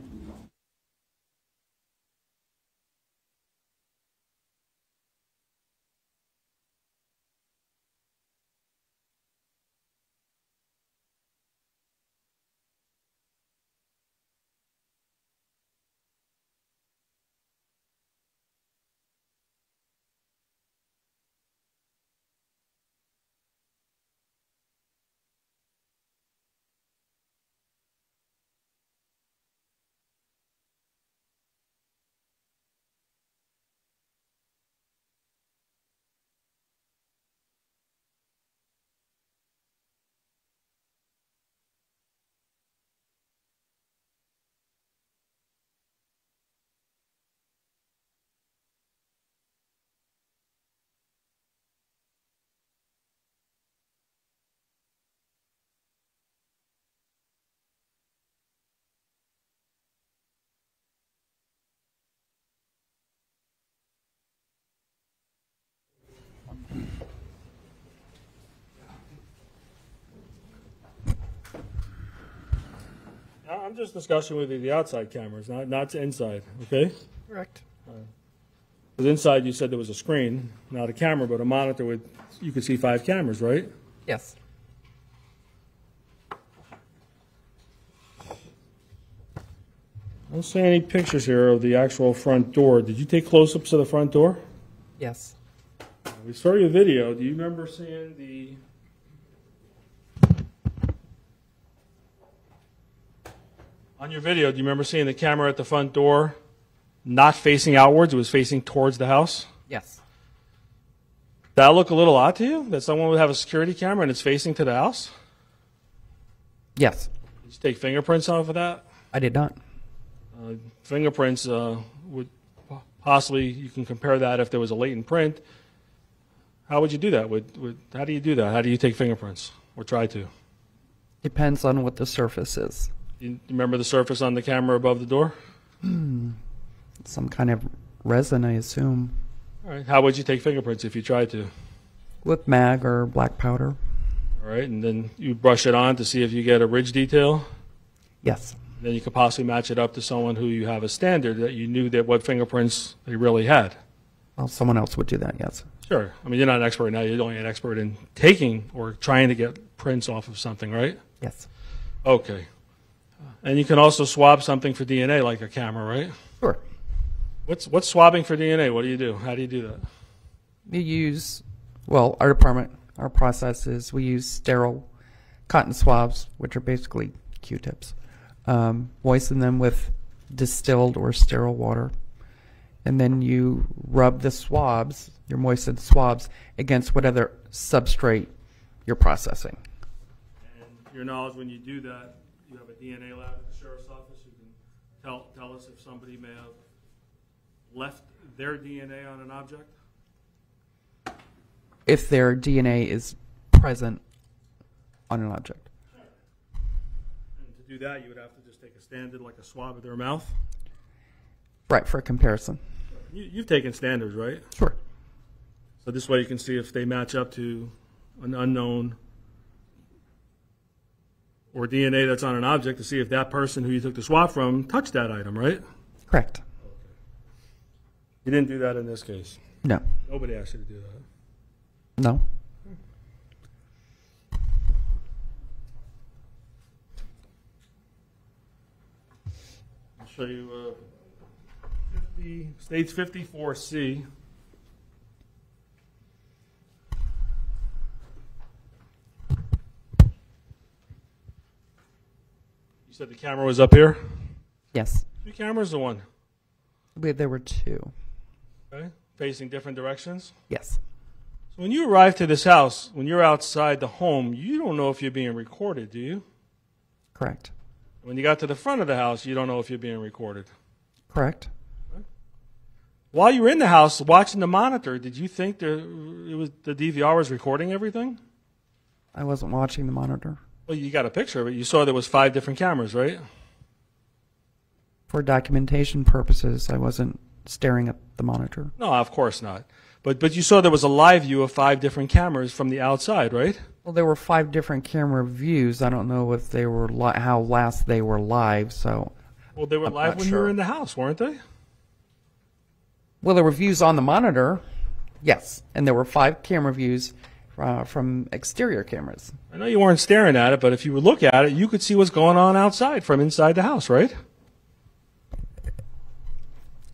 I'm just discussing with you the outside cameras, not, not inside, okay? Correct. Because inside you said there was a screen, not a camera, but a monitor with, you could see five cameras, right? Yes. I don't see any pictures here of the actual front door. Did you take close-ups of the front door? Yes. We saw your video. Do you remember seeing the? On your video, do you remember seeing the camera at the front door not facing outwards? It was facing towards the house. Yes. That look a little odd to you? That someone would have a security camera and it's facing to the house? Yes. Did you take fingerprints off of that? I did not. Uh, fingerprints uh, would possibly you can compare that if there was a latent print. How would you do that? Would, would how do you do that? How do you take fingerprints or try to? Depends on what the surface is. You you remember the surface on the camera above the door? Hmm. Some kind of resin, I assume, All right. How would you take fingerprints if you tried to? with mag or black powder. All right, and then you brush it on to see if you get a ridge detail. Yes. Then you could possibly match it up to someone who you have a standard that you knew that what fingerprints they really had. Well, someone else would do that. Yes. Sure. I mean, you're not an expert now. You're only an expert in taking or trying to get prints off of something, right? Yes. Okay. And you can also swab something for DNA, like a camera, right? Sure. What's what's swabbing for DNA? What do you do? How do you do that? We use, well, our department, our process is we use sterile cotton swabs, which are basically Q-tips. Um, moisten them with distilled or sterile water, and then you rub the swabs, your moistened swabs, against whatever substrate you're processing. And your knowledge, when you do that, you have a DNA lab at the sheriff's office who can tell tell us if somebody may have left their DNA on an object. If their DNA is present on an object. And to do that, you would have to just take a standard, like a swab of their mouth. Right, for a comparison. You, you've taken standards, right? Sure. So this way you can see if they match up to an unknown or DNA that's on an object to see if that person who you took the swab from touched that item, right? Correct. You didn't do that in this case. No. Nobody asked you to do that. No. I'll show you uh, 50, states 54C. Said the camera was up here? Yes. Two cameras or one? I believe there were two. Okay. Facing different directions? Yes. So when you arrive to this house, when you're outside the home, you don't know if you're being recorded, do you? Correct. When you got to the front of the house, you don't know if you're being recorded. Correct. While you were in the house watching the monitor, did you think the, it was, the DVR was recording everything? I wasn't watching the monitor. Well, you got a picture of it. You saw there was five different cameras, right? For documentation purposes, I wasn't staring at the monitor. No, of course not. But but you saw there was a live view of five different cameras from the outside, right? Well, there were five different camera views. I don't know if they were li- how last they were live. So, Well, they were I'm live when you were in the house, weren't they? well, there were views on the monitor. Yes, and there were five camera views uh, from exterior cameras. I know you weren't staring at it, but if you would look at it, you could see what's going on outside from inside the house, right?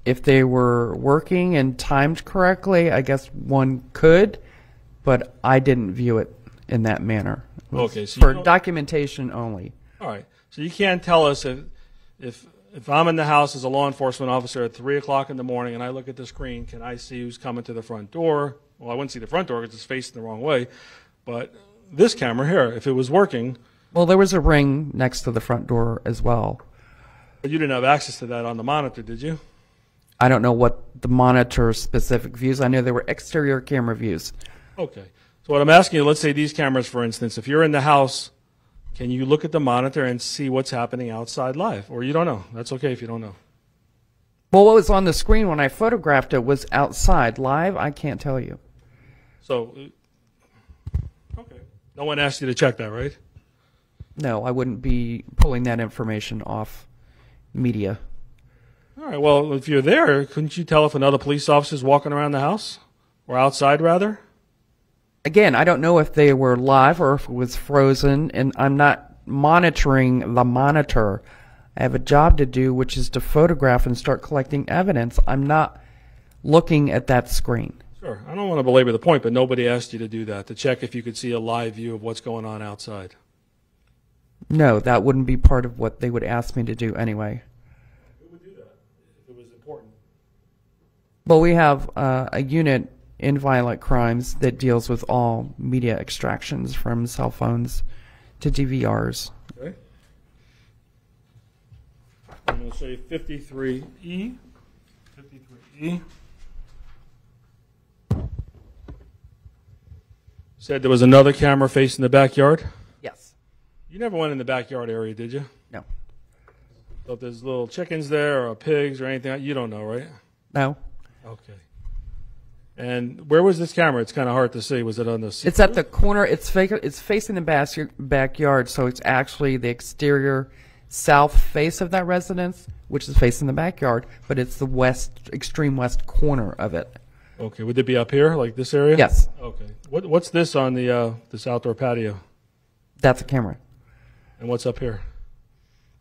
If they were working and timed correctly, I guess one could, but I didn't view it in that manner. Okay, so for documentation only. All right. So you can't tell us if if if I'm in the house as a law enforcement officer at three o'clock in the morning and I look at the screen, can I see who's coming to the front door? Well, I wouldn't see the front door because it's facing the wrong way. But this camera here, if it was working, Well, there was a ring next to the front door as well. but you didn't have access to that on the monitor, did you? I don't know what the monitor specific views. I know there were exterior camera views. Okay. So what I'm asking you, let's say these cameras, for instance, if you're in the house, can you look at the monitor and see what's happening outside live? Or you don't know. That's okay if you don't know. Well, what was on the screen when I photographed it was outside. Live, I can't tell you. So, okay. No one asked you to check that, right? No, I wouldn't be pulling that information off media. All right. Well, if you're there, couldn't you tell if another police officer's walking around the house or outside, rather? Again, I don't know if they were live or if it was frozen, and I'm not monitoring the monitor. I have a job to do, which is to photograph and start collecting evidence. I'm not looking at that screen. Sure. I don't want to belabor the point, but nobody asked you to do that to check if you could see a live view of what's going on outside. No, that wouldn't be part of what they would ask me to do anyway. Who would do that if it was important? Well, we have uh, a unit in violent crimes that deals with all media extractions from cell phones to DVRs. Okay. I'm going to say 53E. 53E. Said there was another camera facing the backyard. Yes. You never went in the backyard area, did you? No. So if there's little chickens there or pigs or anything, you don't know, right? No. Okay. And where was this camera? It's kind of hard to see. Was it on the? It's at the corner. It's fa- It's facing the bas- backyard, so it's actually the exterior south face of that residence, which is facing the backyard, but it's the west, extreme west corner of it. Okay. Would it be up here, like this area? Yes, Okay. What What's this on the uh, this outdoor patio? that's a camera. And what's up here?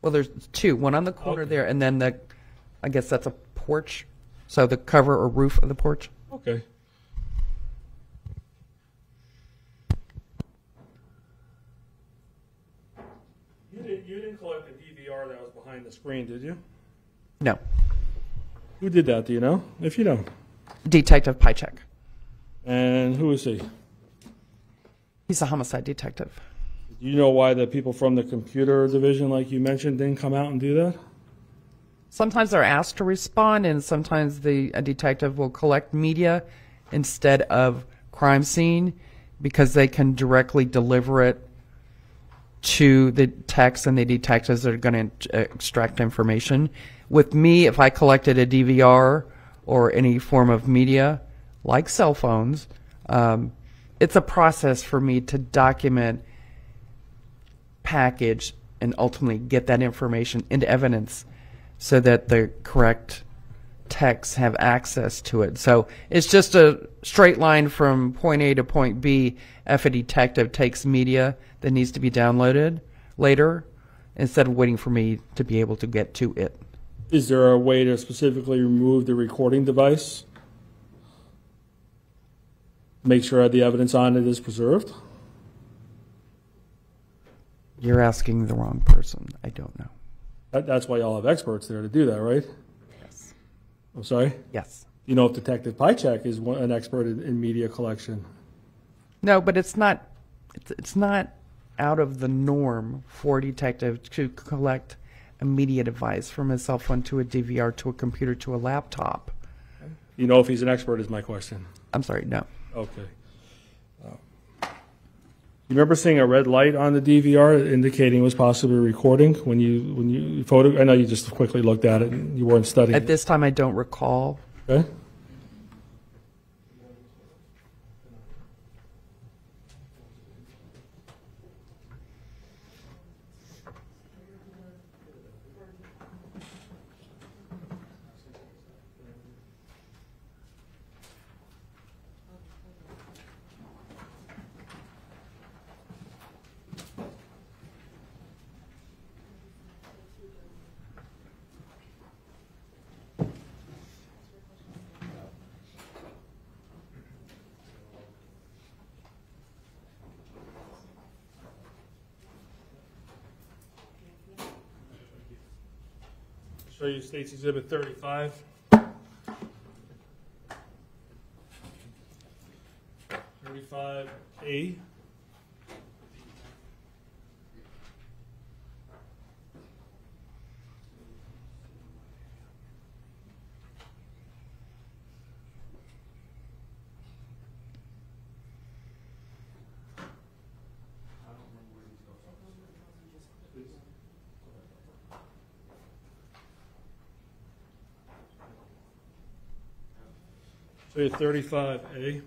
Well, there's two. One on the corner Okay. there, and then the, I guess that's a porch. So the cover or roof of the porch. Okay. You didn't, you didn't collect the DVR that was behind the screen, did you? No, Who did that? Do you know? If you know. Detective Pychek. And who is he? He's a homicide detective. Do you know why the people from the computer division, like you mentioned, didn't come out and do that? Sometimes they're asked to respond, and sometimes the a detective will collect media instead of crime scene because they can directly deliver it to the techs and the detectives that are going to extract information. With me, if I collected a DVR or any form of media, like cell phones, um, it's a process for me to document, package, and ultimately get that information into evidence so that the correct techs have access to it. So it's just a straight line from point A to point B if a detective takes media that needs to be downloaded later instead of waiting for me to be able to get to it. Is there a way to specifically remove the recording device? Make sure the evidence on it is preserved? You're asking the wrong person. I don't know. That, that's why y'all have experts there to do that, right? Yes. I'm sorry? Yes. You know if Detective Pychek is one, an expert in, in media collection. No, but it's not it's, it's not out of the norm for a detective to collect a advice from a cell phone to a DVR to a computer to a laptop. You know if he's an expert is my question. I'm sorry, no. Okay. Uh, You remember seeing a red light on the DVR indicating it was possibly recording when you, when you photo, I know you just quickly looked at it and you weren't studying At this time I don't recall. Okay? Show you State's Exhibit 35. Thirty-five A. Page 35A.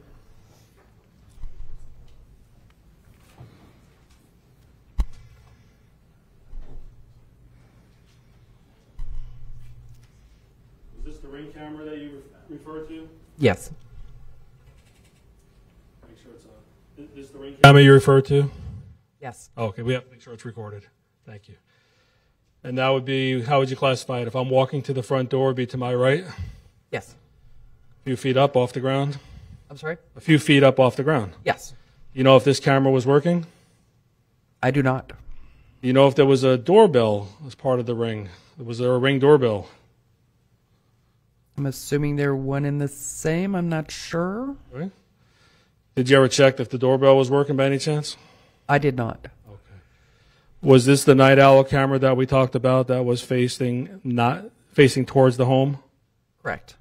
Is this the ring camera that you refer to? Yes. Make sure it's on. Is the ring camera you refer to? Yes. Oh, okay, we have to make sure it's recorded. Thank you. And that would be, how would you classify it? If I'm walking to the front door, it'd be to my right? Yes few feet up off the ground? I'm sorry? A few feet up off the ground. Yes. You know if this camera was working? I do not. You know if there was a doorbell as part of the ring? Was there a ring doorbell? I'm assuming they're one and the same. I'm not sure. Right? Did you ever check if the doorbell was working by any chance? I did not. Okay. Was this the night owl camera that we talked about that was facing not facing towards the home? Correct.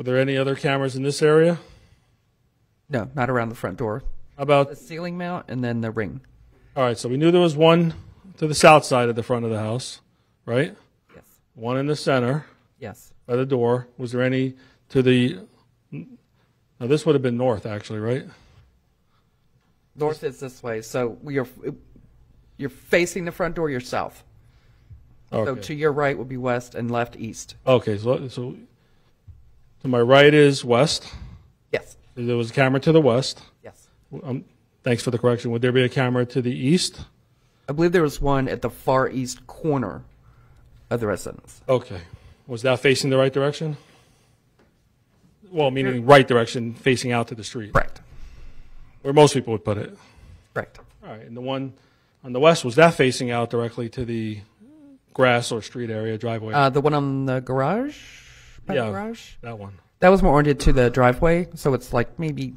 Were there any other cameras in this area? No, not around the front door. How about The ceiling mount and then the ring. all right? So we knew there was one to the south side of the front of the house, right? Yes. One in the center Yes. by the door. Was there any to the? Now this would have been north, actually, right? North is this way. So you're you're facing the front door. You're south. So to your right would be west and left east. Okay. So so to my right is west. Yes. There was a camera to the west. Yes. Um, thanks for the correction. Would there be a camera to the east? I believe there was one at the far east corner of the residence. Okay. Was that facing the right direction? Well, meaning right direction, facing out to the street. Correct. Where most people would put it. Correct. All right. And the one on the west, was that facing out directly to the grass or street area driveway? Uh, the one on the garage. By Yeah. The garage. that one. That was more oriented to the driveway, so it's like maybe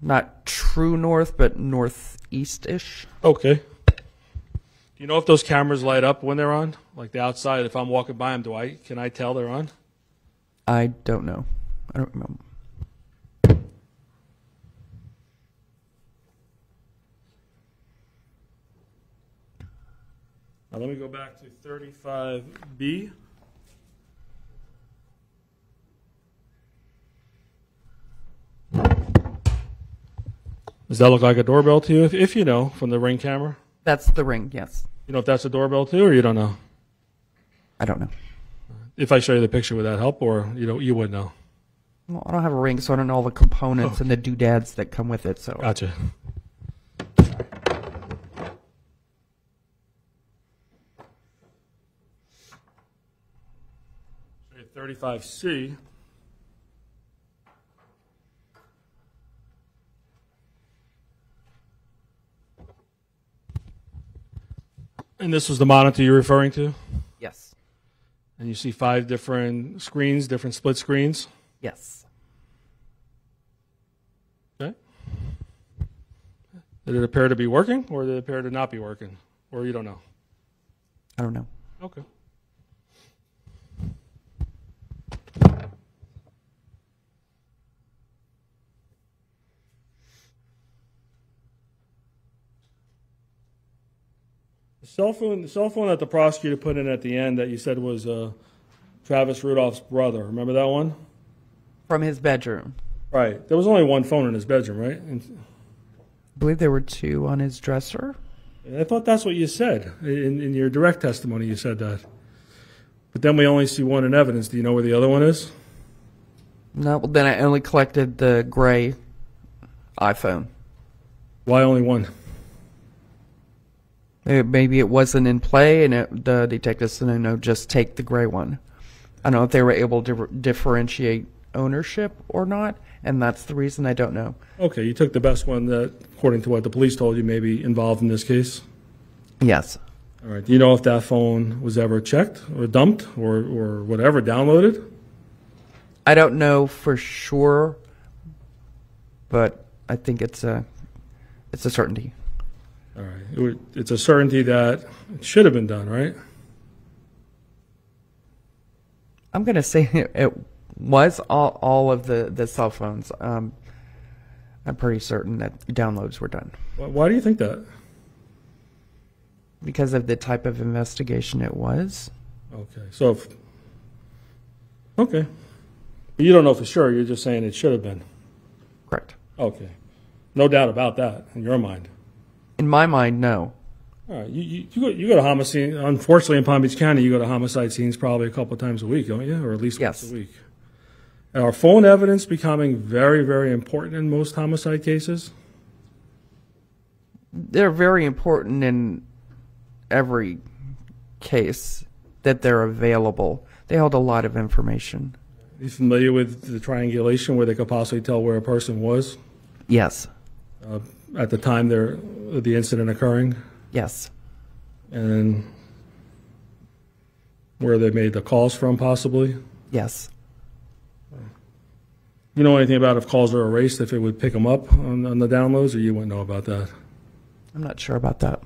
not true north, but northeast ish. Okay. Do you know if those cameras light up when they're on? Like the outside, if I'm walking by them, do I can I tell they're on? I don't know. I don't remember. Now let me go back to 35B. Does that look like a doorbell to you? If, if you know from the ring camera, That's the ring. Yes. you know if that's a doorbell too, or you don't know. I don't know. If I show you the picture, would that help, or you know you would know? Well, I don't have a ring, so I don't know all the components oh. and the doodads that come with it. So Gotcha. Thirty-five C. And this was the monitor you're referring to? yes, And you see five different screens, different split screens? yes. Okay. Did it appear to be working, or did it appear to not be working? Or you don't know? I don't know. Okay. Cell phone, the cell phone that the prosecutor put in at the end that you said was uh, Travis Rudolph's brother. Remember that one? From his bedroom. Right. There was only one phone in his bedroom, right? And I believe there were two on his dresser. I thought that's what you said in, in your direct testimony. You said that, but then we only see one in evidence. Do you know where the other one is? No, well, then I only collected the gray iPhone. Why only one? Maybe it wasn't in play, and it, the detectives said, no, no, just take the gray one. I don't know if they were able to r- differentiate ownership or not, and that's the reason I don't know. Okay, you took the best one that, according to what the police told you, may be involved in this case. Yes. All right. Do you know if that phone was ever checked or dumped or, or whatever, downloaded? I don't know for sure, but I think it's a it's a certainty. All right. It would- It's a certainty that it should have been done, right? I'm gonna say it was all all of the the cell phones. Um, I'm pretty certain that downloads were done Why, do you think that? because of the type of investigation it was. Okay. So, if, okay. You don't know for sure. You're just saying it should have been. Correct. Okay. No doubt about that in your mind. In my mind, no. All right, you, you, you go, you go to homicide, unfortunately in Palm Beach County, you go to homicide scenes probably a couple of times a week, don't you? Or at least Yes. once a week. Are phone evidence becoming very, very important in most homicide cases? They're very important in every case that they're available. They hold a lot of information. you familiar with the triangulation where they could possibly tell where a person was Yes. Uh, at the time they're, the incident occurring? Yes. And where they made the calls from possibly? Yes. You know anything about if calls are erased, if it would pick them up on, on the downloads, or you wouldn't know about that? I'm not sure about that.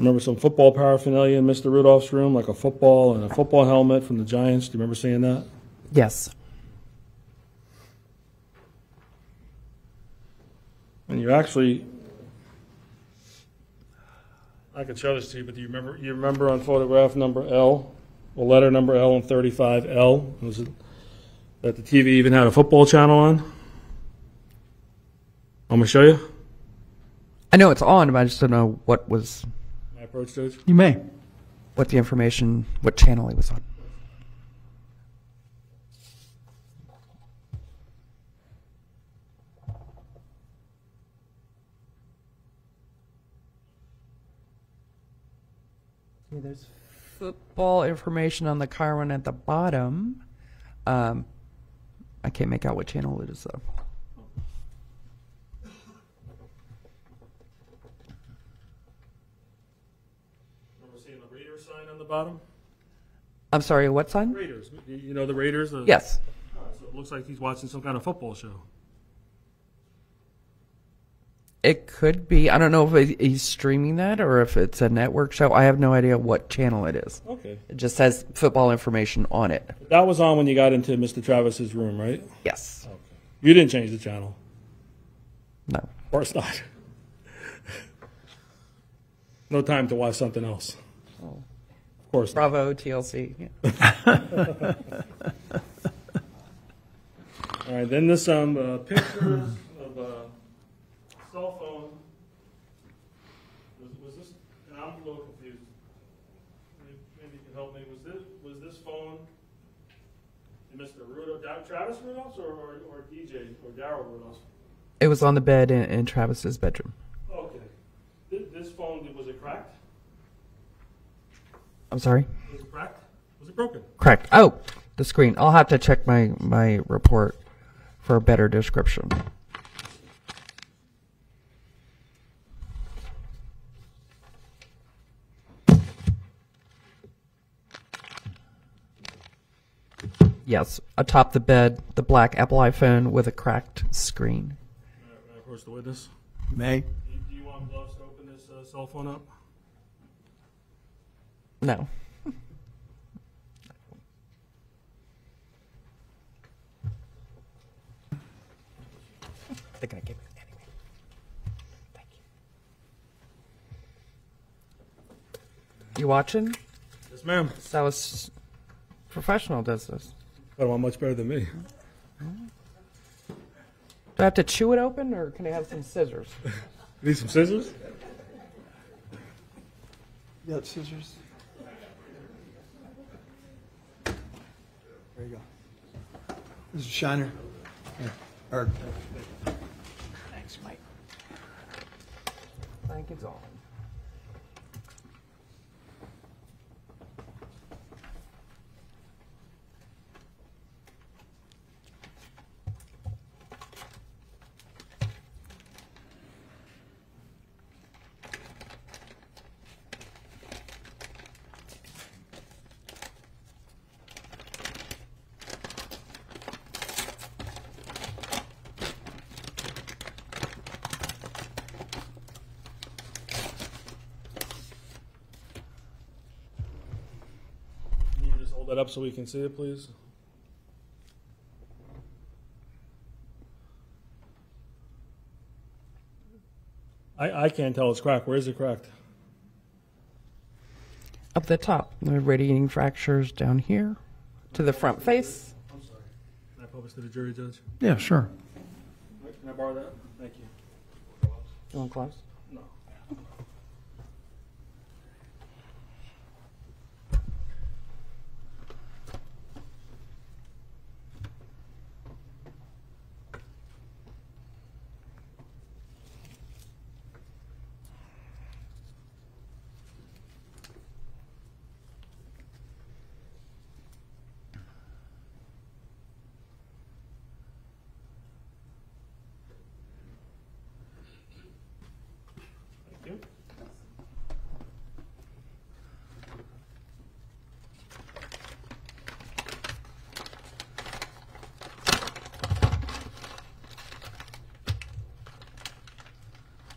Remember some football paraphernalia in Mr. Rudolph's room, like a football and a football helmet from the Giants? Do you remember seeing that? Yes. And you actually, I could show this to you, but do you remember, you remember on photograph number L, the letter number L and 35L? Was it that the TV even had a football channel on? I'm going to show you I know it's on, but I just don't know what was, approach to it. You may. what the information, what channel it was on. Yeah, there's football information on the car one at the bottom. Um, I can't make out what channel it is though. Remember seeing the Raiders sign on the bottom? I'm sorry, what sign? Raiders, you know the Raiders? The- Yes. So it looks like he's watching some kind of football show. It could be. I don't know if he's streaming that or if it's a network show. I have no idea what channel it is. Okay. It just says football information on it. That was on when you got into Mr. Travis's room, right? Yes. Okay. You didn't change the channel. No. Of course not. no time to watch something else. Oh. Of course not. Bravo, TLC. Yeah. All right, then there's some uh, pictures of a cell phone. Was, was this, and I'm a little confused. Maybe maybe you can help me. Was this, was this phone in Mr. Rudolph, Da- Travis Rudolph's or, or, or DJ or Daryl Rudolph's? It was on the bed in, in Travis's bedroom. Okay. This, this phone, was it cracked? I'm sorry. Was it cracked? Was it broken? Correct. Oh, the screen. I'll have to check my my report for a better description. Yes, atop the bed, the black Apple iPhone with a cracked screen. May I- may approach the witness? May. Do you, do you want gloves to open this uh, cell phone up? No. They're gonna give me anyway. Thank you. You watching? Yes, ma'am. That was professional. Does this? But I'm much better than me. Do I have to chew it open, or can I have some scissors? Need some scissors? You got scissors? There you go. Mr. Shiner. Here. Or, Thanks, Mike. Thank you, darling. so we can see it, please? I, I can't tell it's cracked. Where is it cracked? Up the top, the radiating fractures down here to the front face. I'm sorry. Can I publish to the jury, Judge? Yeah, sure. Can I borrow that? Thank you. You want gloves?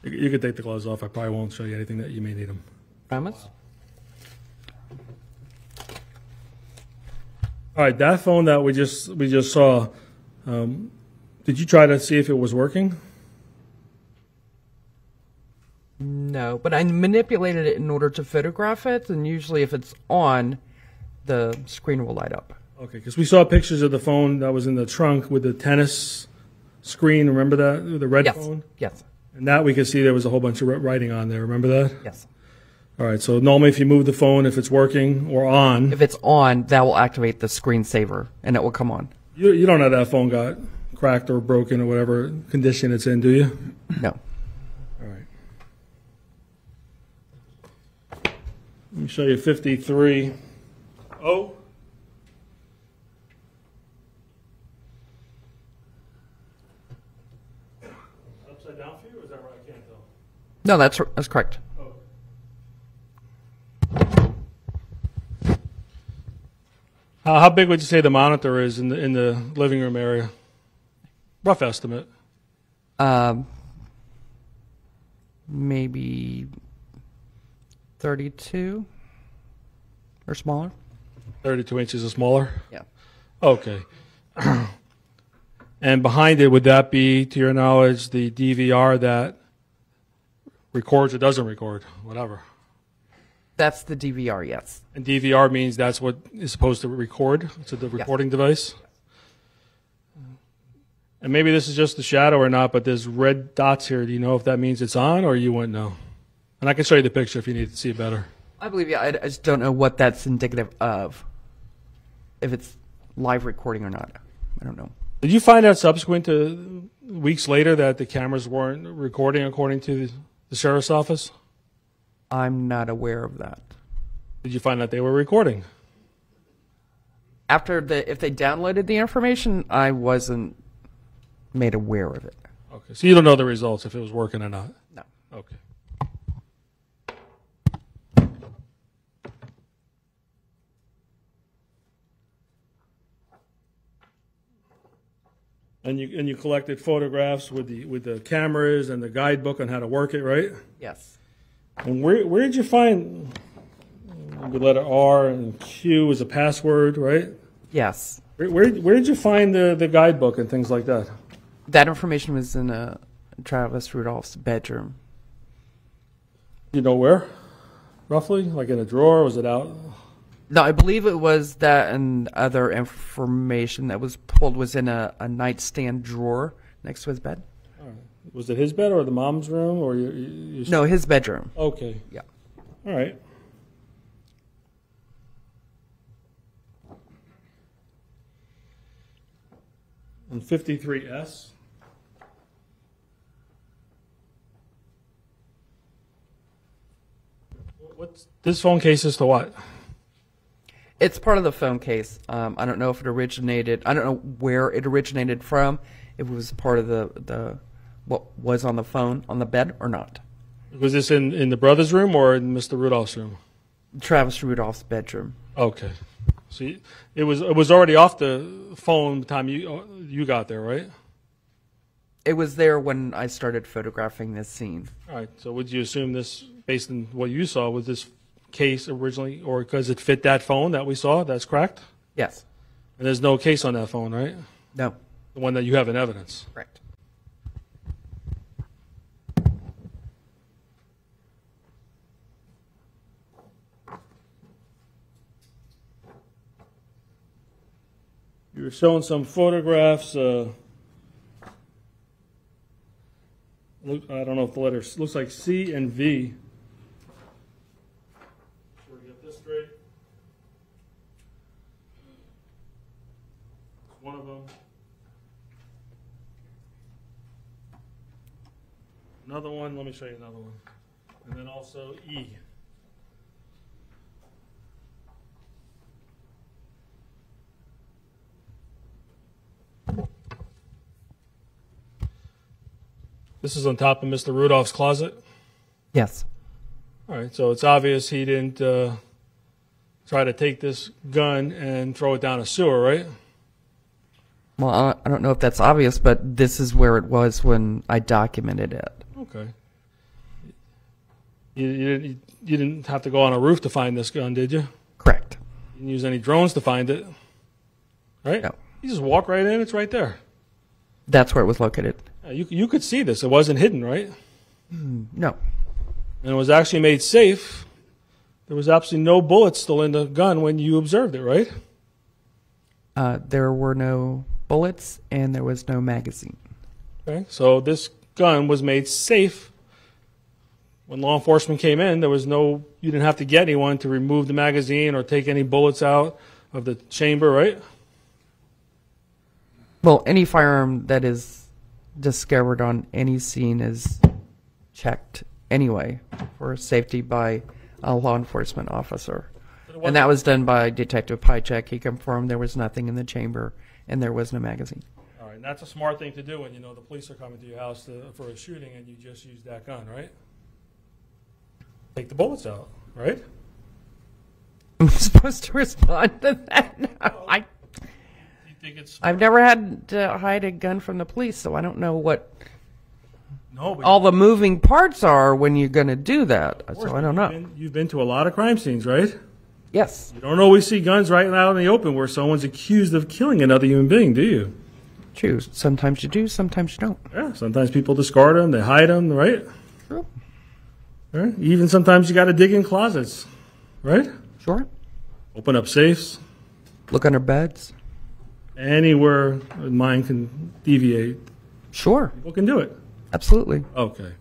You can take the gloves off. I probably won't show you anything that you may need them. Promise? All right, that phone that we just we just saw. Um, did you try to see if it was working? No, but I manipulated it in order to photograph it, and usually if it's on, the screen will light up. Okay, because we saw pictures of the phone that was in the trunk with the tennis screen. Remember that the red Yes. phone? Yes. And that we could see there was a whole bunch of writing on there. Remember that? Yes. All right. So normally, if you move the phone, if it's working or on, If it's on, that will activate the screensaver, and it will come on. you you don't know that phone got cracked or broken or whatever condition it's in, do you? No. All right. Let me show you 53. Oh. Upside down for you, or is that right? I can't tell. No, that's that's correct. Oh. How, big would you say the monitor is in the in the living room area? Rough estimate. Um, maybe 32 or smaller. 32 inches or smaller. Yeah. Okay. and behind it, would that be, to your knowledge, the DVR that records or doesn't record, whatever? That's the DVR, yes. And DVR means that's what is supposed to record. It's the recording device. And maybe this is just the shadow or not, but there's red dots here. Do you know if that means it's on, or you wouldn't know? And I can show you the picture if you need to see it better. I believe you. I, I just don't know what that's indicative of. If it's live recording or not. I don't know. Did you find out subsequent to weeks later that the cameras weren't recording according to the, the sheriff's office? I'm not aware of that. Did you find out they were recording? After the, if they downloaded the information, I wasn't made aware of it. Okay, so you don't know the results if it was working or not. No. Okay. And you and you collected photographs with the with the cameras and the guidebook on how to work it, right? Yes. And where where did you find the letter R and Q as a password, right? Yes. Where where, where did you find the, the guidebook and things like that? That information was in uh, Travis Rudolph's bedroom. You know where? Roughly? Like in a drawer? Was it out? No, I believe it was that and other information that was pulled was in a, a nightstand drawer next to his bed. Was it his bed or the mom's room or your, you, you No, his bedroom. Okay. Yeah. All right. And 53S. What's this phone case is to what? It's part of the phone case. Um, I don't know if it originated. I don't know where it originated from. If it was part of the the what was on the phone on the bed or not. Was this in, in the brother's room or in Mr. Rudolph's room? Travis Rudolph's bedroom. Okay. So you- it was it was already off the phone the time you you got there, right? It was there when I started photographing this scene. All right. So would you assume this, based on what you saw, was this case originally, or because it fit that phone that we saw that's cracked? Yes. And there's no case on that phone, right? No. The one that you have in evidence? Right. You were showing some photographs. Uh, I don't know if the letters looks like C and V. Another one. Let me show you another one, and then also E. This is on top of Mr. Rudolph's closet. Yes. All right, so it's obvious he didn't uh, try to take this gun and throw it down a sewer, right? Well, I I don't know if that's obvious, but this is where it was when I documented it. Okay. You, you, didn't, you didn't have to go on a roof to find this gun, did you? Correct. You didn't use any drones to find it, right? No. You just walk right in; it's right there. That's where it was located. You you could see this; it wasn't hidden, right? No. And it was actually made safe. There was absolutely no bullets still in the gun when you observed it, right? Uh, there were no bullets and there was no magazine. Okay, so this gun was made safe. When law enforcement came in, there was no, you didn't have to get anyone to remove the magazine or take any bullets out of the chamber, right? Well, any firearm that is discovered on any scene is checked anyway for safety by a law enforcement officer. And that was done by Detective Pychek. He confirmed there was nothing in the chamber and there was no magazine. And that's a smart thing to do when you know the police are coming to your house to, for a shooting and you just use that gun, right? Take the bullets out, right? I'm supposed to respond to that? No, I, think it's I've never had to hide a gun from the police, so I don't know what no, all the moving parts are when you're going to do that. course, So I don't you've know. been- you've been to a lot of crime scenes, right? Yes, You don't always see guns right out in the open where someone's accused of killing another human being, do you? True. Sometimes you do, sometimes you don't. Yeah, sometimes people discard them, they hide them, right? True. Right? Even sometimes you got to dig in closets, right? Sure. Open up safes. Look under beds. Anywhere a mind can deviate, Sure. people can do it. Absolutely. Okay.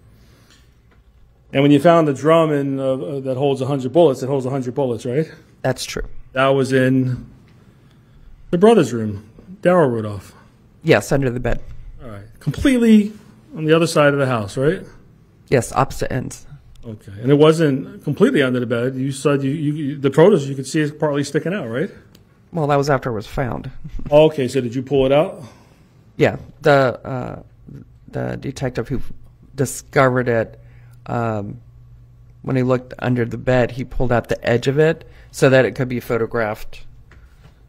And when you found the drum in, uh, uh, that holds 100 bullets, it holds 100 bullets, right? That's true. That was in the brother's room, Daryl Rudolph. Yes, under the bed. All right. Completely on the other side of the house, right? Yes, opposite ends. Okay. And it wasn't completely under the bed. You said you, you the produce you could see it partly sticking out, right? Well, that was after it was found. Oh, okay. So did you pull it out? Yeah, the uh, the detective who discovered it, um, when he looked under the bed, he pulled out the edge of it so that it could be photographed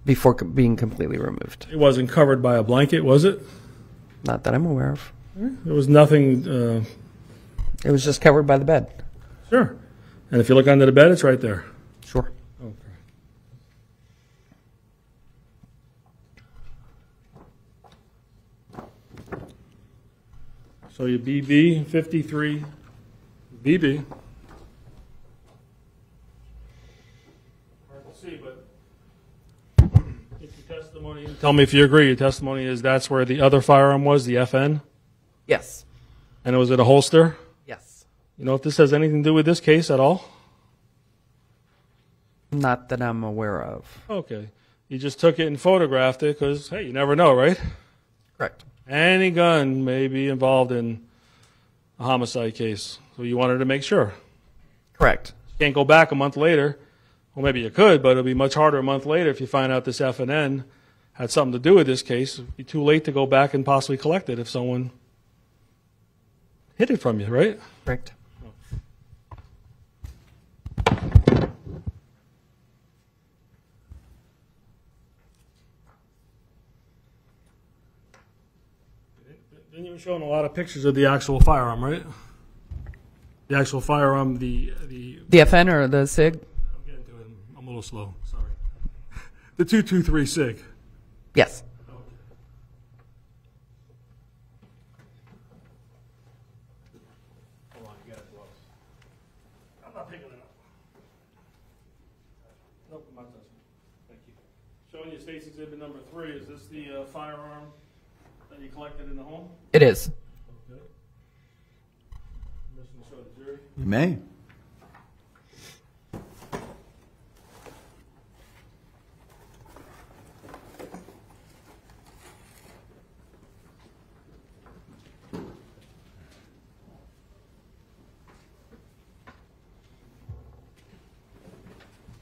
before being completely removed. It wasn't covered by a blanket, was it? Not that I'm aware of. There was nothing. Uh, It was just covered by the bed. sure. And if you look under the bed, it's right there. Sure. Okay. So your BB fifty-three, BB. Hard to see, but if your testimony, tell me if you agree. Your testimony is that's where the other firearm was, the FN, Yes. and it was at a holster. Yes. You know if this has anything to do with this case at all? Not that I'm aware of. Okay. You just took it and photographed it because, hey, you never know, right? Correct. Any gun may be involved in a homicide case. So you wanted to make sure. Correct. Can't go back a month later. Well, maybe you could, but it'll be much harder a month later if you find out this F and N had something to do with this case. It'd be too late to go back and possibly collect it if someone hid it from you, right? Correct. Then you were showing a lot of pictures of the actual firearm, right? The actual firearm, the the The FN or the SIG? I'm getting to it. I'm a little slow. Sorry. The two two three sig. Yes. Hold on, you got it close. I'm not picking it up. Nope, I'm not touching it. Thank you. Showing you State's exhibit number three. Is this the uh, firearm that you collected in the home? It is. Okay. Permission to show the jury? You may.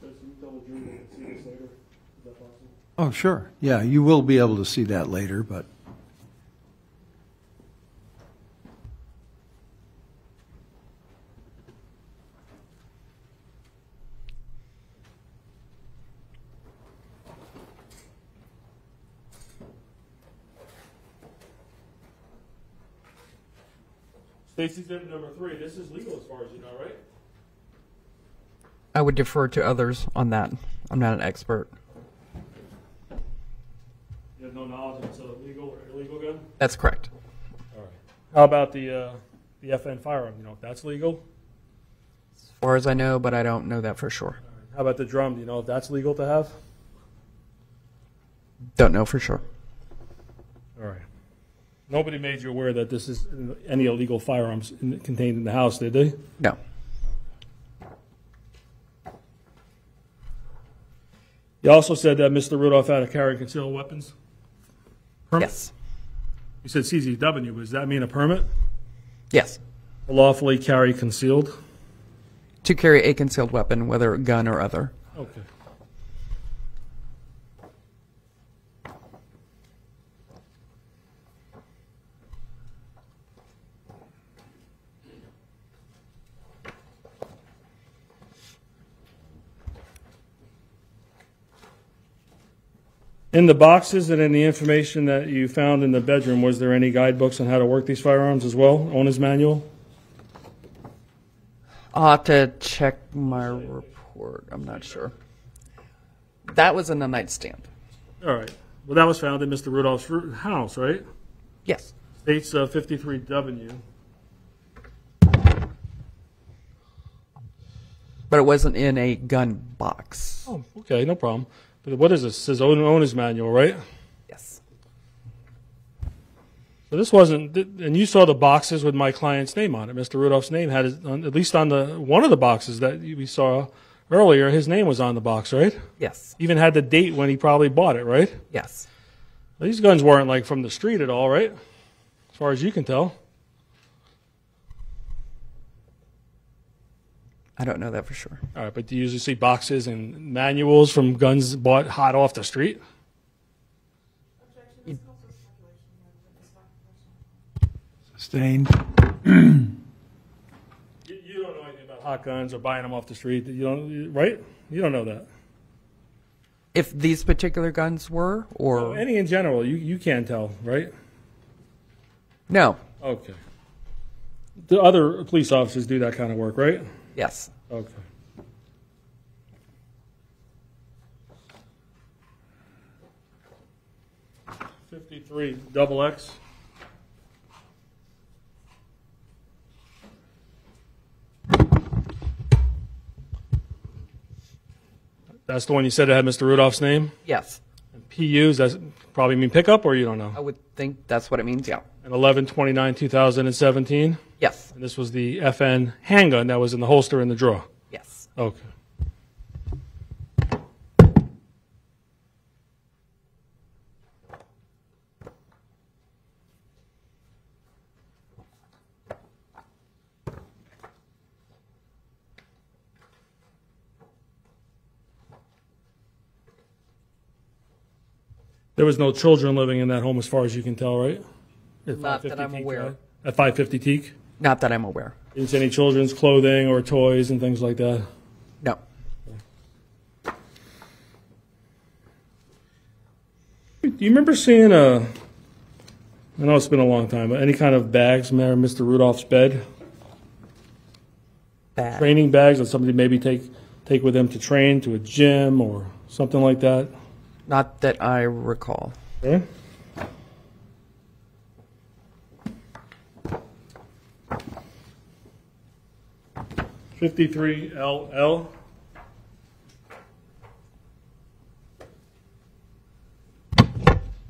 Does you tell the jury they can see this later? Is that possible? Oh, sure. Yeah, you will be able to see that later, but Stacy's exhibit number three. This is legal as far as you know, right? I would defer to others on that. I'm not an expert. You have no knowledge if it's a legal or illegal gun? That's correct. All right. How about the, uh, the FN firearm? You know if that's legal? As far as I know, but I don't know that for sure. How about the drum? Do you know if that's legal to have? Don't know for sure. All right. Nobody made you aware that this is any illegal firearms in, contained in the house, did they? No. You also said that Mr. Rudolph had a carry concealed weapons? Permit? Yes. You said CCW, does that mean a permit? Yes. Lawfully carry concealed? To carry a concealed weapon, whether a gun or other. Okay. In the boxes and in the information that you found in the bedroom, was there any guidebooks on how to work these firearms as well? Owner's manual? I'll have to check my report. I'm not sure. That was in the nightstand. All right. Well, that was found in Mr. Rudolph's ru- house, right? Yes. States uh, 53W. But it wasn't in a gun box. Oh, okay, no problem. But what is this? It says owner's manual, right? Yes. So this wasn't, and you saw the boxes with my client's name on it. Mr. Rudolph's name had, his, at least on the one of the boxes that we saw earlier, his name was on the box, right? Yes. Even had the date when he probably bought it, right? Yes. These guns weren't like from the street at all, right? As far as you can tell. I don't know that for sure. All right, but do you usually see boxes and manuals from guns bought hot off the street? Objection, this calls for speculation. rather than this fact question. sustained. You, you don't know anything about hot guns or buying them off the street. You don't, right? You don't know that. If these particular guns were, or Any in general, you, you can't tell, right? no, Okay. The other police officers do that kind of work, right? Yes, Okay. Fifty-three, double X. That's the one you said that had Mr. Rudolph's name? yes, PUs, that's probably mean pickup, or you don't know? I would think that's what it means. Yeah, And eleven twenty-nine, two thousand and seventeen? yes, And this was the FN handgun that was in the holster in the drawer? yes. Okay. There was no children living in that home as far as you can tell, right? Not that I'm aware. right? At 550 Teak? Not that I'm aware. Didn't see any children's clothing or toys and things like that? No. Do you remember seeing a, I know it's been a long time, but any kind of bags near Mr. Rudolph's bed? Bad. Training bags that somebody maybe take, take with them to train to a gym or something like that? Not that I recall. Okay. 53LL.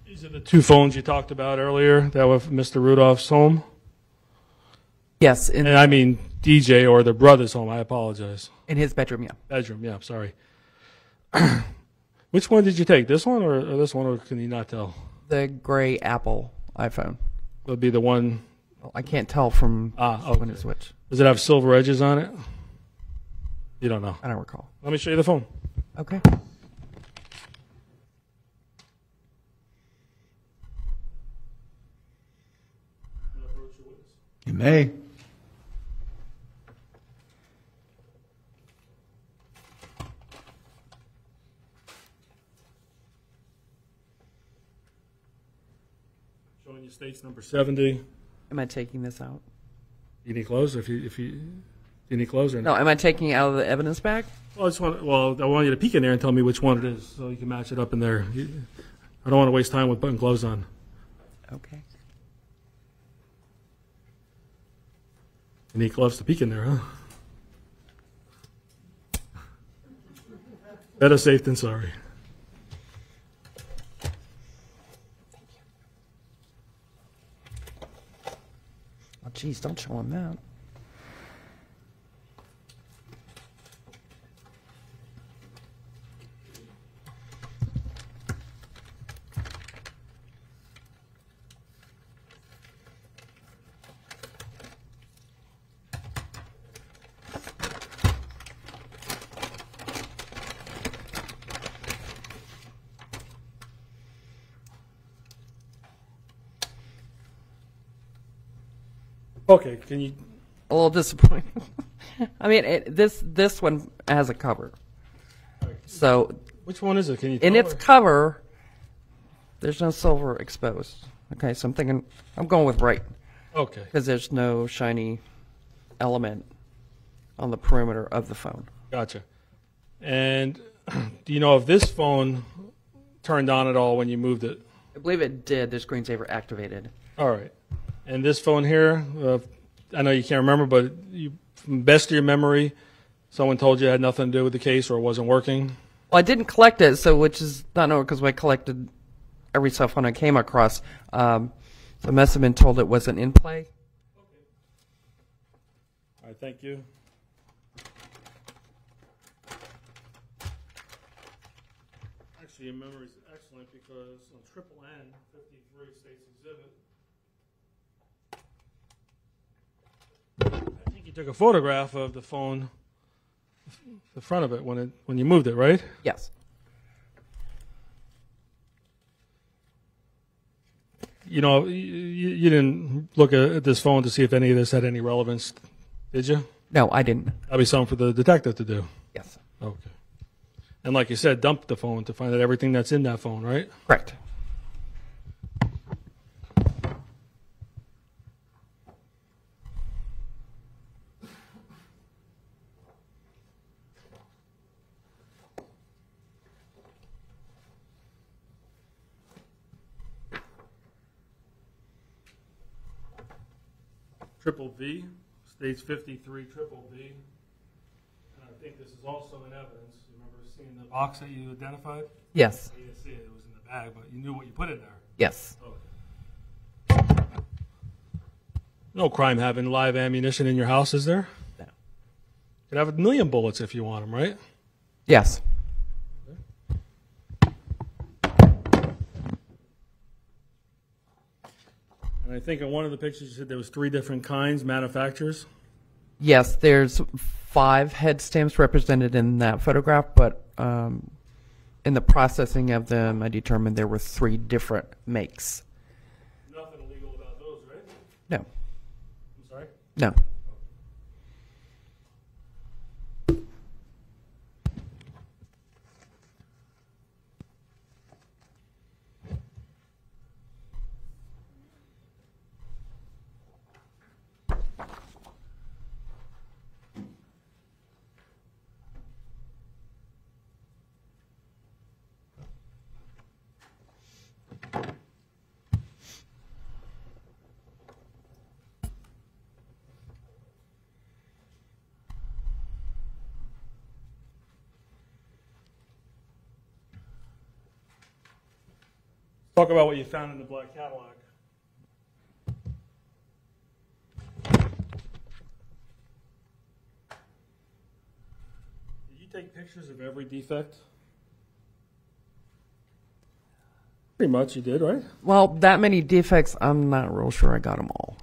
These are the two phones you talked about earlier that were Mr. Rudolph's home. Yes, in, And I mean DJ or the brother's home. I apologize. in his bedroom, yeah. Bedroom, yeah, I'm sorry. Which one did you take? This one or, or this one, or can you not tell? The gray Apple iPhone. It'll be the one. Well, I can't tell from Ah, when okay. which. Does it have silver edges on it? You don't know. I don't recall. Let me show you the phone. Okay. You may. Showing you states number 70. Am I taking this out? You need clothes if you, if you, need clothes No, am I taking it out of the evidence bag? Well, I just want, well, I want you to peek in there and tell me which one it is, so you can match it up in there. You- I don't want to waste time with putting clothes on. Okay. You need gloves to peek in there, huh? Better safe than sorry. Oh, geez, don't show him that. Okay, can you, A little disappointed. I mean, it, this this one has a cover. So which one is it? Can you in its or- cover, there's no silver exposed. Okay, so I'm thinking I'm going with right Okay, because there's no shiny element on the perimeter of the phone. gotcha. And do you know if this phone turned on at all when you moved it? I believe it did. The screensaver activated. All right. And this phone here, uh, I know you can't remember, but you, from best of your memory, someone told you it had nothing to do with the case or it wasn't working? Well, I didn't collect it, so which is not no because I collected every cell phone I came across. Um, so I must have been told it wasn't in play. All right, thank you. Actually, your memory is excellent because on triple N, 53 States Exhibit, I think you took a photograph of the phone, the front of it when it when you moved it, right? Yes. You know, you, you didn't look at this phone to see if any of this had any relevance, did you? No, I didn't. That'd be something for the detective to do. Yes. Okay. And like you said, dump the phone to find out everything that's in that phone, right? Correct. Triple V, states 53 triple V. And I think this is also in evidence. You remember seeing the box that you identified? Yes. You didn't see it, it was in the bag, but you knew what you put in there. Yes. No crime having live ammunition in your house, is there? No. You could have a million bullets if you want them, right? Yes. I think in one of the pictures you said there was three different kinds, manufacturers. Yes, there's five head stamps represented in that photograph, but um, in the processing of them, I determined there were three different makes. Nothing illegal about those, right? No, I'm sorry? no. Talk about what you found in the black Cadillac. Did you take pictures of every defect? Pretty much you did, right? Well, that many defects, I'm not real sure I got them all.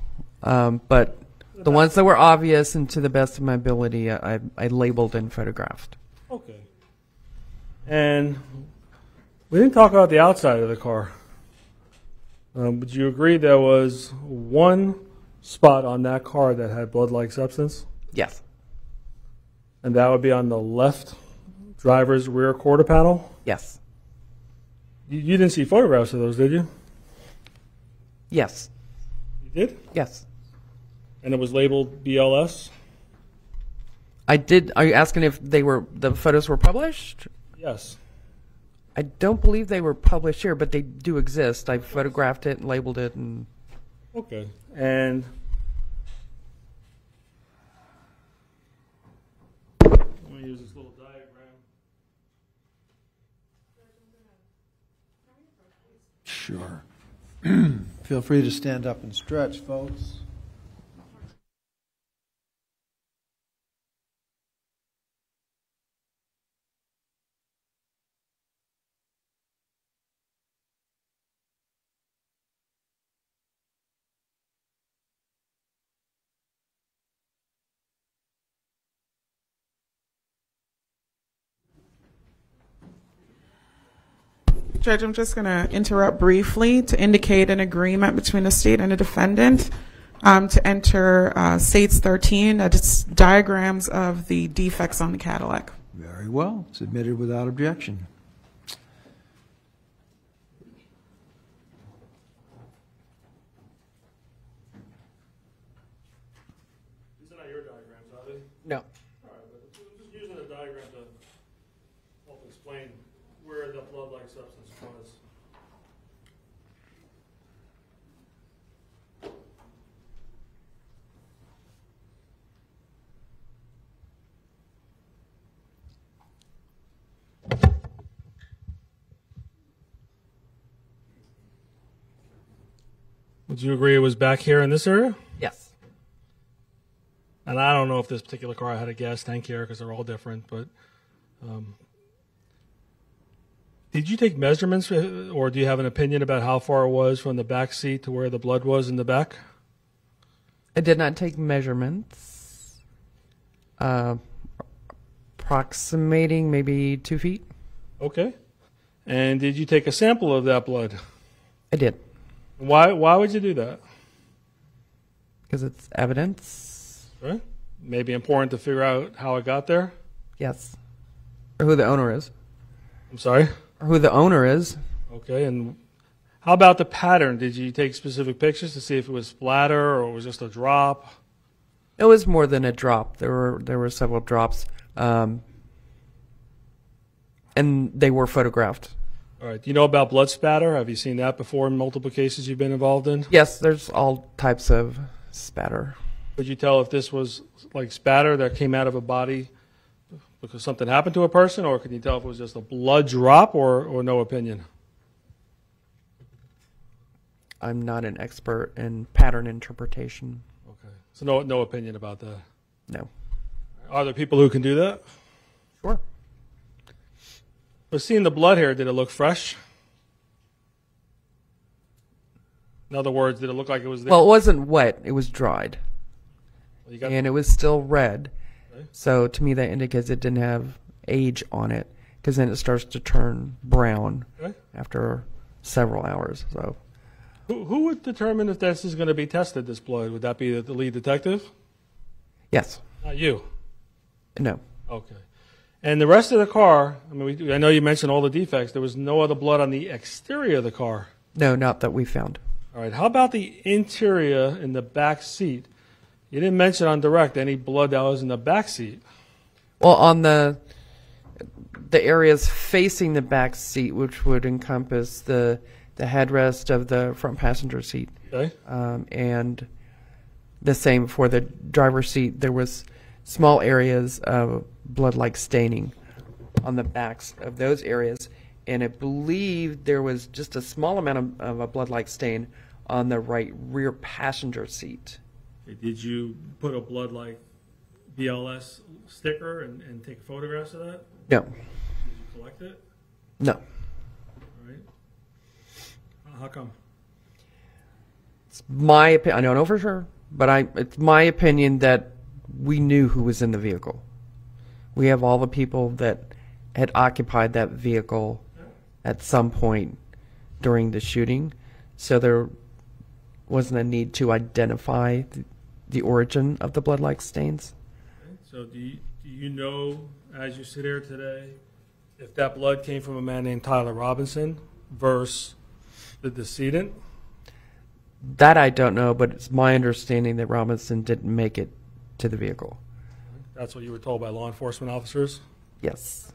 Um, but the ones that were obvious and to the best of my ability, I, I labeled and photographed. Okay. And we didn't talk about the outside of the car. Um, would you agree there was one spot on that car that had blood-like substance? Yes. And that would be on the left driver's rear quarter panel? Yes. You, you didn't see photographs of those, did you? Yes. You did? Yes. And it was labeled BLS? I did. Are you asking if they were the photos were published? Yes. I don't believe they were published here, but they do exist. I photographed it and labeled it, and Okay. And let me use this little diagram. Sure. Feel free to stand up and stretch, folks. Judge, I'm just going to interrupt briefly to indicate an agreement between the state and the defendant um, to enter uh, States 13, that it's diagrams of the defects on the Cadillac. Very well. Submitted without objection. These are not your diagrams, are they? no. All right, but I'm just using a diagram to help explain where the blood-like substance was. Would you agree it was back here in this area? Yes. And I don't know if this particular car I had a gas tank here because they're all different, but um, did you take measurements uh, or do you have an opinion about how far it was from the back seat to where the blood was in the back? I did not take measurements. Uh, approximating maybe two feet. Okay. And did you take a sample of that blood? I did Why why would you do that? because it's evidence. Right? Maybe important to figure out how it got there. Yes. Or who the owner is. I'm sorry. Or who the owner is. Okay, and how about the pattern? Did you take specific pictures to see if it was splatter or it was just a drop? It was more than a drop. There were there were several drops, um, and they were photographed. All right. Do you know about blood spatter? Have you seen that before in multiple cases you've been involved in? Yes, there's all types of spatter. Could you tell if this was like spatter that came out of a body because something happened to a person, or could you tell if it was just a blood drop or, or no opinion? I'm not an expert in pattern interpretation. Okay. So no no opinion about that. No. Are there people who can do that? Sure. But seeing the blood here, did it look fresh? In other words, did it look like it was there? Well, it wasn't wet. It was dried, got, and it was still red. Okay. So to me, that indicates it didn't have age on it, because then it starts to turn brown Okay. after several hours. So who, who would determine if this is going to be tested, this blood? Would that be the lead detective? yes, Not you. no, Okay. And the rest of the car, I mean, we, I know you mentioned all the defects. There was no other blood on the exterior of the car. no, not that we found. All right. How about the interior in the back seat? You didn't mention on direct any blood that was in the back seat. Well, on the the areas facing the back seat, which would encompass the the headrest of the front passenger seat, Okay. um, and the same for the driver's seat, there was small areas of blood-like staining on the backs of those areas, and I believe there was just a small amount of, of a blood-like stain on the right rear passenger seat. Did you put a blood like BLS sticker and, and take photographs of that? No, Did you collect it? no. All right. How come? It's my opinion. I don't know for sure, but I it's my opinion that we knew who was in the vehicle. We have all the people that had occupied that vehicle at some point during the shooting, so there wasn't a need to identify the, the origin of the blood-like stains. So do you, do you know, as you sit here today, if that blood came from a man named Tyler Robinson versus the decedent? That I don't know, but it's my understanding that Robinson didn't make it to the vehicle. That's what you were told by law enforcement officers? Yes.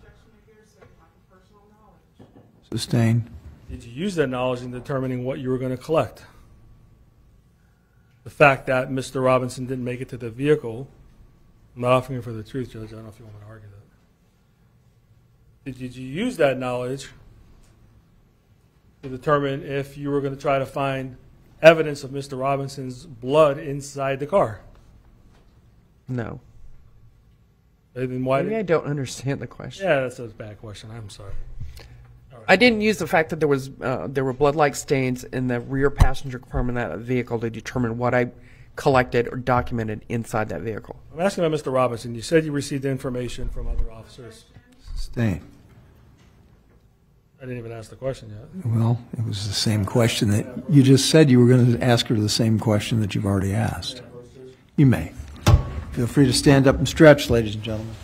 Sustained. Did you use that knowledge in determining what you were going to collect? The fact that Mr. Robinson didn't make it to the vehicle, I'm not offering for the truth, Judge. I don't know if you want me to argue that. Did you, did you use that knowledge to determine if you were going to try to find evidence of Mr. Robinson's blood inside the car? No. And then why Maybe I don't understand the question. yeah, that's a bad question. I'm sorry. I didn't use the fact that there was uh, there were blood-like stains in the rear passenger compartment of that vehicle to determine what I collected or documented inside that vehicle. I'm asking about Mr. Robinson. You said you received information from other officers. Sustained. I didn't even ask the question yet. Well, it was the same question that, you just said you were going to ask her the same question that you've already asked. You may. Feel free to stand up and stretch, ladies and gentlemen.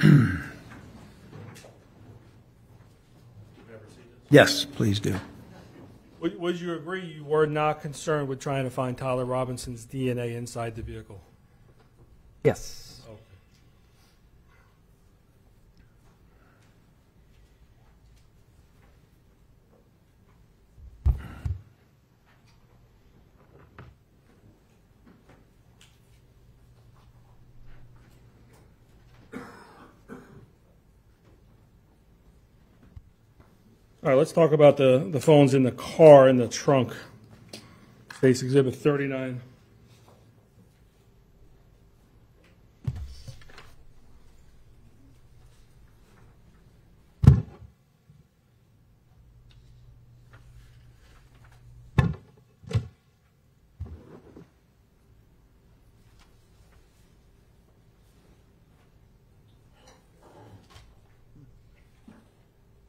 Yes, please do. Would, would you agree you were not concerned with trying to find Tyler Robinson's DNA inside the vehicle? Yes. All right, let's talk about the, the phones in the car in the trunk. State's Exhibit 39.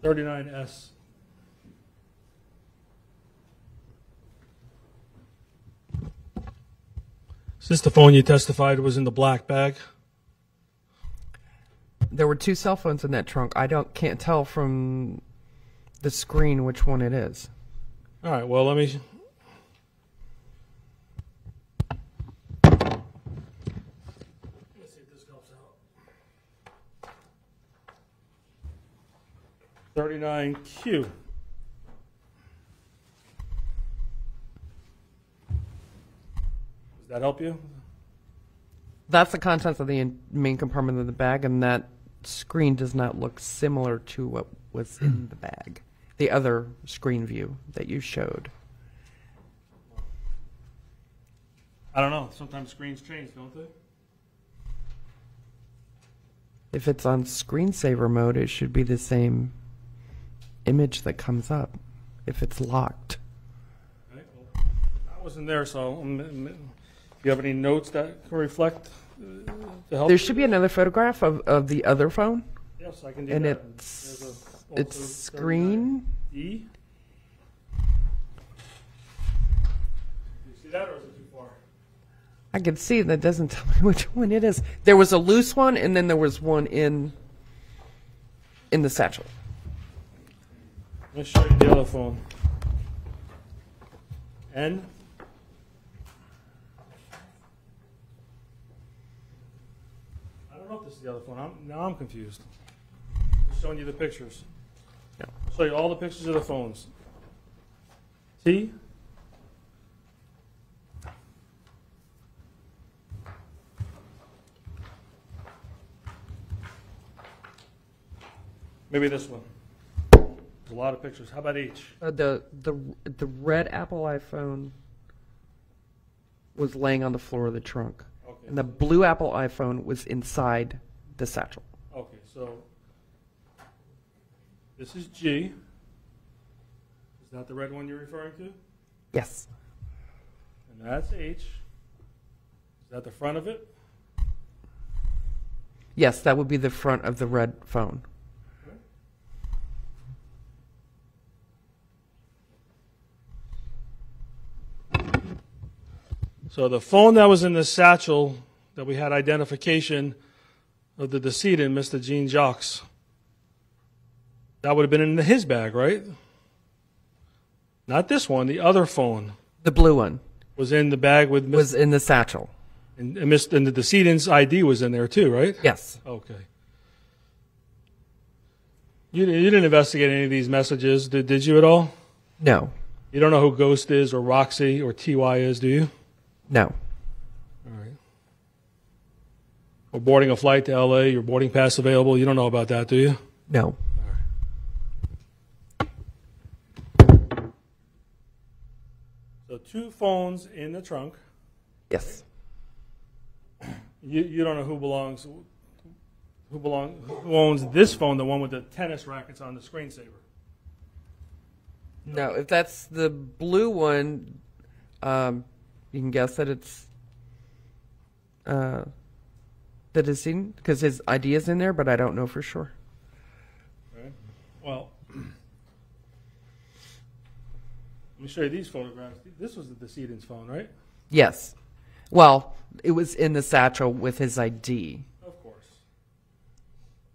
Thirty-nine S. this the phone you testified was in the black bag? There were two cell phones in that trunk. I don't can't tell from the screen which one it is. All right, well, let me. Let's see if this helps out. 39Q. Does that help you? That's the contents of the in- main compartment of the bag, and that screen does not look similar to what was in the bag. The other screen view that you showed. I don't know. Sometimes screens change, don't they? If it's on screensaver mode, it should be the same image that comes up. If it's locked. Right, well, I wasn't there, so um, do you have any notes that can reflect uh, to help? There should be another photograph of, of the other phone, Yes, I can do and that. it's There's a- it's also screen. 39E. Do you see that, or is it too far? I can see that doesn't tell me which one it is. There was a loose one, and then there was one in in the satchel. Let me show you the other phone. N. I don't know if this is the other phone. I'm, now I'm confused. Just showing you the pictures. Yeah. I'll show you all the pictures of the phones. T. Maybe this one. There's a lot of pictures. How about H? Uh, the the the red Apple iPhone was laying on the floor of the trunk, Okay. and the blue Apple iPhone was inside the satchel. Okay, so this is G. Is that the red one you're referring to? Yes. And that's H. Is that the front of it? Yes, that would be the front of the red phone. So the phone that was in the satchel that we had identification of the decedent, Mr. Jean Jacques, that would have been in his bag, right? Not this one, the other phone The blue one was in the bag with Mr. was in the satchel. and, and, Mr. and the decedent's ID was in there too, right? Yes. Okay. You, you didn't investigate any of these messages, did, did you at all? No. You don't know who Ghost is or Roxy or TY is, do you? No. All right. Or boarding a flight to LA, your boarding pass available. You don't know about that, do you? No. So two phones in the trunk. Yes. You, you don't know who belongs, who belong, who owns this phone, the one with the tennis rackets on the screensaver. No. If that's the blue one, um, you can guess that it's uh, the decedent because his ID is in there, but I don't know for sure. Right. Well, let me show you these photographs. This was the decedent's phone, right? Yes. Well, it was in the satchel with his ID. Of course.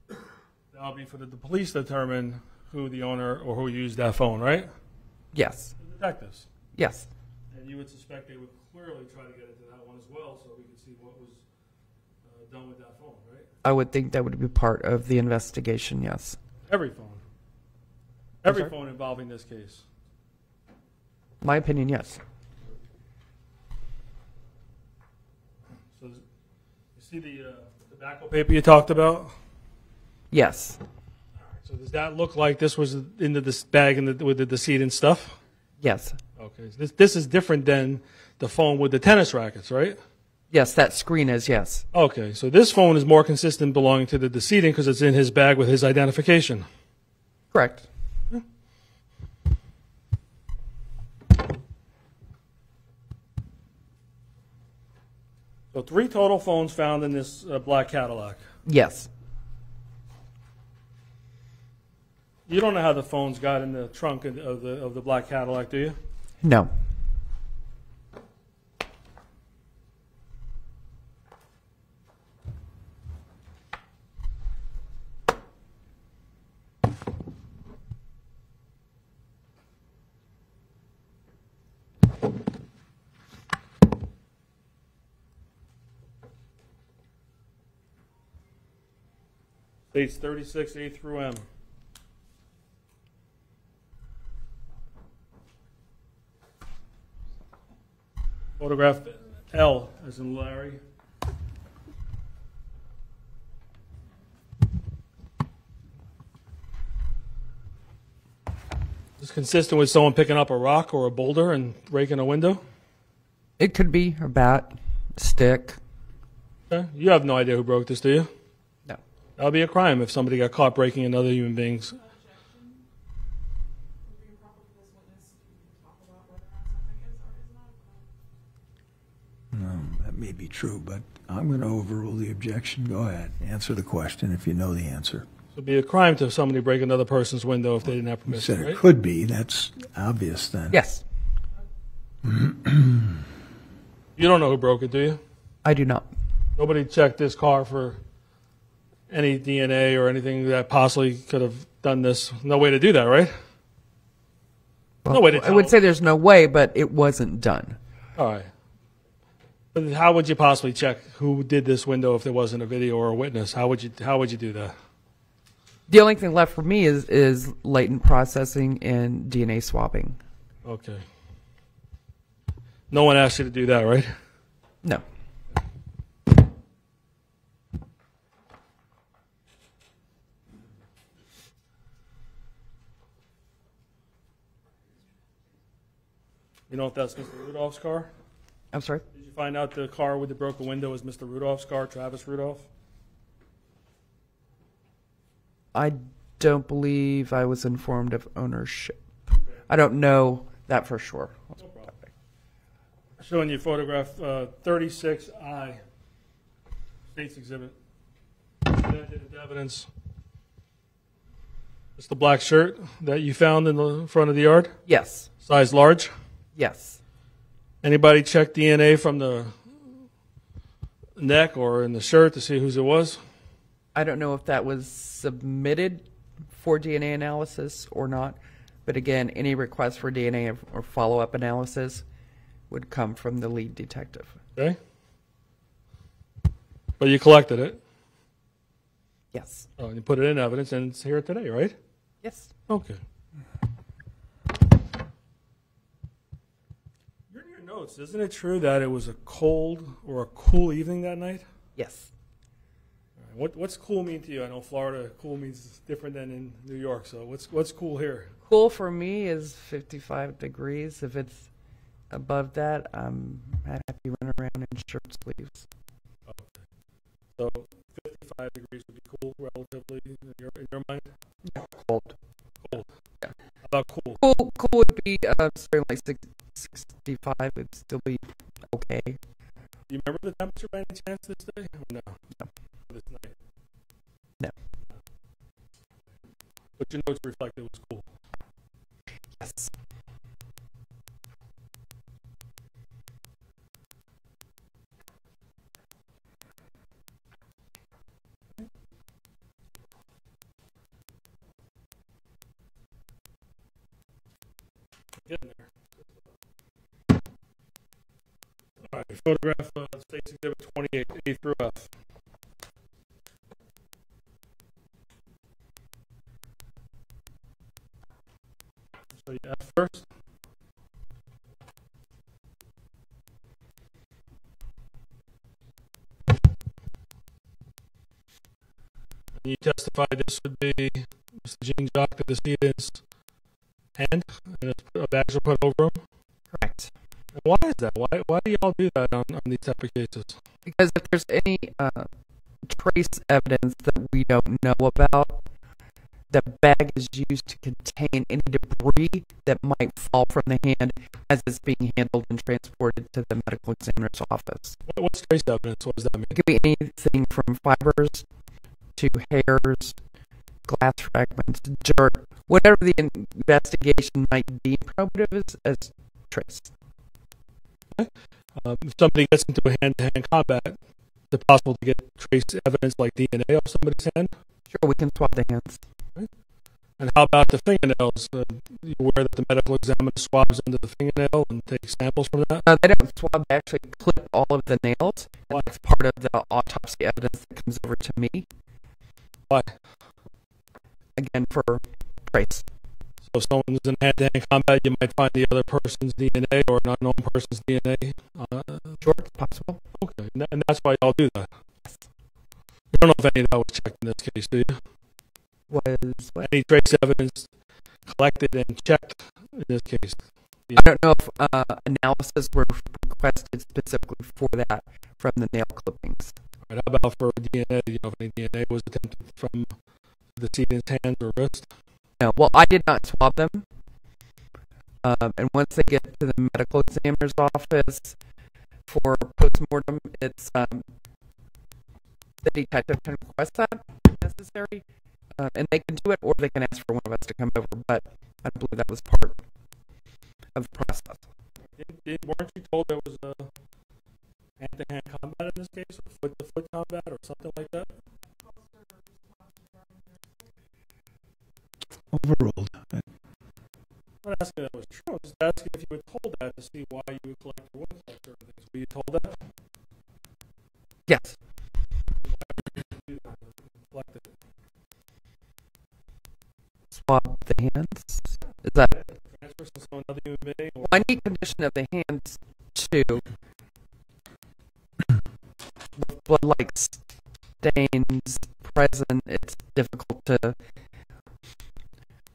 That'll be for the, the police to determine who the owner or who used that phone, right? Yes. The detectives. Yes. And you would suspect they would clearly try to get into that one as well, so we could see what was done with that phone, right? I would think that would be part of the investigation. Yes. Every phone. Every sorry? phone involving this case. My opinion. Yes. So, you see the uh, tobacco paper you talked about? Yes. So does that look like this was in the this bag in the, with the decedent stuff? Yes. Okay. So this this is different than the phone with the tennis rackets, right? Yes. That screen is yes. Okay. So this phone is more consistent belonging to the decedent because it's in his bag with his identification. Correct. So three total phones found in this uh, black Cadillac. Yes. You don't know how the phones got in the trunk of the of the, of the black Cadillac, do you? No. States 36 A through M. Photograph L as in Larry. Is this consistent with someone picking up a rock or a boulder and breaking a window? It could be a bat, stick. Okay. You have no idea who broke this, do you? No. That would be a crime if somebody got caught breaking another human being's. Would it be improper for this witness to talk about whether or not something is or is not? That may be true, but I'm going to overrule the objection. Go ahead, answer the question if you know the answer. It'd be a crime to somebody break another person's window if they didn't have You permission, said right? it could be, that's obvious then. Yes, You don't know who broke it, do you? I do not. Nobody checked this car for any DNA or anything that possibly could have done this. No way to do that, right? no way to Tell. I would say there's no way, but it wasn't done. All right. But how would you possibly check who did this window if there wasn't a video or a witness? How would you how would you do that? The only thing left for me is is latent processing and DNA swabbing. Okay. No one asked you to do that, right? No. You know if that's Mr. Rudolph's car? I'm sorry. Did you find out the car with the broken window was Mr. Rudolph's car, Travis Rudolph? I don't believe I was informed of ownership. I don't know that for sure. Showing you photograph uh, 36I, State's Exhibit. Evidence. It's the black shirt that you found in the front of the yard, Yes. size large. Yes. Anybody check DNA from the neck or in the shirt to see whose it was? I don't know if that was submitted for DNA analysis or not, but again, any request for DNA or follow up analysis would come from the lead detective. Okay. But you collected it. Yes. Oh, and you put it in evidence, and it's here today, right? Yes. Okay. You're in your notes. Isn't it true that it was a cold or a cool evening that night? Yes. What, what's cool mean to you? I know Florida cool means different than in New York. So what's what's cool here? Cool for me is 55 degrees. If it's above that, I'm happy running around in shirt sleeves. So 55 degrees would be cool relatively in your, in your mind. Cold. Cold. Yeah. How about cool? Cool, cool would be uh, starting like six, 65. It'd still be okay. Do you remember the temperature by any chance this day? Or no. No. This night. No. But your notes reflect it was cool. Yes. Photograph uh, State's Exhibit 28, A through F. So F first. And you testified this would be Mr. Jean Jacques the decedent's hand, and a bags were put over him. Correct. Why is that? Why why do y'all do that on, on these type of cases? Because if there's any uh, trace evidence that we don't know about, the bag is used to contain any debris that might fall from the hand as it's being handled and transported to the medical examiner's office. What, what's trace evidence? What does that mean? It could be anything from fibers to hairs, glass fragments, dirt, whatever the investigation might deem probative as, as trace. Um, if somebody gets into a hand-to-hand combat, is it possible to get trace evidence like DNA off somebody's hand? Sure, we can swab the hands. And how about the fingernails? Uh, you aware that the medical examiner swabs under the fingernail and takes samples from that? Uh, they don't swab, they actually clip all of the nails. Why? That's part of the autopsy evidence that comes over to me. Why? Again, for trace. So if someone's in hand-to-hand combat, you might find the other person's DNA or an unknown person's DNA. Uh, Sure, it's possible. okay, and, and that's why y'all do that. You don't know if any of that was checked in this case, do you? Was what? Any trace evidence collected and checked in this case? I don't know if uh, analysis were requested specifically for that from the nail clippings. All right, how about for DNA? Do you know if any DNA was attempted from the decedent's hands or wrist? No, well, I did not swab them. Um, and once they get to the medical examiner's office, for postmortem, it's um, the detective can request that if necessary, uh, and they can do it, or they can ask for one of us to come over. But I believe that was part of the process. Did, did, weren't you told there was a hand-to-hand combat in this case, or foot-to-foot combat, or something like that? Overruled. I'm not asking if that was true. I'm just asking if you were told that to see why you would collect or wouldn't collect certain things. Were you told that? Yes. You Collect it. Swab the hands. Is that? Transfer to some another human being, or Well, I need condition of the hands too. With blood like stains present, it's difficult to.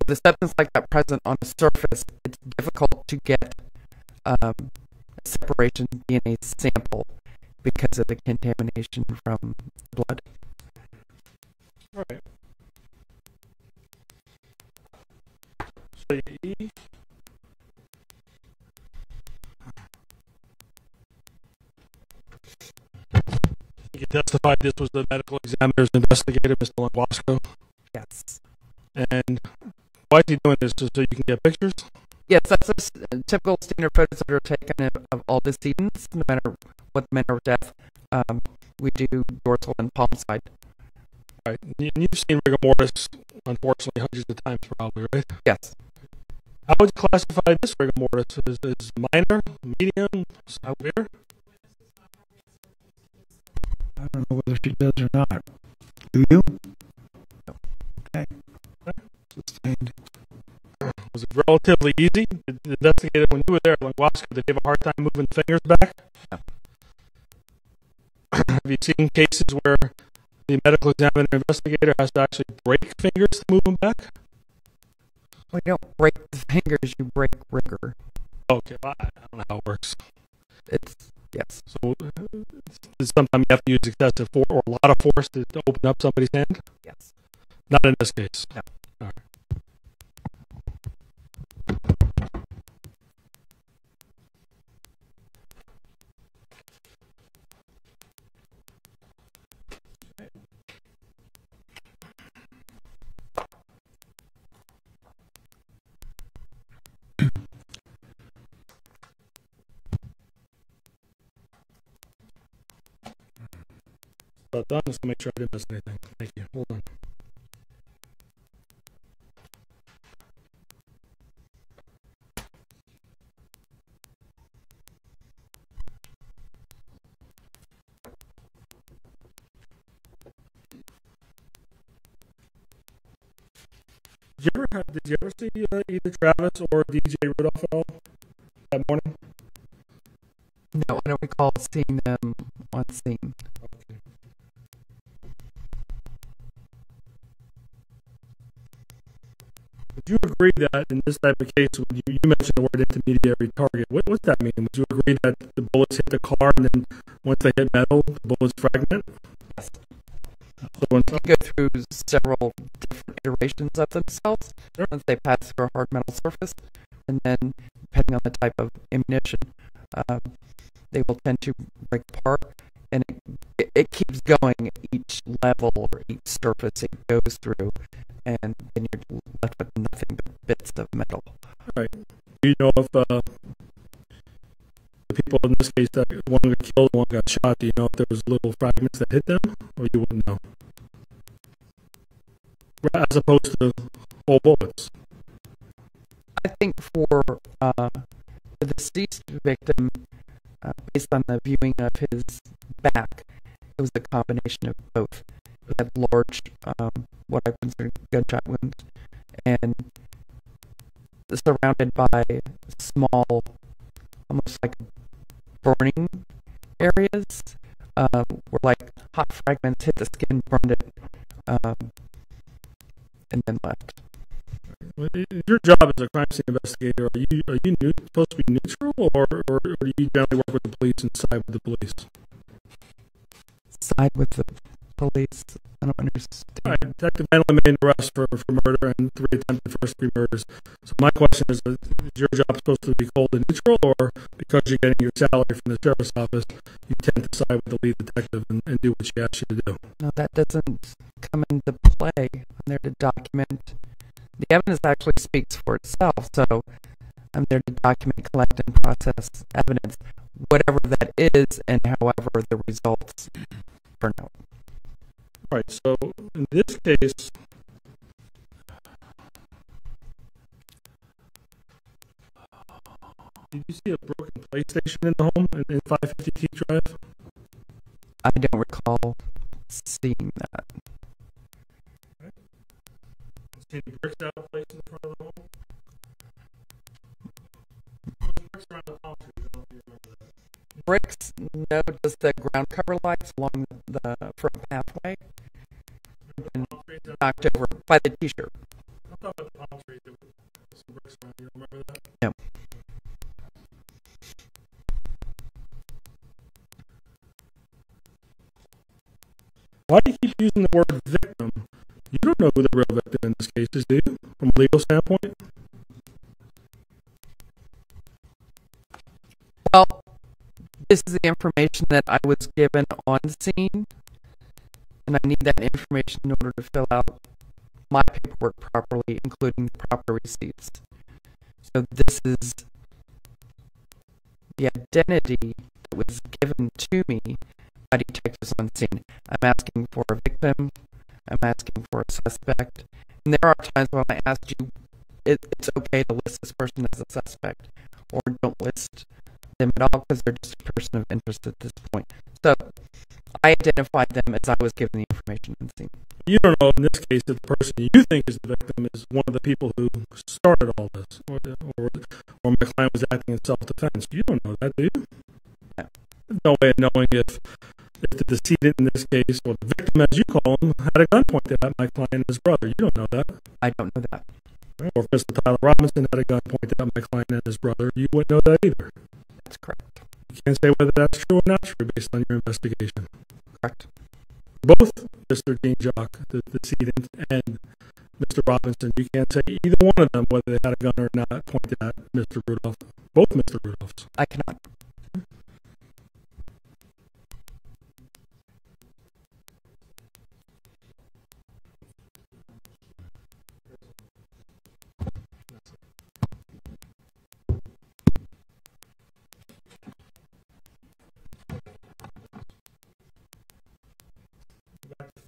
With a substance like that present on a surface, it's difficult to get um, a separation DNA sample because of the contamination from blood. all right. So he You testify this was the medical examiner's investigator, Mr. Longuasco. Yes. And why is he doing this? Just so you can get pictures? Yes, that's a typical standard photos that are taken of, of all decedents, no matter what the manner of death. Um, we do dorsal and palm side. Right. And you've seen rigor mortis, unfortunately, hundreds of times, probably, right? Yes. How would you classify this rigor mortis? Is, is minor, medium, severe? I don't know whether she does or not. Do you? No. Okay. Sustained. Was it relatively easy? The investigator, when you were there, like Wasco, did he have a hard time moving fingers back? No. have you seen cases where the medical examiner investigator has to actually break fingers to move them back? Well, you don't break the fingers, you break rigor. Okay, well, I don't know how it works. It's, yes. So uh, sometimes you have to use excessive force or a lot of force to, to open up somebody's hand? Yes. Not in this case. No. About done. Just to make sure I didn't miss anything. Thank you. Hold on. Did you ever did you ever see uh, either Travis or DJ Rudolph at all that morning? No, I don't recall seeing them on scene. You agree that in this type of case, when you, you mentioned the word intermediary target, what does that mean? Would you agree that the bullets hit the car and then once they hit metal, the bullets fragment? Yes. So when, They go through several different iterations of themselves Sure. once they pass through a hard metal surface, and then depending on the type of ammunition, uh, they will tend to break apart, and it, it, keeps going each level or each surface it goes through, and then you're nothing but bits of metal. right. Do you know if uh, the people in this case that one got killed, one got shot, do you know if there was little fragments that hit them, or you wouldn't know? As opposed to whole bullets. I think for uh, the deceased victim, uh, based on the viewing of his back, it was a combination of both. He had large, um, what I consider gunshot wounds, and surrounded by small, almost like burning areas, um, where like hot fragments hit the skin, burned it, um, and then left. Your job as a crime scene investigator, are you are you new, supposed to be neutral, or, or, or do you generally work with the police and side with the police? Side with the police? I don't understand. All right, Detective Manley made an arrest for, for murder and three attempted first degree murders. So my question is, uh, is your job supposed to be cold and neutral, or because you're getting your salary from the sheriff's office, you tend to side with the lead detective and, and do what she asks you to do? No, that doesn't come into play. I'm there to document. The evidence actually speaks for itself, so I'm there to document, collect, and process evidence, whatever that is, and however the results turn out. All right, so in this case, did you see a broken PlayStation in the home in, in 550 Teak Drive? I don't recall seeing that. See any bricks out of place in front of the home? Bricks around the palm trees, I don't know if you remember that. Bricks, no, just the ground cover lights along the front pathway. And knocked over by the t-shirt. I'm talking about the palm trees. There were some bricks around. You remember that? No. Why do you keep using the word victim? You don't know who the real victim in this case is, do you? From a legal standpoint? This is the information that I was given on scene, and I need that information in order to fill out my paperwork properly, including the proper receipts. So this is the identity that was given to me by detectives on scene. I'm asking for a victim. I'm asking for a suspect. And there are times when I asked you, it, it's okay to list this person as a suspect, or don't list them at all because they're just a person of interest at this point. So I identified them as I was given the information on scene. You don't know in this case that the person you think is the victim is one of the people who started all this, or, or, or my client was acting in self-defense. You don't know that, do you? No. No way of knowing if if the decedent in this case, or the victim as you call him, had a gun pointed at my client and his brother. You don't know that. I don't know that. Or if Mr. Tyler Robinson had a gun pointed at my client and his brother, you wouldn't know that either. Can't say whether that's true or not true based on your investigation. Correct. Both Mr. Jean Jacques, the decedent, and Mr. Robinson, you can't say either one of them whether they had a gun or not pointed at Mr. Rudolph. Both Mr. Rudolphs. I cannot.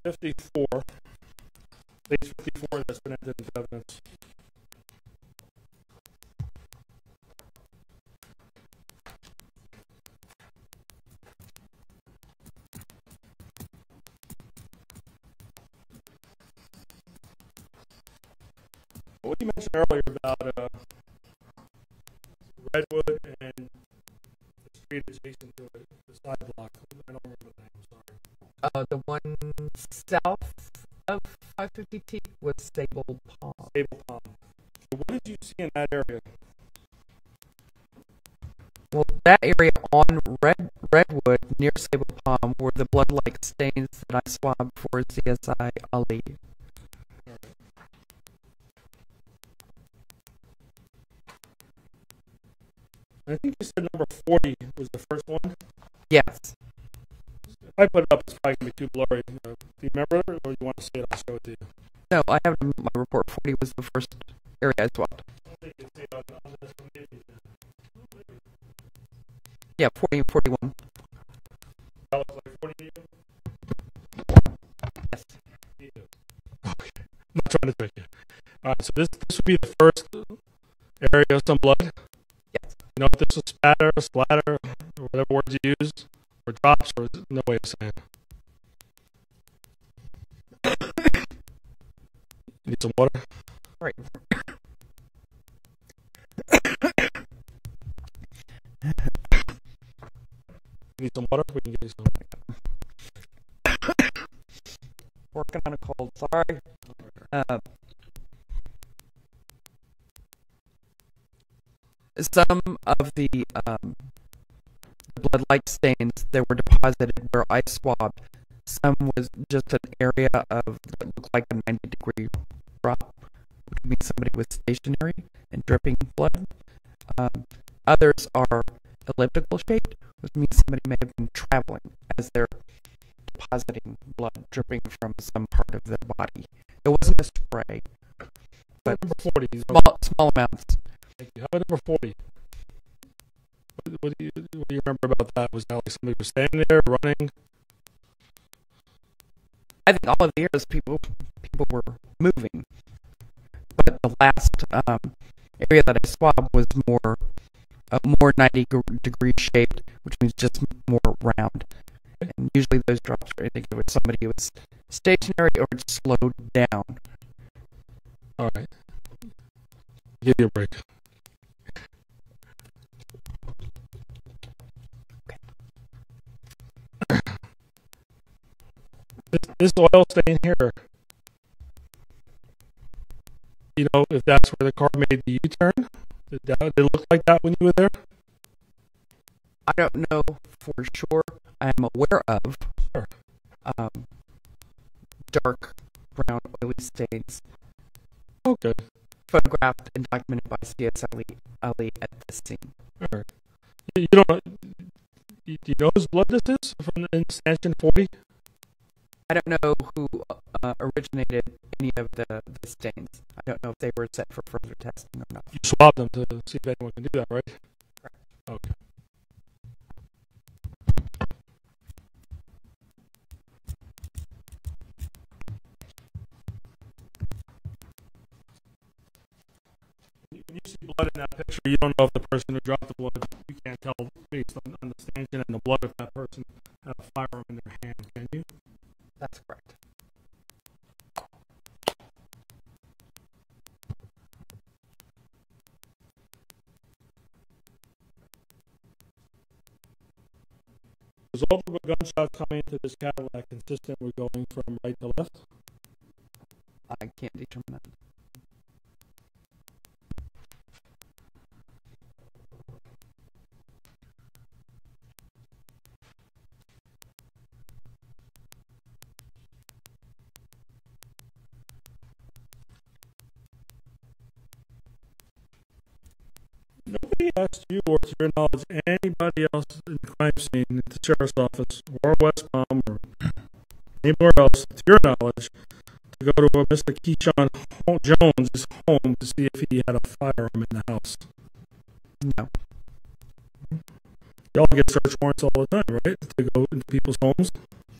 54. Page 54 that's been entered into evidence. What you mentioned earlier about uh, Redwood and the street adjacent to it, the side block. I don't remember the name. Sorry. Uh, the one south of 550 Teak was Sable Palm. Sable Palm. So what did you see in that area? Well, that area on Red Redwood near Sable Palm were the blood-like stains that I swabbed for CSI Ali. I think you said number 40 was the first one. Yes. If I put it up, it's probably going to be too blurry. Uh, do you remember it, or you want to see it? I'll show it to you. No, I have my report. 40 was the first area I swabbed. Yeah, 40 and 41. That looks like 40 to you? Yes. Okay. I'm not trying to trick you. All right, so this this would be the first area of some blood. Yes. You know if this was spatter, splatter, or whatever words you use, or drops, or no way of saying. Need some water? Right. Need some water? We can get you some. Working on a cold. Sorry. Uh, some of the blood-like stains that were deposited where I swabbed Some was just an area of that looked like a 90 degree drop, which would mean somebody was stationary and dripping blood. Um, others are elliptical shaped, which means somebody may have been traveling as they're depositing blood dripping from some part of their body. It wasn't a spray, but Number 40. small, small amounts. Thank you. How about number 40? What, do you, what do you remember about that? Was that like somebody was standing there running? I think all of the years people people were moving, but the last um, area that I swabbed was more uh, more 90 degree shaped, which means just more round. And usually those drops are indicative of somebody who was stationary or slowed down. All right. Give you a break. This, this oil stain here. You know, if that's where the car made the U-turn, did, that, did it look like that when you were there? I don't know for sure. I am aware of Sure. um, dark brown oily stains Okay. photographed and documented by C.S. Ali, Ali at the scene. Right. You, you don't. Do you know whose blood this is from the in stanchion 40? I don't know who uh, originated any of the, the stains. I don't know if they were set for further testing or not. You swabbed them to see if anyone can do that, right? Okay. When you see blood in that picture, you don't know if the person who dropped the blood, you can't tell based on, on the stanchion and the blood if that person had a firearm in their hand, can you? That's correct. Was all the gunshots coming into this Cadillac consistent with going from right to left? I can't determine that. Asked you, or to your knowledge, anybody else in the crime scene at the sheriff's office or West Palm or anywhere else, to your knowledge, to go to a Mr. Keyshawn Jones' home to see if he had a firearm in the house. No. Y'all get search warrants all the time, right? To go into people's homes?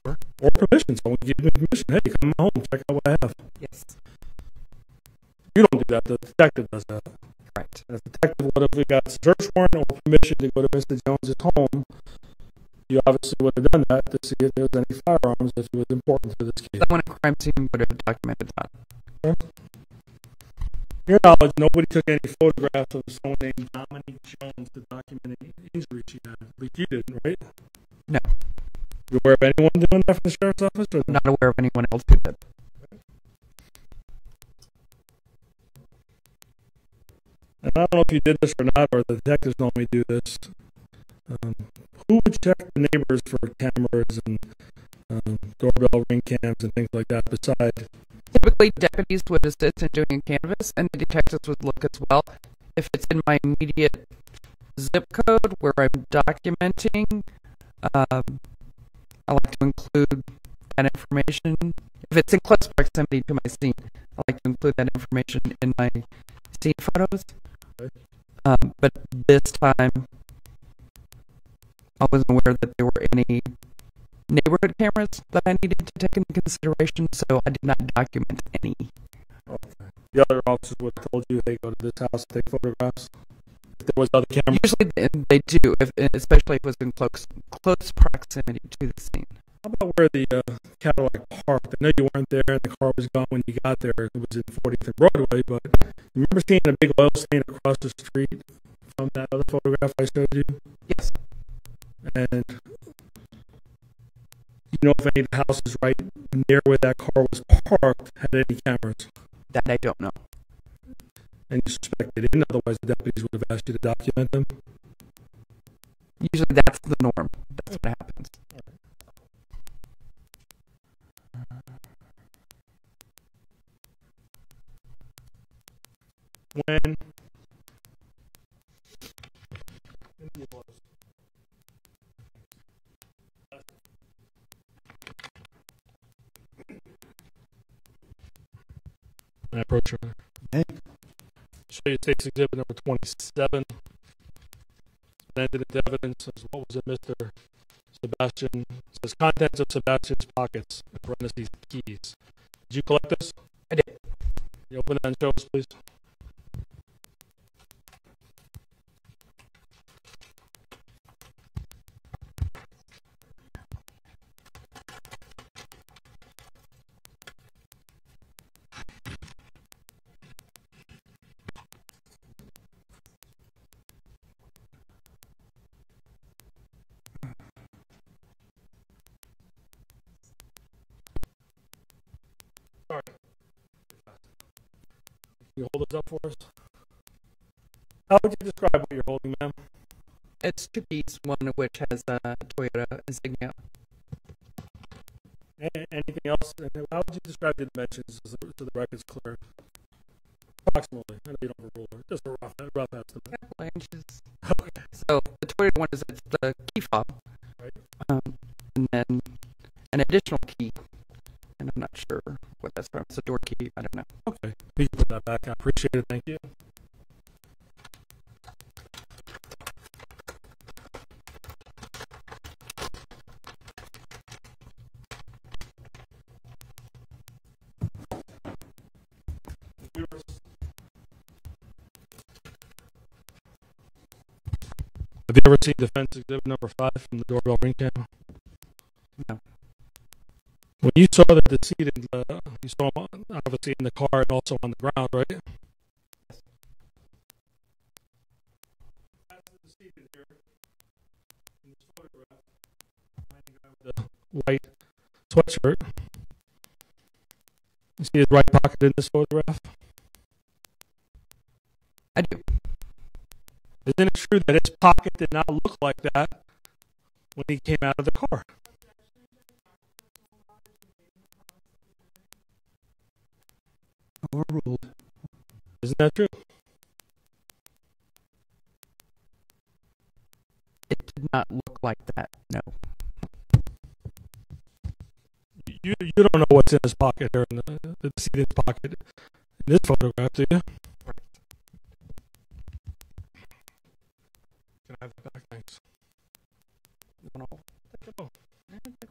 Or permission. Someone give me permission. Hey, come home, check out what I have. Yes. You don't do that, the detective does that. Correct. As a detective would have got a search warrant or permission to go to Mr. Jones's home. You obviously would have done that to see if there was any firearms if it was important to this case. Someone at crime scene would have documented that. To your knowledge, nobody took any photographs of someone named Dominique Jones to document any injury she had. But you didn't, right? No. You aware of anyone doing that from the sheriff's office? Or not aware of anyone else who did. And I don't know if you did this or not, or the detectives normally do this. Um, who would check the neighbors for cameras and um, doorbell ring cams and things like that besides Typically, deputies would assist in doing a canvas, and the detectives would look as well. If it's in my immediate zip code where I'm documenting, um, I like to include that information. If it's in close proximity to my scene, I like to include that information in my scene photos. Okay. Um, but this time, I wasn't aware that there were any neighborhood cameras that I needed to take into consideration, so I did not document any. the other officers would have told you, hey, go to this house, take photographs? If there was other cameras. Usually they, they do, if, especially if it was in close close proximity to the scene. How about where the uh, Cadillac parked? I know you weren't there and the car was gone when you got there. It was in 40th and Broadway, but you remember seeing a big oil stain across the street from that other photograph I showed you? Yes. And you know if any of the houses right near where that car was parked had any cameras? That I don't know. And you suspect they didn't, otherwise the deputies would have asked you to document them? Usually that's the norm. That's what happens. When May I approach her? Hey. Show you state's exhibit number twenty-seven. Presented into evidence as what was in Mr. Sebastien, says contents of Sebastien's pockets, in parentheses, keys. Did you collect this? I did. You open that and show us, please. Up for us? How would you describe what you're holding, ma'am? It's two keys, one of which has a Toyota insignia. A- anything else? And How would you describe the dimensions so the, so the record's clear? Approximately. I know you don't have a ruler. Just a rough, a rough estimate. Couple inches. Okay. So the Toyota one is it's the key fob, Right. um, and then an additional key, and I'm not sure what that's from. It's a door key. I don't know. Okay. You can put that back. I appreciate it. Thank you. Have you ever seen defense exhibit number five from the doorbell ring camera? No. When you saw the decedent, uh, you saw him obviously in the car and also on the ground, right? The white sweatshirt. You see his right pocket in this photograph? I do. Isn't it true that his pocket did not look like that when he came out of the car? Overruled. Isn't that true? It did not look like that. No. You you don't know what's in his pocket or in the, the decedent's pocket in this photograph, do you? Can I have that back? Thanks. Oh, Thank you.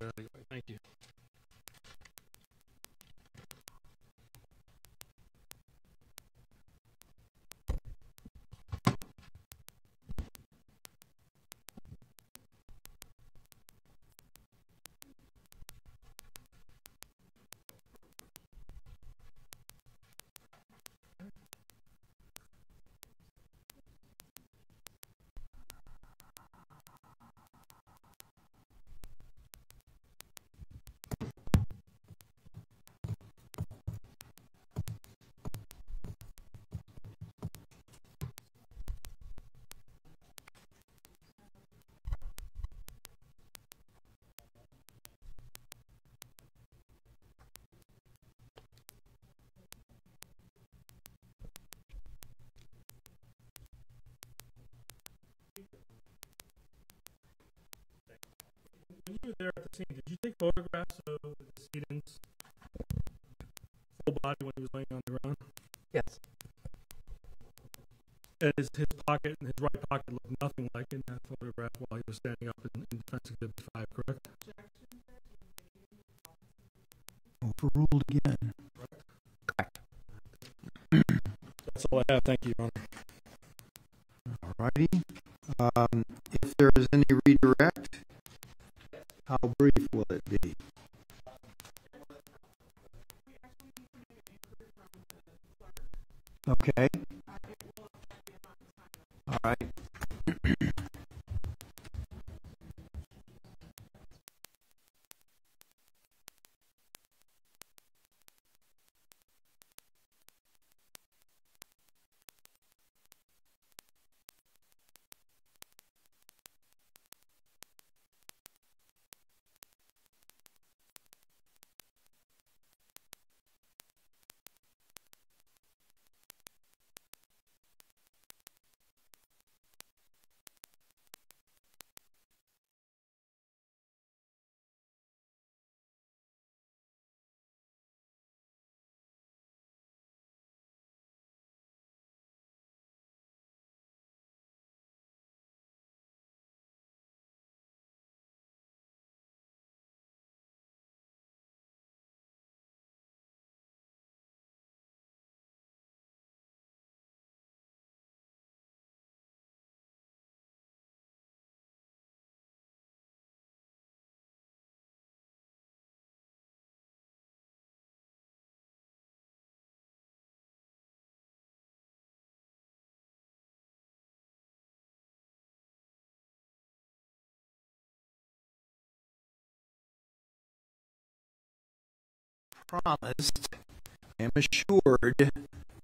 Get scene, did you take photographs of the decedent's full body when he was laying on the ground? Yes. And his, his pocket, his right pocket looked nothing like in that photograph while he was standing up in, in defense exhibit promised, I am assured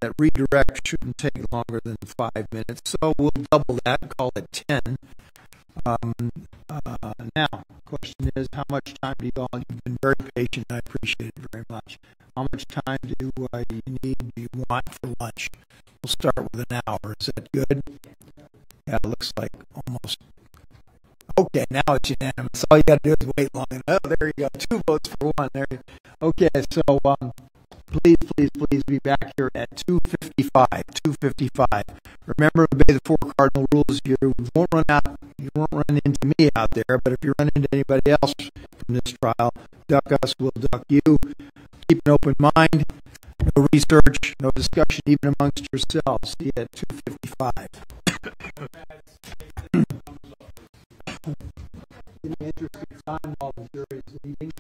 that redirect shouldn't take longer than five minutes, so we'll double that, call it 10. Um, uh, now, question is, how much time do you all, you've been very patient, I appreciate it very much. How much time do uh, you need, do you want for lunch? We'll start with an hour, is that good? Yeah, it looks like almost. Okay, now it's unanimous. All you got to do is wait long enough. Oh, there you go. Two votes for one. There. Okay, so um, please, please, please be back here at 2:55. 2:55. Remember, obey the four cardinal rules. You won't run out. You won't run into me out there. But if you run into anybody else from this trial, duck us. We'll duck you. Keep an open mind. No research, no discussion, even amongst yourselves. See you at 2:55. In the interest of time, while the jury is leaving,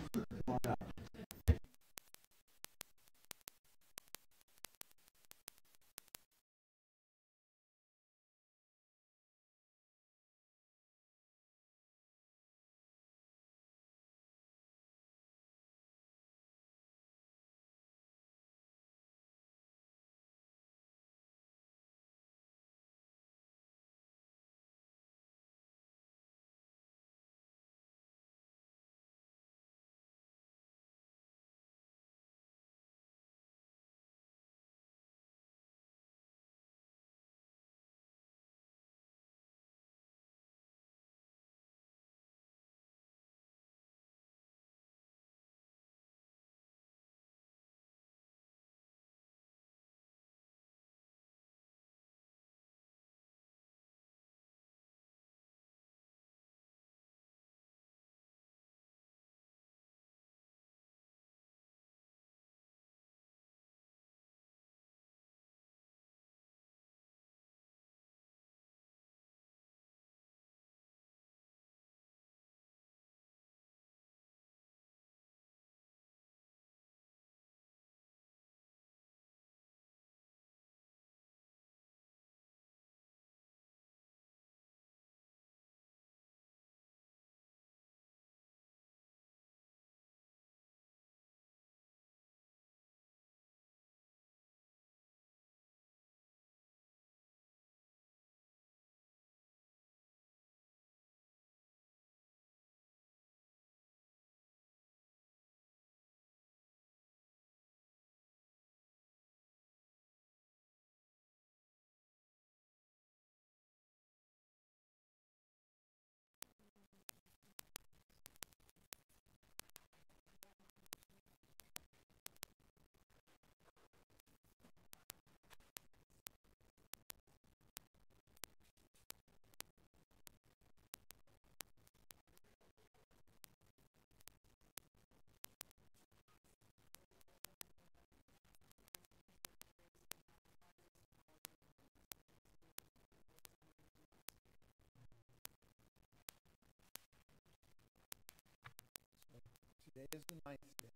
Today is the ninth day.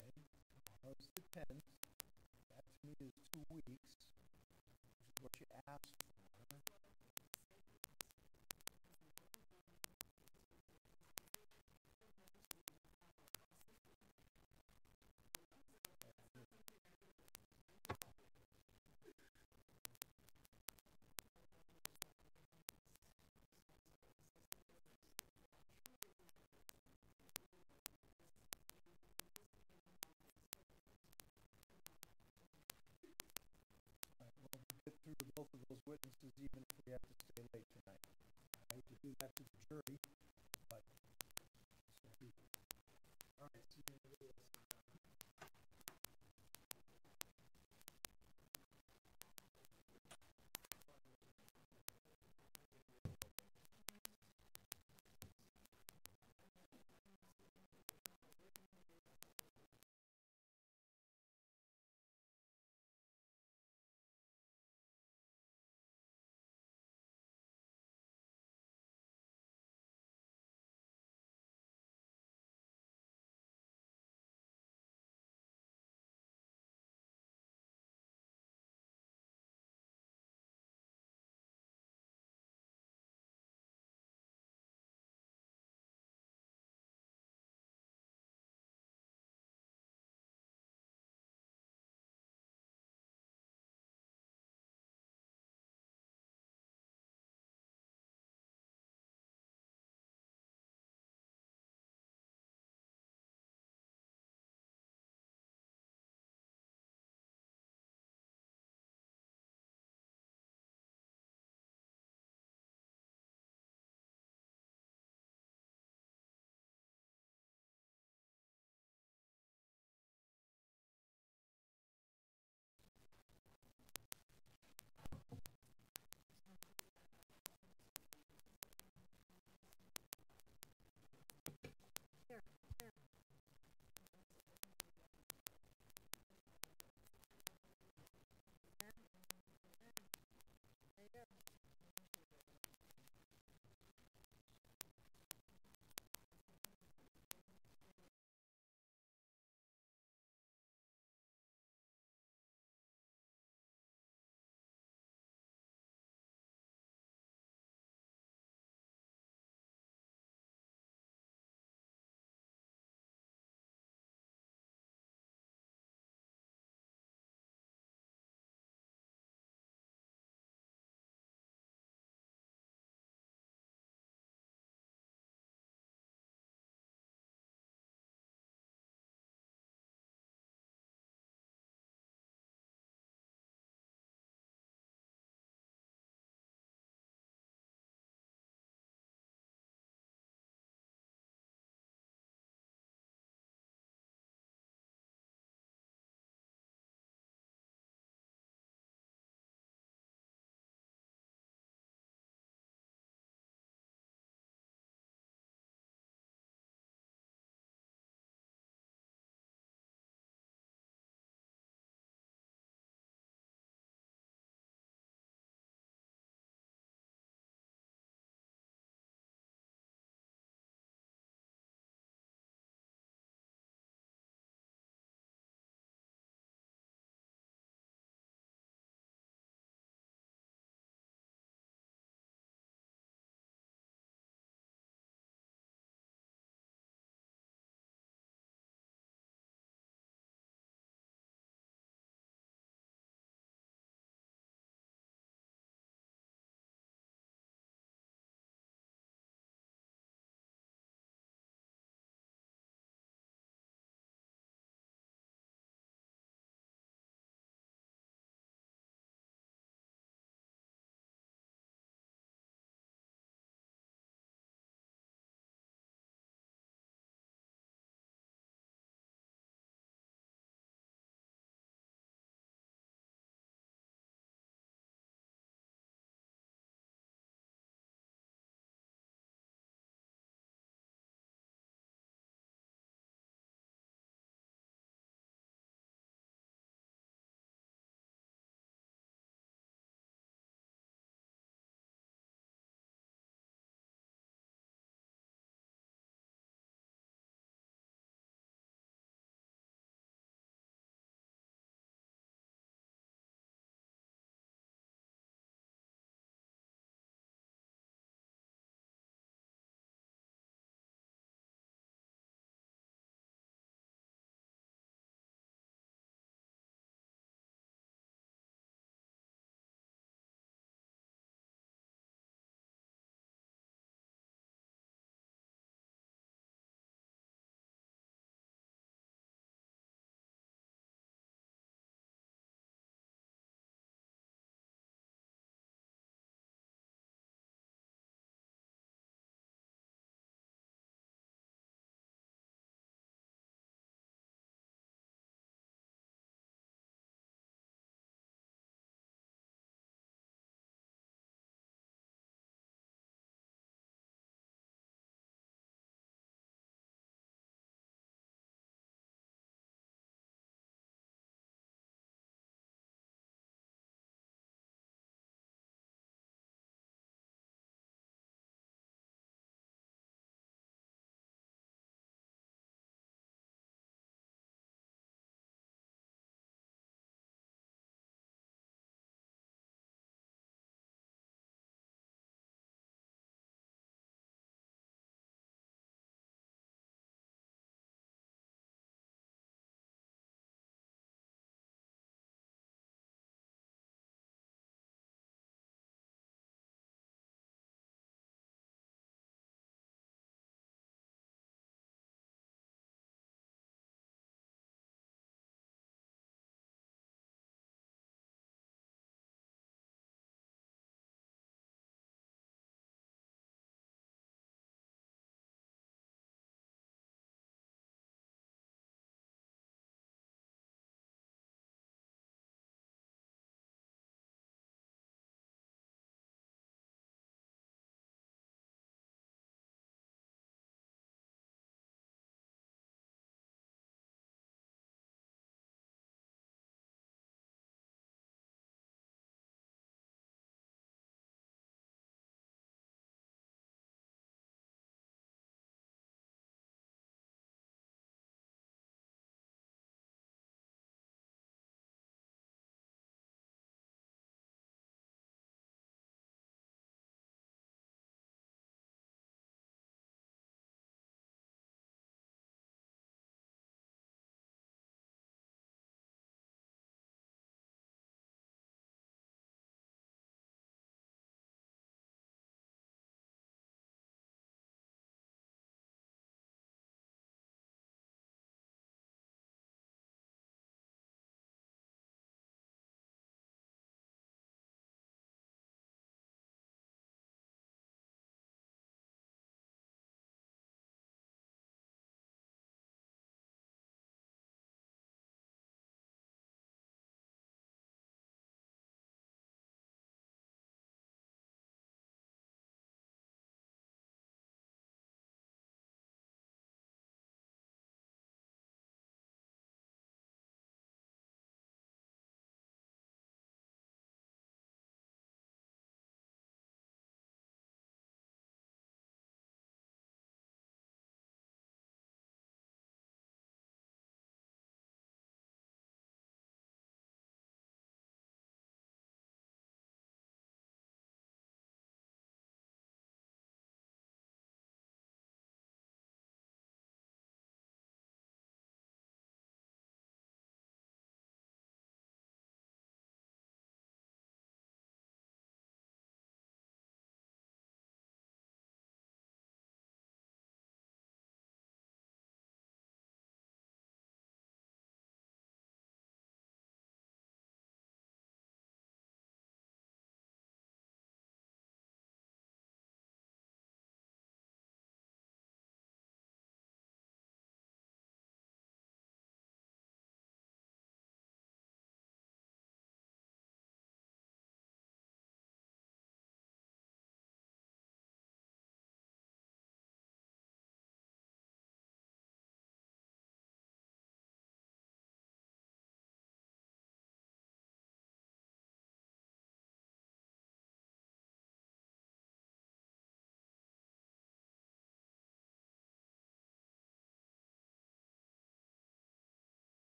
Tomorrow's the tenth. That to me is two weeks. Which is what you asked to both of those witnesses even if we have to stay late tonight. I hate to do that to the jury, but. All right, see you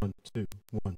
one, two, one,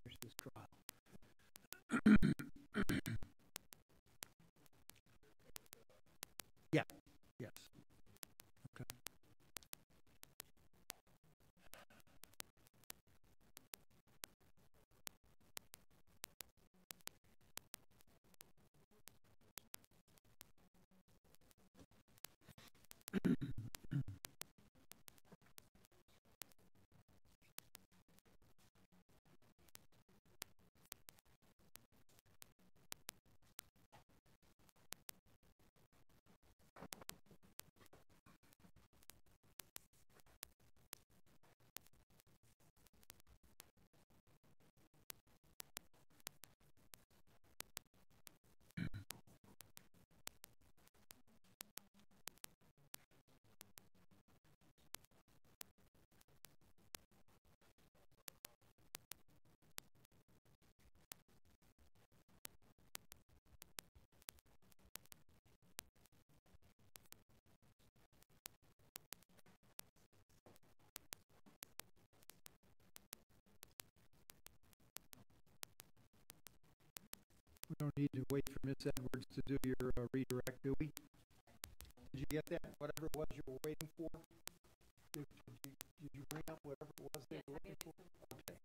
finish this trial. We don't need to wait for Ms. Edwards to do your uh, redirect, do we? Did you get that, whatever it was you were waiting for? Did did you, did you bring up whatever it was they were looking for? Okay,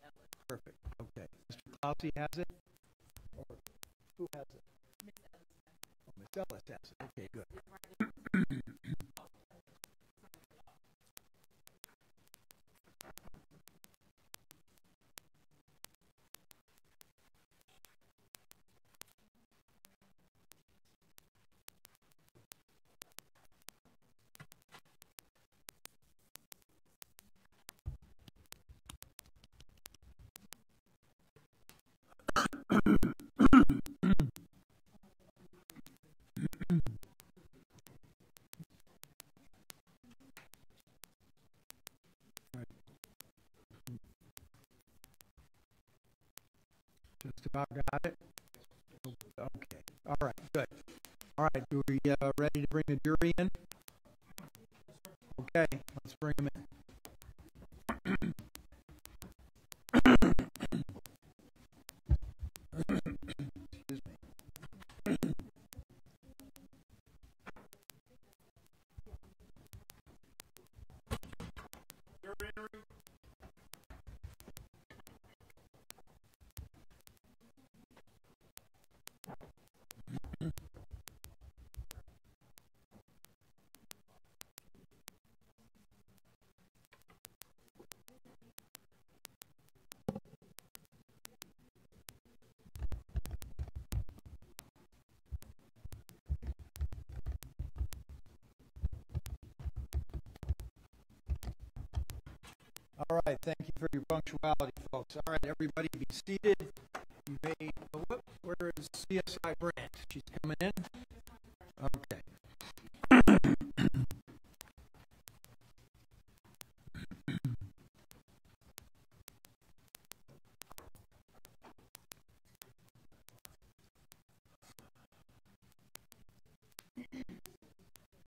perfect, okay. Mr. Clausy has it? Or who has it? Oh, Ms. Ellis has it, okay, good. About got it? Okay, all right, good. All right, are we, uh, ready to bring the jury in? Okay, May, oh,